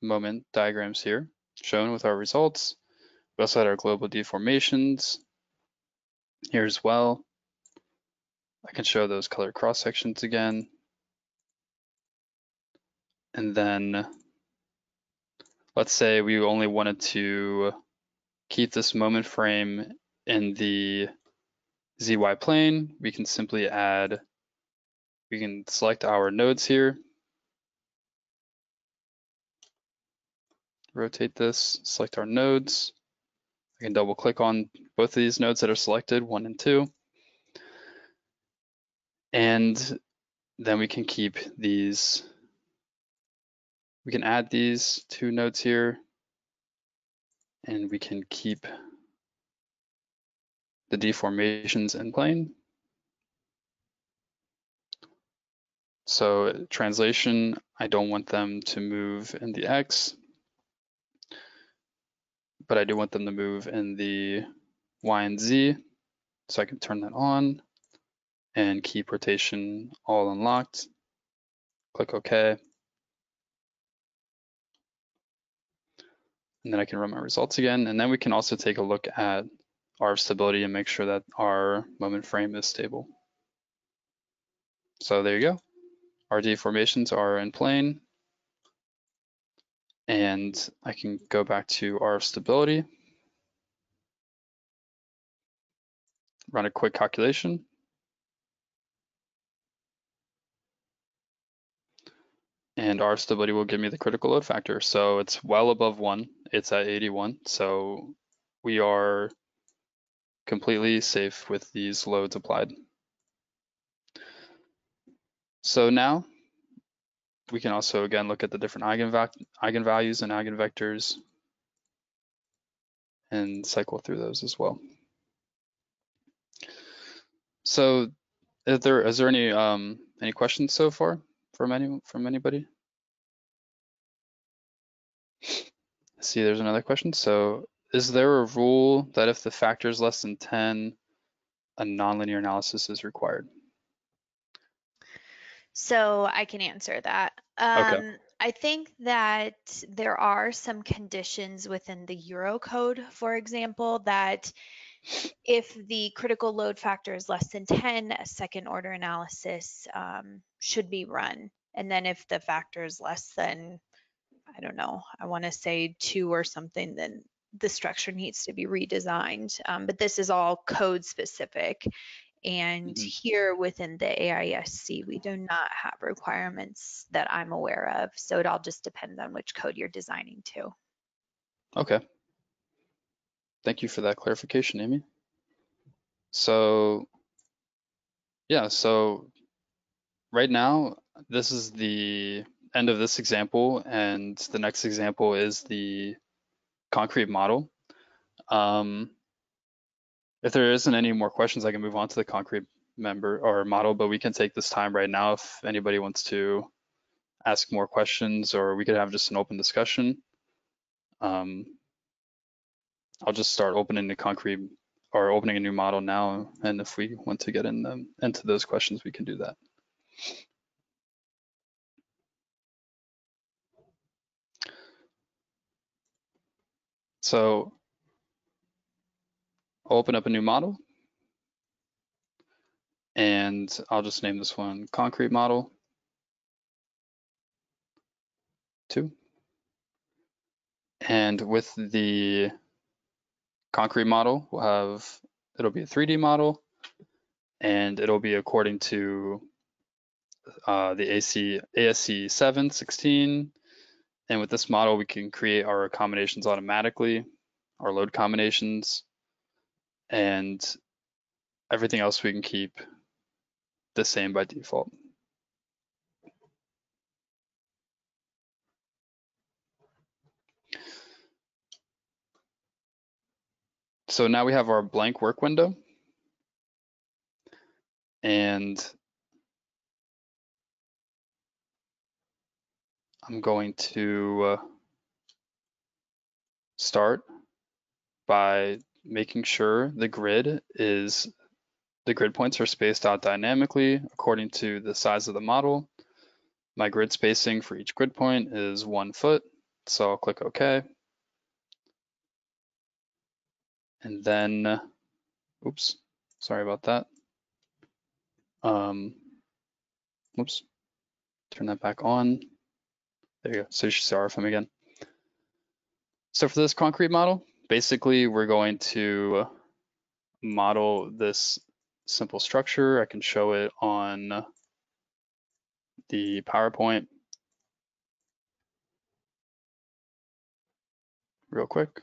moment diagrams here shown with our results. We also had our global deformations here as well. I can show those color cross sections again. And then let's say we only wanted to keep this moment frame in the ZY plane. We can simply add, we can select our nodes here. Rotate this, select our nodes. I can double click on both of these nodes that are selected, one and two. And then we can keep these, we can add these two nodes here and we can keep the deformations in plane. So translation, I don't want them to move in the X, but I do want them to move in the Y and Z. So I can turn that on and keep rotation all unlocked. Click OK. And then I can run my results again. And then we can also take a look at our stability and make sure that our moment frame is stable. So there you go. Our deformations are in plane. And I can go back to our stability. Run a quick calculation. And our stability will give me the critical load factor. So it's well above one. It's at 81. So we are completely safe with these loads applied. So now we can also again look at the different eigenva eigenvalues and eigenvectors and cycle through those as well. So is there is there any um any questions so far from any from anybody? See there's another question. So is there a rule that if the factor is less than 10, a nonlinear analysis is required? So I can answer that. Um, I think that there are some conditions within the Eurocode, for example, that if the critical load factor is less than 10, a second order analysis um, should be run. And then if the factor is less than, I don't know, I want to say two or something, then the structure needs to be redesigned. Um, but this is all code specific. And Mhm. here within the AISC, we do not have requirements that I'm aware of. So it all just depends on which code you're designing to. Okay. Thank you for that clarification, Amy. So, yeah, so right now, this is the end of this example, and the next example is the concrete model. Um, if there isn't any more questions, I can move on to the concrete member or model, but we can take this time right now if anybody wants to ask more questions, or we could have just an open discussion. Um, I'll just start opening the concrete or opening a new model now. And if we want to get in into those questions, we can do that. So I'll open up a new model and I'll just name this one concrete model two. And with the concrete model, we'll have, it'll be a 3D model and it'll be according to uh, the AC, ASCE 7, 16. And with this model, we can create our combinations automatically, our load combinations, and everything else we can keep the same by default. So now we have our blank work window. And I'm going to uh, start by making sure the grid is, the grid points are spaced out dynamically according to the size of the model. My grid spacing for each grid point is one foot, so I'll click OK. And then, oops, sorry about that. Um, oops, turn that back on. There you go, so you should see RFEM again. So for this concrete model, basically we're going to model this simple structure. I can show it on the PowerPoint real quick.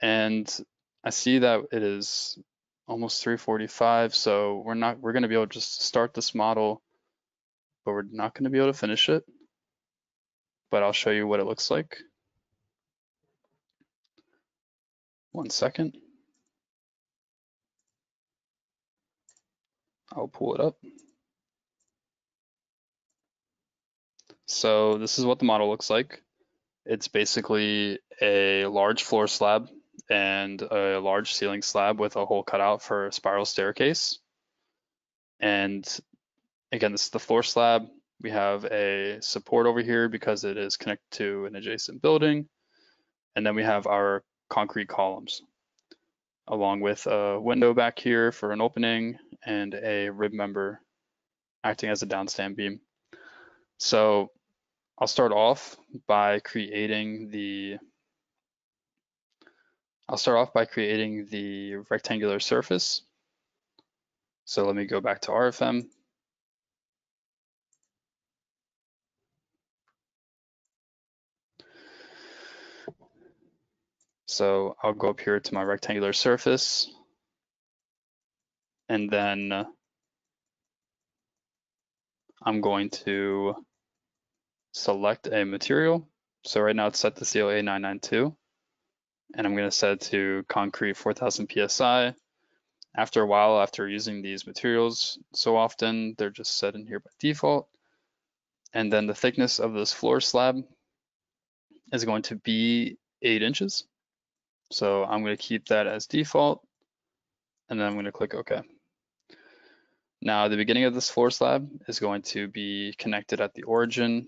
And I see that it is almost 345, so we're not we're going to be able to just start this model, but we're not going to be able to finish it. But I'll show you what it looks like. One second. I'll pull it up. So this is what the model looks like. It's basically a large floor slab and a large ceiling slab with a hole cut out for a spiral staircase. And again, this is the floor slab. We have a support over here because it is connected to an adjacent building. And then we have our concrete columns along with a window back here for an opening and a rib member acting as a downstand beam. So I'll start off by creating the I'll start off by creating the rectangular surface. So let me go back to RFEM. So I'll go up here to my rectangular surface and then uh, I'm going to select a material. So right now it's set to CLA 992 and I'm going to set it to concrete 4000 psi. After a while, after using these materials so often, they're just set in here by default. And then the thickness of this floor slab is going to be eight inches. So I'm going to keep that as default, and then I'm going to click OK. Now the beginning of this floor slab is going to be connected at the origin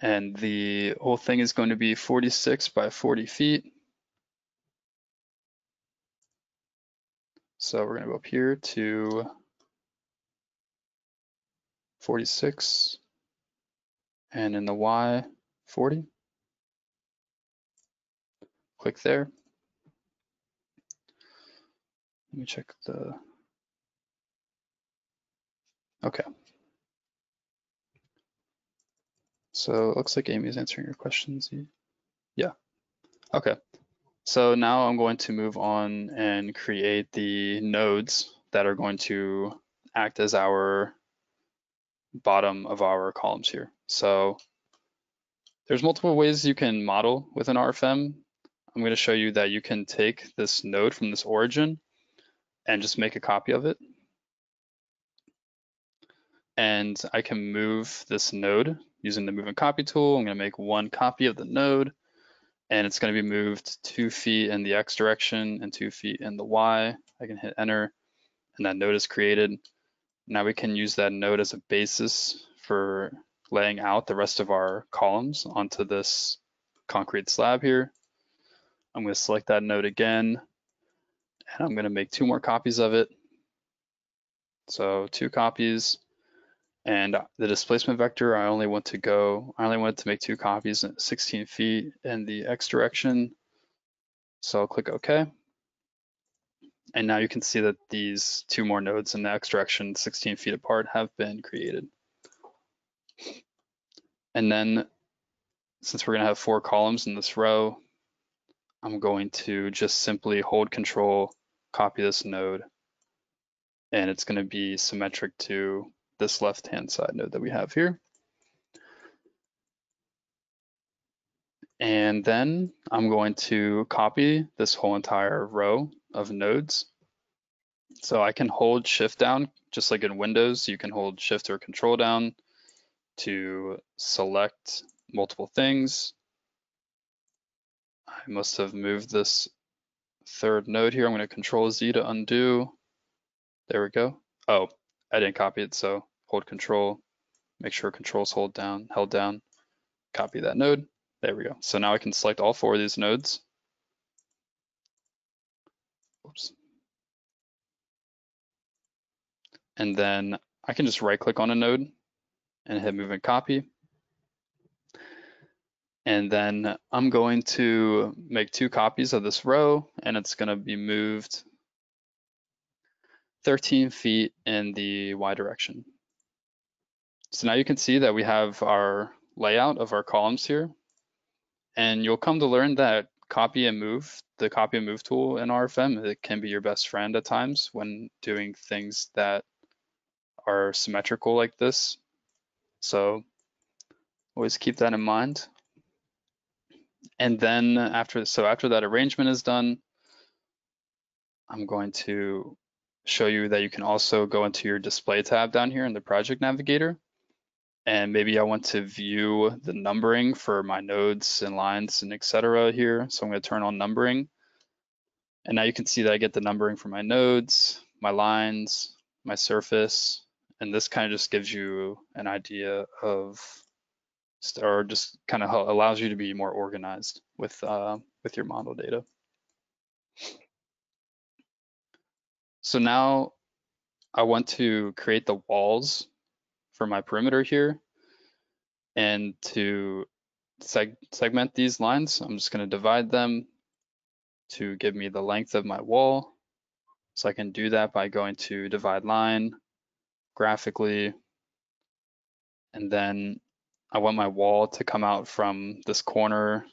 and the whole thing is going to be 46 by 40 feet. So we're going to go up here to 46 and in the Y 40. Click there. Let me check the, okay. So it looks like Amy is answering your questions. Yeah. Okay. So now I'm going to move on and create the nodes that are going to act as our bottom of our columns here. So there's multiple ways you can model with an RFEM. I'm going to show you that you can take this node from this origin and just make a copy of it. And I can move this node using the move and copy tool. I'm going to make one copy of the node and it's going to be moved two feet in the X direction and two feet in the Y. I can hit enter and that node is created. Now we can use that node as a basis for laying out the rest of our columns onto this concrete slab here. I'm going to select that node again and I'm going to make two more copies of it. So two copies and the displacement vector, I only want to go, I only want to make two copies at 16 feet in the X direction. So I'll click OK. And now you can see that these two more nodes in the X direction, 16 feet apart, have been created. And then since we're gonna have four columns in this row, I'm going to just simply hold control, copy this node, and it's gonna be symmetric to this left-hand side node that we have here. And then I'm going to copy this whole entire row of nodes. So I can hold shift down, just like in Windows, you can hold shift or control down to select multiple things. I must have moved this third node here. I'm going to control Z to undo. There we go. Oh, I didn't copy it, so hold control, make sure controls hold down, held down, copy that node. There we go. So now I can select all four of these nodes. Oops. And then I can just right click on a node and hit move and copy. And then I'm going to make two copies of this row and it's gonna be moved 13 feet in the Y direction. So now you can see that we have our layout of our columns here. And you'll come to learn that copy and move, the copy and move tool in RFEM, it can be your best friend at times when doing things that are symmetrical like this. So always keep that in mind. And then after, so after that arrangement is done, I'm going to show you that you can also go into your display tab down here in the project navigator. And maybe I want to view the numbering for my nodes and lines and etc. here. So I'm going to turn on numbering. And now you can see that I get the numbering for my nodes, my lines, my surface, and this kind of just gives you an idea of, or just kind of allows you to be more organized with uh, with your model data. So now I want to create the walls for my perimeter here. And to seg segment these lines, I'm just going to divide them to give me the length of my wall. So I can do that by going to divide line, graphically, and then I want my wall to come out from this corner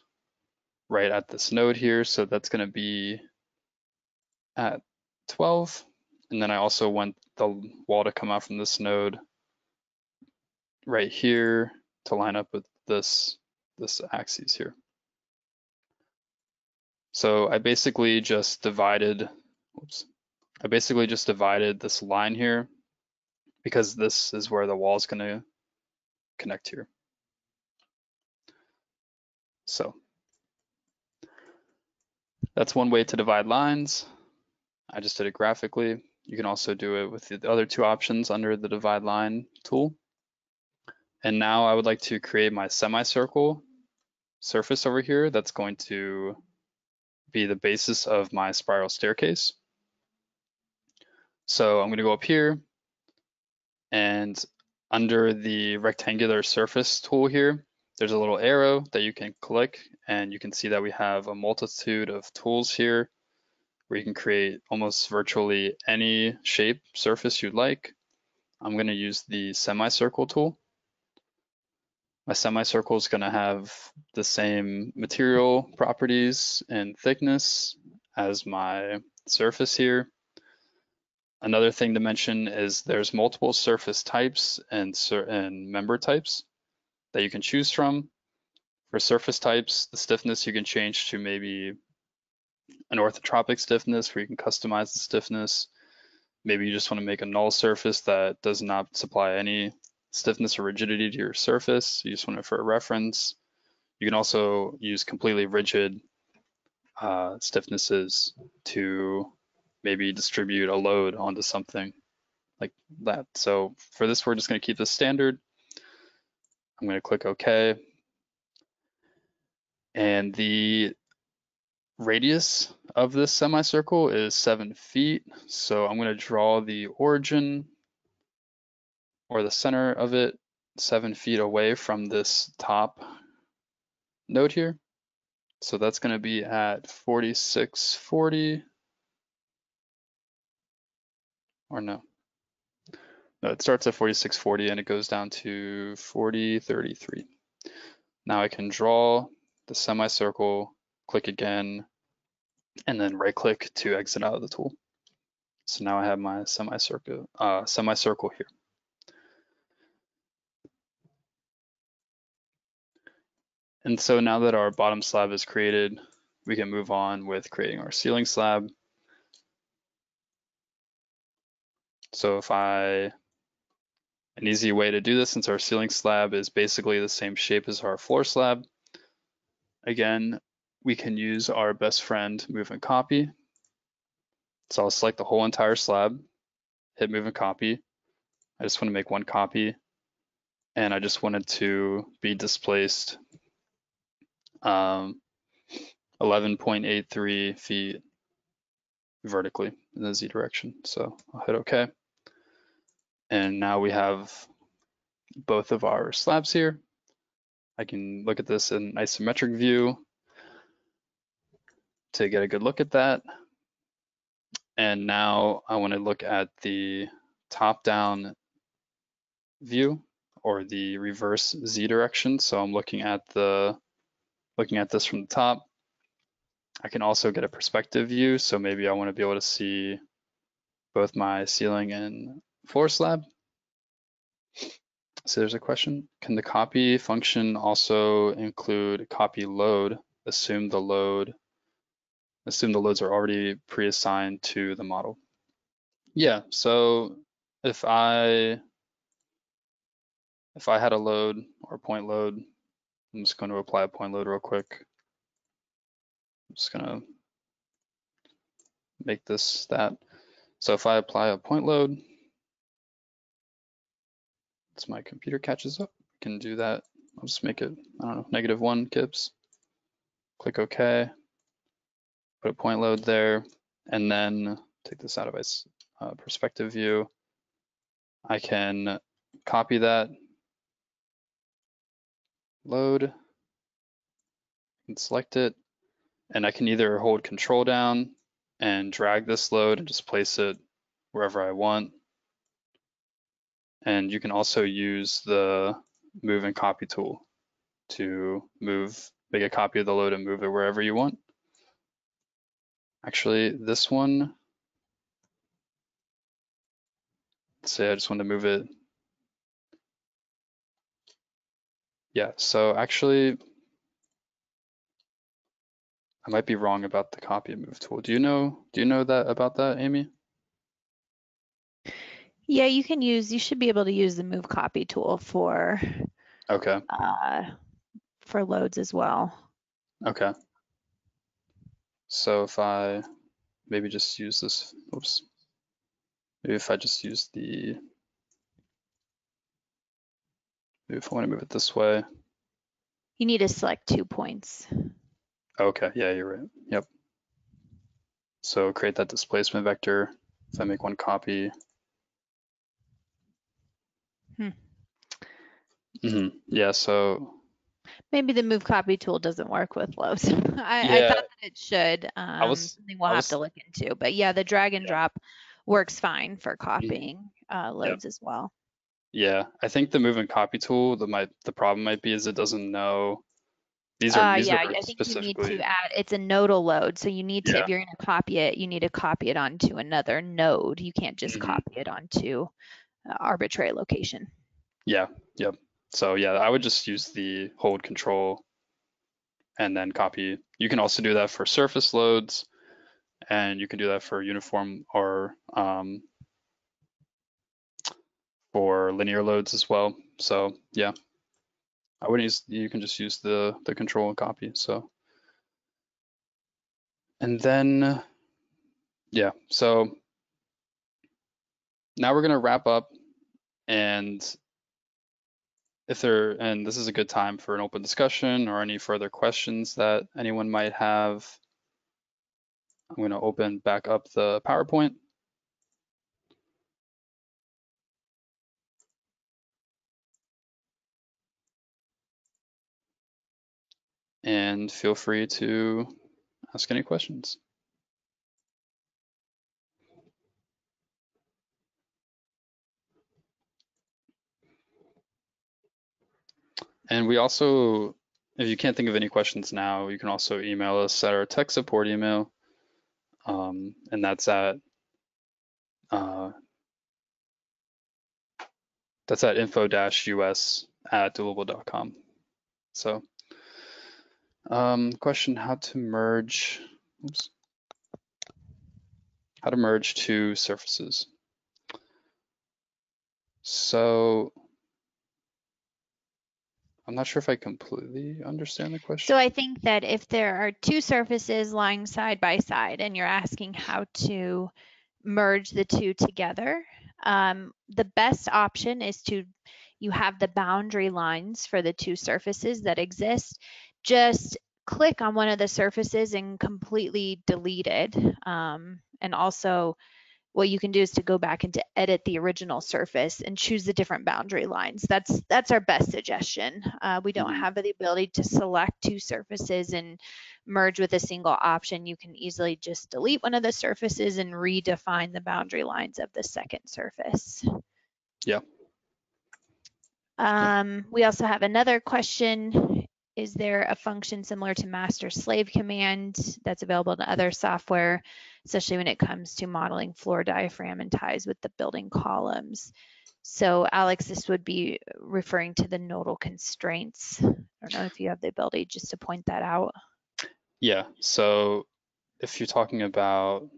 right at this node here. So that's going to be at 12. And then I also want the wall to come out from this node right here to line up with this, this axis here. So I basically just divided, whoops, I basically just divided this line here because this is where the wall is going to connect here. So that's one way to divide lines. I just did it graphically. You can also do it with the other two options under the divide line tool. And now I would like to create my semicircle surface over here that's going to be the basis of my spiral staircase. So I'm going to go up here and under the rectangular surface tool here, there's a little arrow that you can click and you can see that we have a multitude of tools here where you can create almost virtually any shape surface you'd like. I'm going to use the semicircle tool my semicircle is going to have the same material properties and thickness as my surface here. Another thing to mention is there's multiple surface types and, and member types that you can choose from. For surface types, the stiffness you can change to maybe an orthotropic stiffness where you can customize the stiffness. Maybe you just want to make a null surface that does not supply any stiffness or rigidity to your surface. You just want it for a reference. You can also use completely rigid uh, stiffnesses to maybe distribute a load onto something like that. So for this, we're just going to keep this standard. I'm going to click OK. And the radius of this semicircle is seven feet. So I'm going to draw the origin or the center of it seven feet away from this top node here. So that's going to be at 4640 or no. No, it starts at 4640 and it goes down to 4033. Now I can draw the semicircle, click again, and then right click to exit out of the tool. So now I have my semicircle, uh, semicircle here. And so now that our bottom slab is created, we can move on with creating our ceiling slab. So if I, an easy way to do this since our ceiling slab is basically the same shape as our floor slab, again, we can use our best friend move and copy. So I'll select the whole entire slab, hit move and copy. I just want to make one copy and I just wanted to be displaced um, 11.83 feet vertically in the Z direction. So I'll hit OK. And now we have both of our slabs here. I can look at this in isometric view to get a good look at that. And now I want to look at the top-down view or the reverse Z direction. So I'm looking at the looking at this from the top. I can also get a perspective view. So maybe I want to be able to see both my ceiling and floor slab. So there's a question. Can the copy function also include copy load? Assume the load, assume the loads are already pre-assigned to the model. Yeah, so if I if I had a load or point load I'm just going to apply a point load real quick. I'm just going to make this that. So if I apply a point load, as my computer catches up, I can do that. I'll just make it, I don't know, negative one kips. Click OK. Put a point load there, and then take this out of its uh, perspective view. I can copy that load and select it. And I can either hold control down and drag this load and just place it wherever I want. And you can also use the move and copy tool to move, make a copy of the load and move it wherever you want. Actually, this one, let's say I just want to move it Yeah, so actually, I might be wrong about the copy and move tool. Do you know, do you know that about that, Amy? Yeah, you can use, you should be able to use the move copy tool for, Okay, uh, for loads as well. okay. So if I maybe just use this, oops. Maybe if I just use the Maybe if I want to move it this way. You need to select two points. Okay, yeah, you're right. Yep. So create that displacement vector. If I make one copy. Hmm. Mm -hmm. Yeah, so. Maybe the move copy tool doesn't work with loads. I, yeah, I, thought that it should. Um, I was, something we'll I have to look into. But yeah, the drag and yeah. drop works fine for Mm-hmm. copying uh, loads as well. Yeah, I think the move and copy tool, the might the problem might be is it doesn't know these are Uh, these yeah, are I think you need to add, it's a nodal load. So you need to, Yeah. if you're going to copy it, you need to copy it onto another node. You can't just Mhm. copy it onto arbitrary location. yeah, yep. So yeah, I would just use the hold control and then copy. You can also do that for surface loads and you can do that for uniform or um for linear loads as well. So yeah, I wouldn't use, you can just use the, the control and copy, so. And then, yeah, so now we're gonna wrap up and if there, and this is a good time for an open discussion or any further questions that anyone might have. I'm going to open back up the PowerPoint. And feel free to ask any questions. And we also, if you can't think of any questions now, you can also email us at our tech support email. Um, and that's at uh, that's at info-us at dlubal.com. So um, question, how to merge, oops, how to merge two surfaces. So I'm not sure if I completely understand the question. So I think that if there are two surfaces lying side by side and you're asking how to merge the two together, um, the best option is to you have the boundary lines for the two surfaces that exist. Just click on one of the surfaces and completely delete it. Um, and also what you can do is to go back and to edit the original surface and choose the different boundary lines. That's that's our best suggestion. Uh, we don't Mhm. have the ability to select two surfaces and merge with a single option. You can easily just delete one of the surfaces and redefine the boundary lines of the second surface. Yeah. Um, we also have another question. Is there a function similar to master slave command that's available in other software, especially when it comes to modeling floor diaphragm and ties with the building columns? So Alex, this would be referring to the nodal constraints. I don't know if you have the ability just to point that out. Yeah, so if you're talking about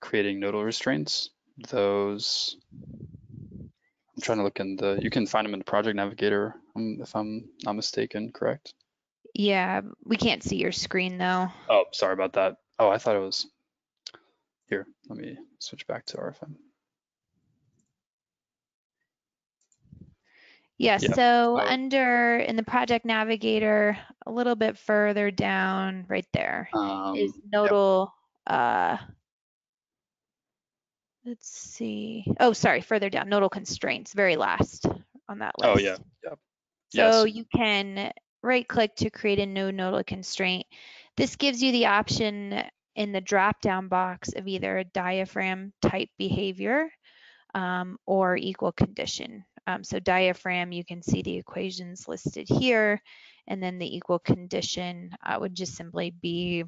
creating nodal restraints, those, I'm trying to look in the, you can find them in the project navigator, um, if I'm not mistaken, correct? Yeah, we can't see your screen though. Oh, sorry about that. Oh, I thought it was, here, let me switch back to RFEM. Yeah, Yeah, so so- under in the project navigator, a little bit further down, right there, Um, is yep, nodal, uh, let's see. Oh, sorry, further down, nodal constraints, very last on that list. Oh, yeah, yep. So Yes. you can right click to create a no nodal constraint. This gives you the option in the drop down box of either a diaphragm type behavior um, or equal condition. Um, so diaphragm, you can see the equations listed here, and then the equal condition uh, would just simply be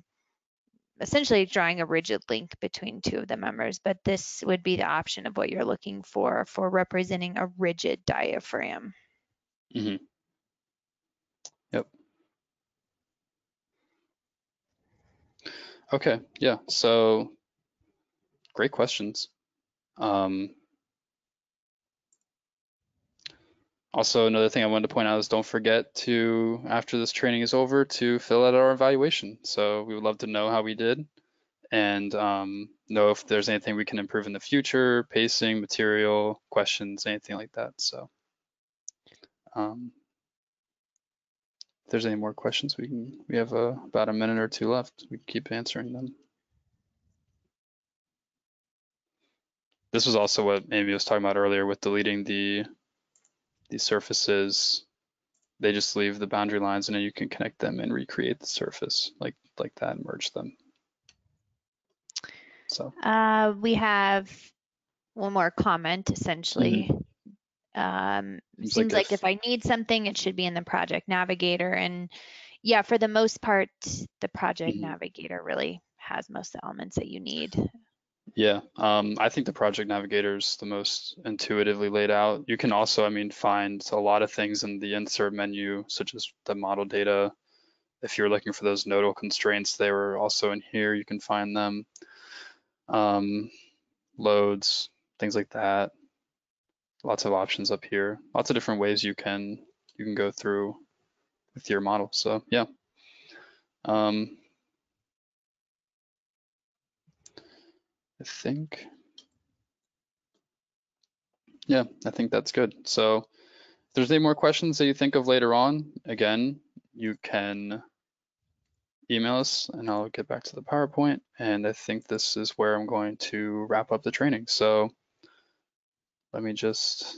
essentially drawing a rigid link between two of the members, but this would be the option of what you're looking for for representing a rigid diaphragm. hmm Okay, yeah, so great questions. Um, also, another thing I wanted to point out is don't forget to, after this training is over, to fill out our evaluation. So we would love to know how we did and um, know if there's anything we can improve in the future, pacing, material, questions, anything like that. So um, there's any more questions, we can, we have uh, about a minute or two left. We can keep answering them. This was also what Amy was talking about earlier with deleting the these surfaces. They just leave the boundary lines and then you can connect them and recreate the surface like like that and merge them. So Uh, we have one more comment essentially. Um, Seems seems like like if I need something, it should be in the project navigator. And yeah, for the most part, the project Mhm. navigator really has most of the elements that you need. yeah, um, I think the project navigator is the most intuitively laid out. You can also, I mean, find a lot of things in the insert menu, such as the model data. If you're looking for those nodal constraints, they were also in here. You can find them. Um, loads, things like that. Lots of options up here, lots of different ways you can you can go through with your model. So yeah. Um, I think, yeah, I think that's good. So if there's any more questions that you think of later on, again, you can email us and I'll get back to the PowerPoint. And I think this is where I'm going to wrap up the training. So let me just,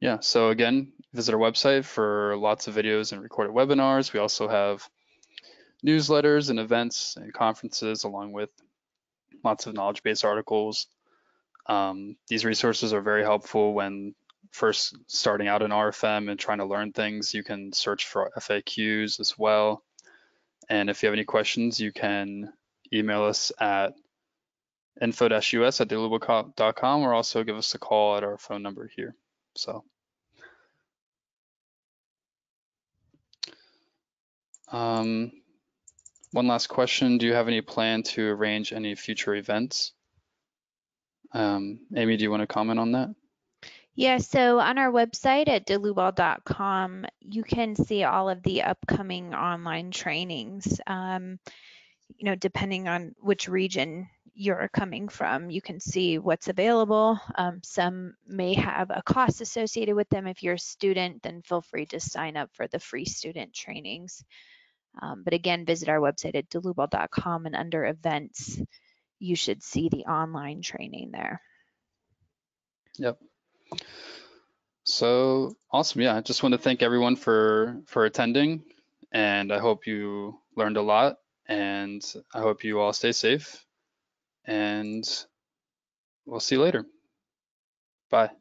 yeah, so again, visit our website for lots of videos and recorded webinars. We also have newsletters and events and conferences along with lots of knowledge-based articles. Um, these resources are very helpful when first starting out in RFEM and trying to learn things. You can search for FAQs as well. And if you have any questions, you can email us at info-us at dlubal.com or also give us a call at our phone number here. So. Um, one last question. Do you have any plan to arrange any future events? Um, Amy, do you want to comment on that? Yeah, so on our website at dlubal.com, you can see all of the upcoming online trainings. Um, you know, depending on which region you're coming from, you can see what's available. Um, some may have a cost associated with them. If you're a student, then feel free to sign up for the free student trainings. Um, but again, visit our website at dlubal.com and under events, you should see the online training there. Yep. So awesome. Yeah, I just want to thank everyone for for attending and I hope you learned a lot and I hope you all stay safe and we'll see you later. Bye.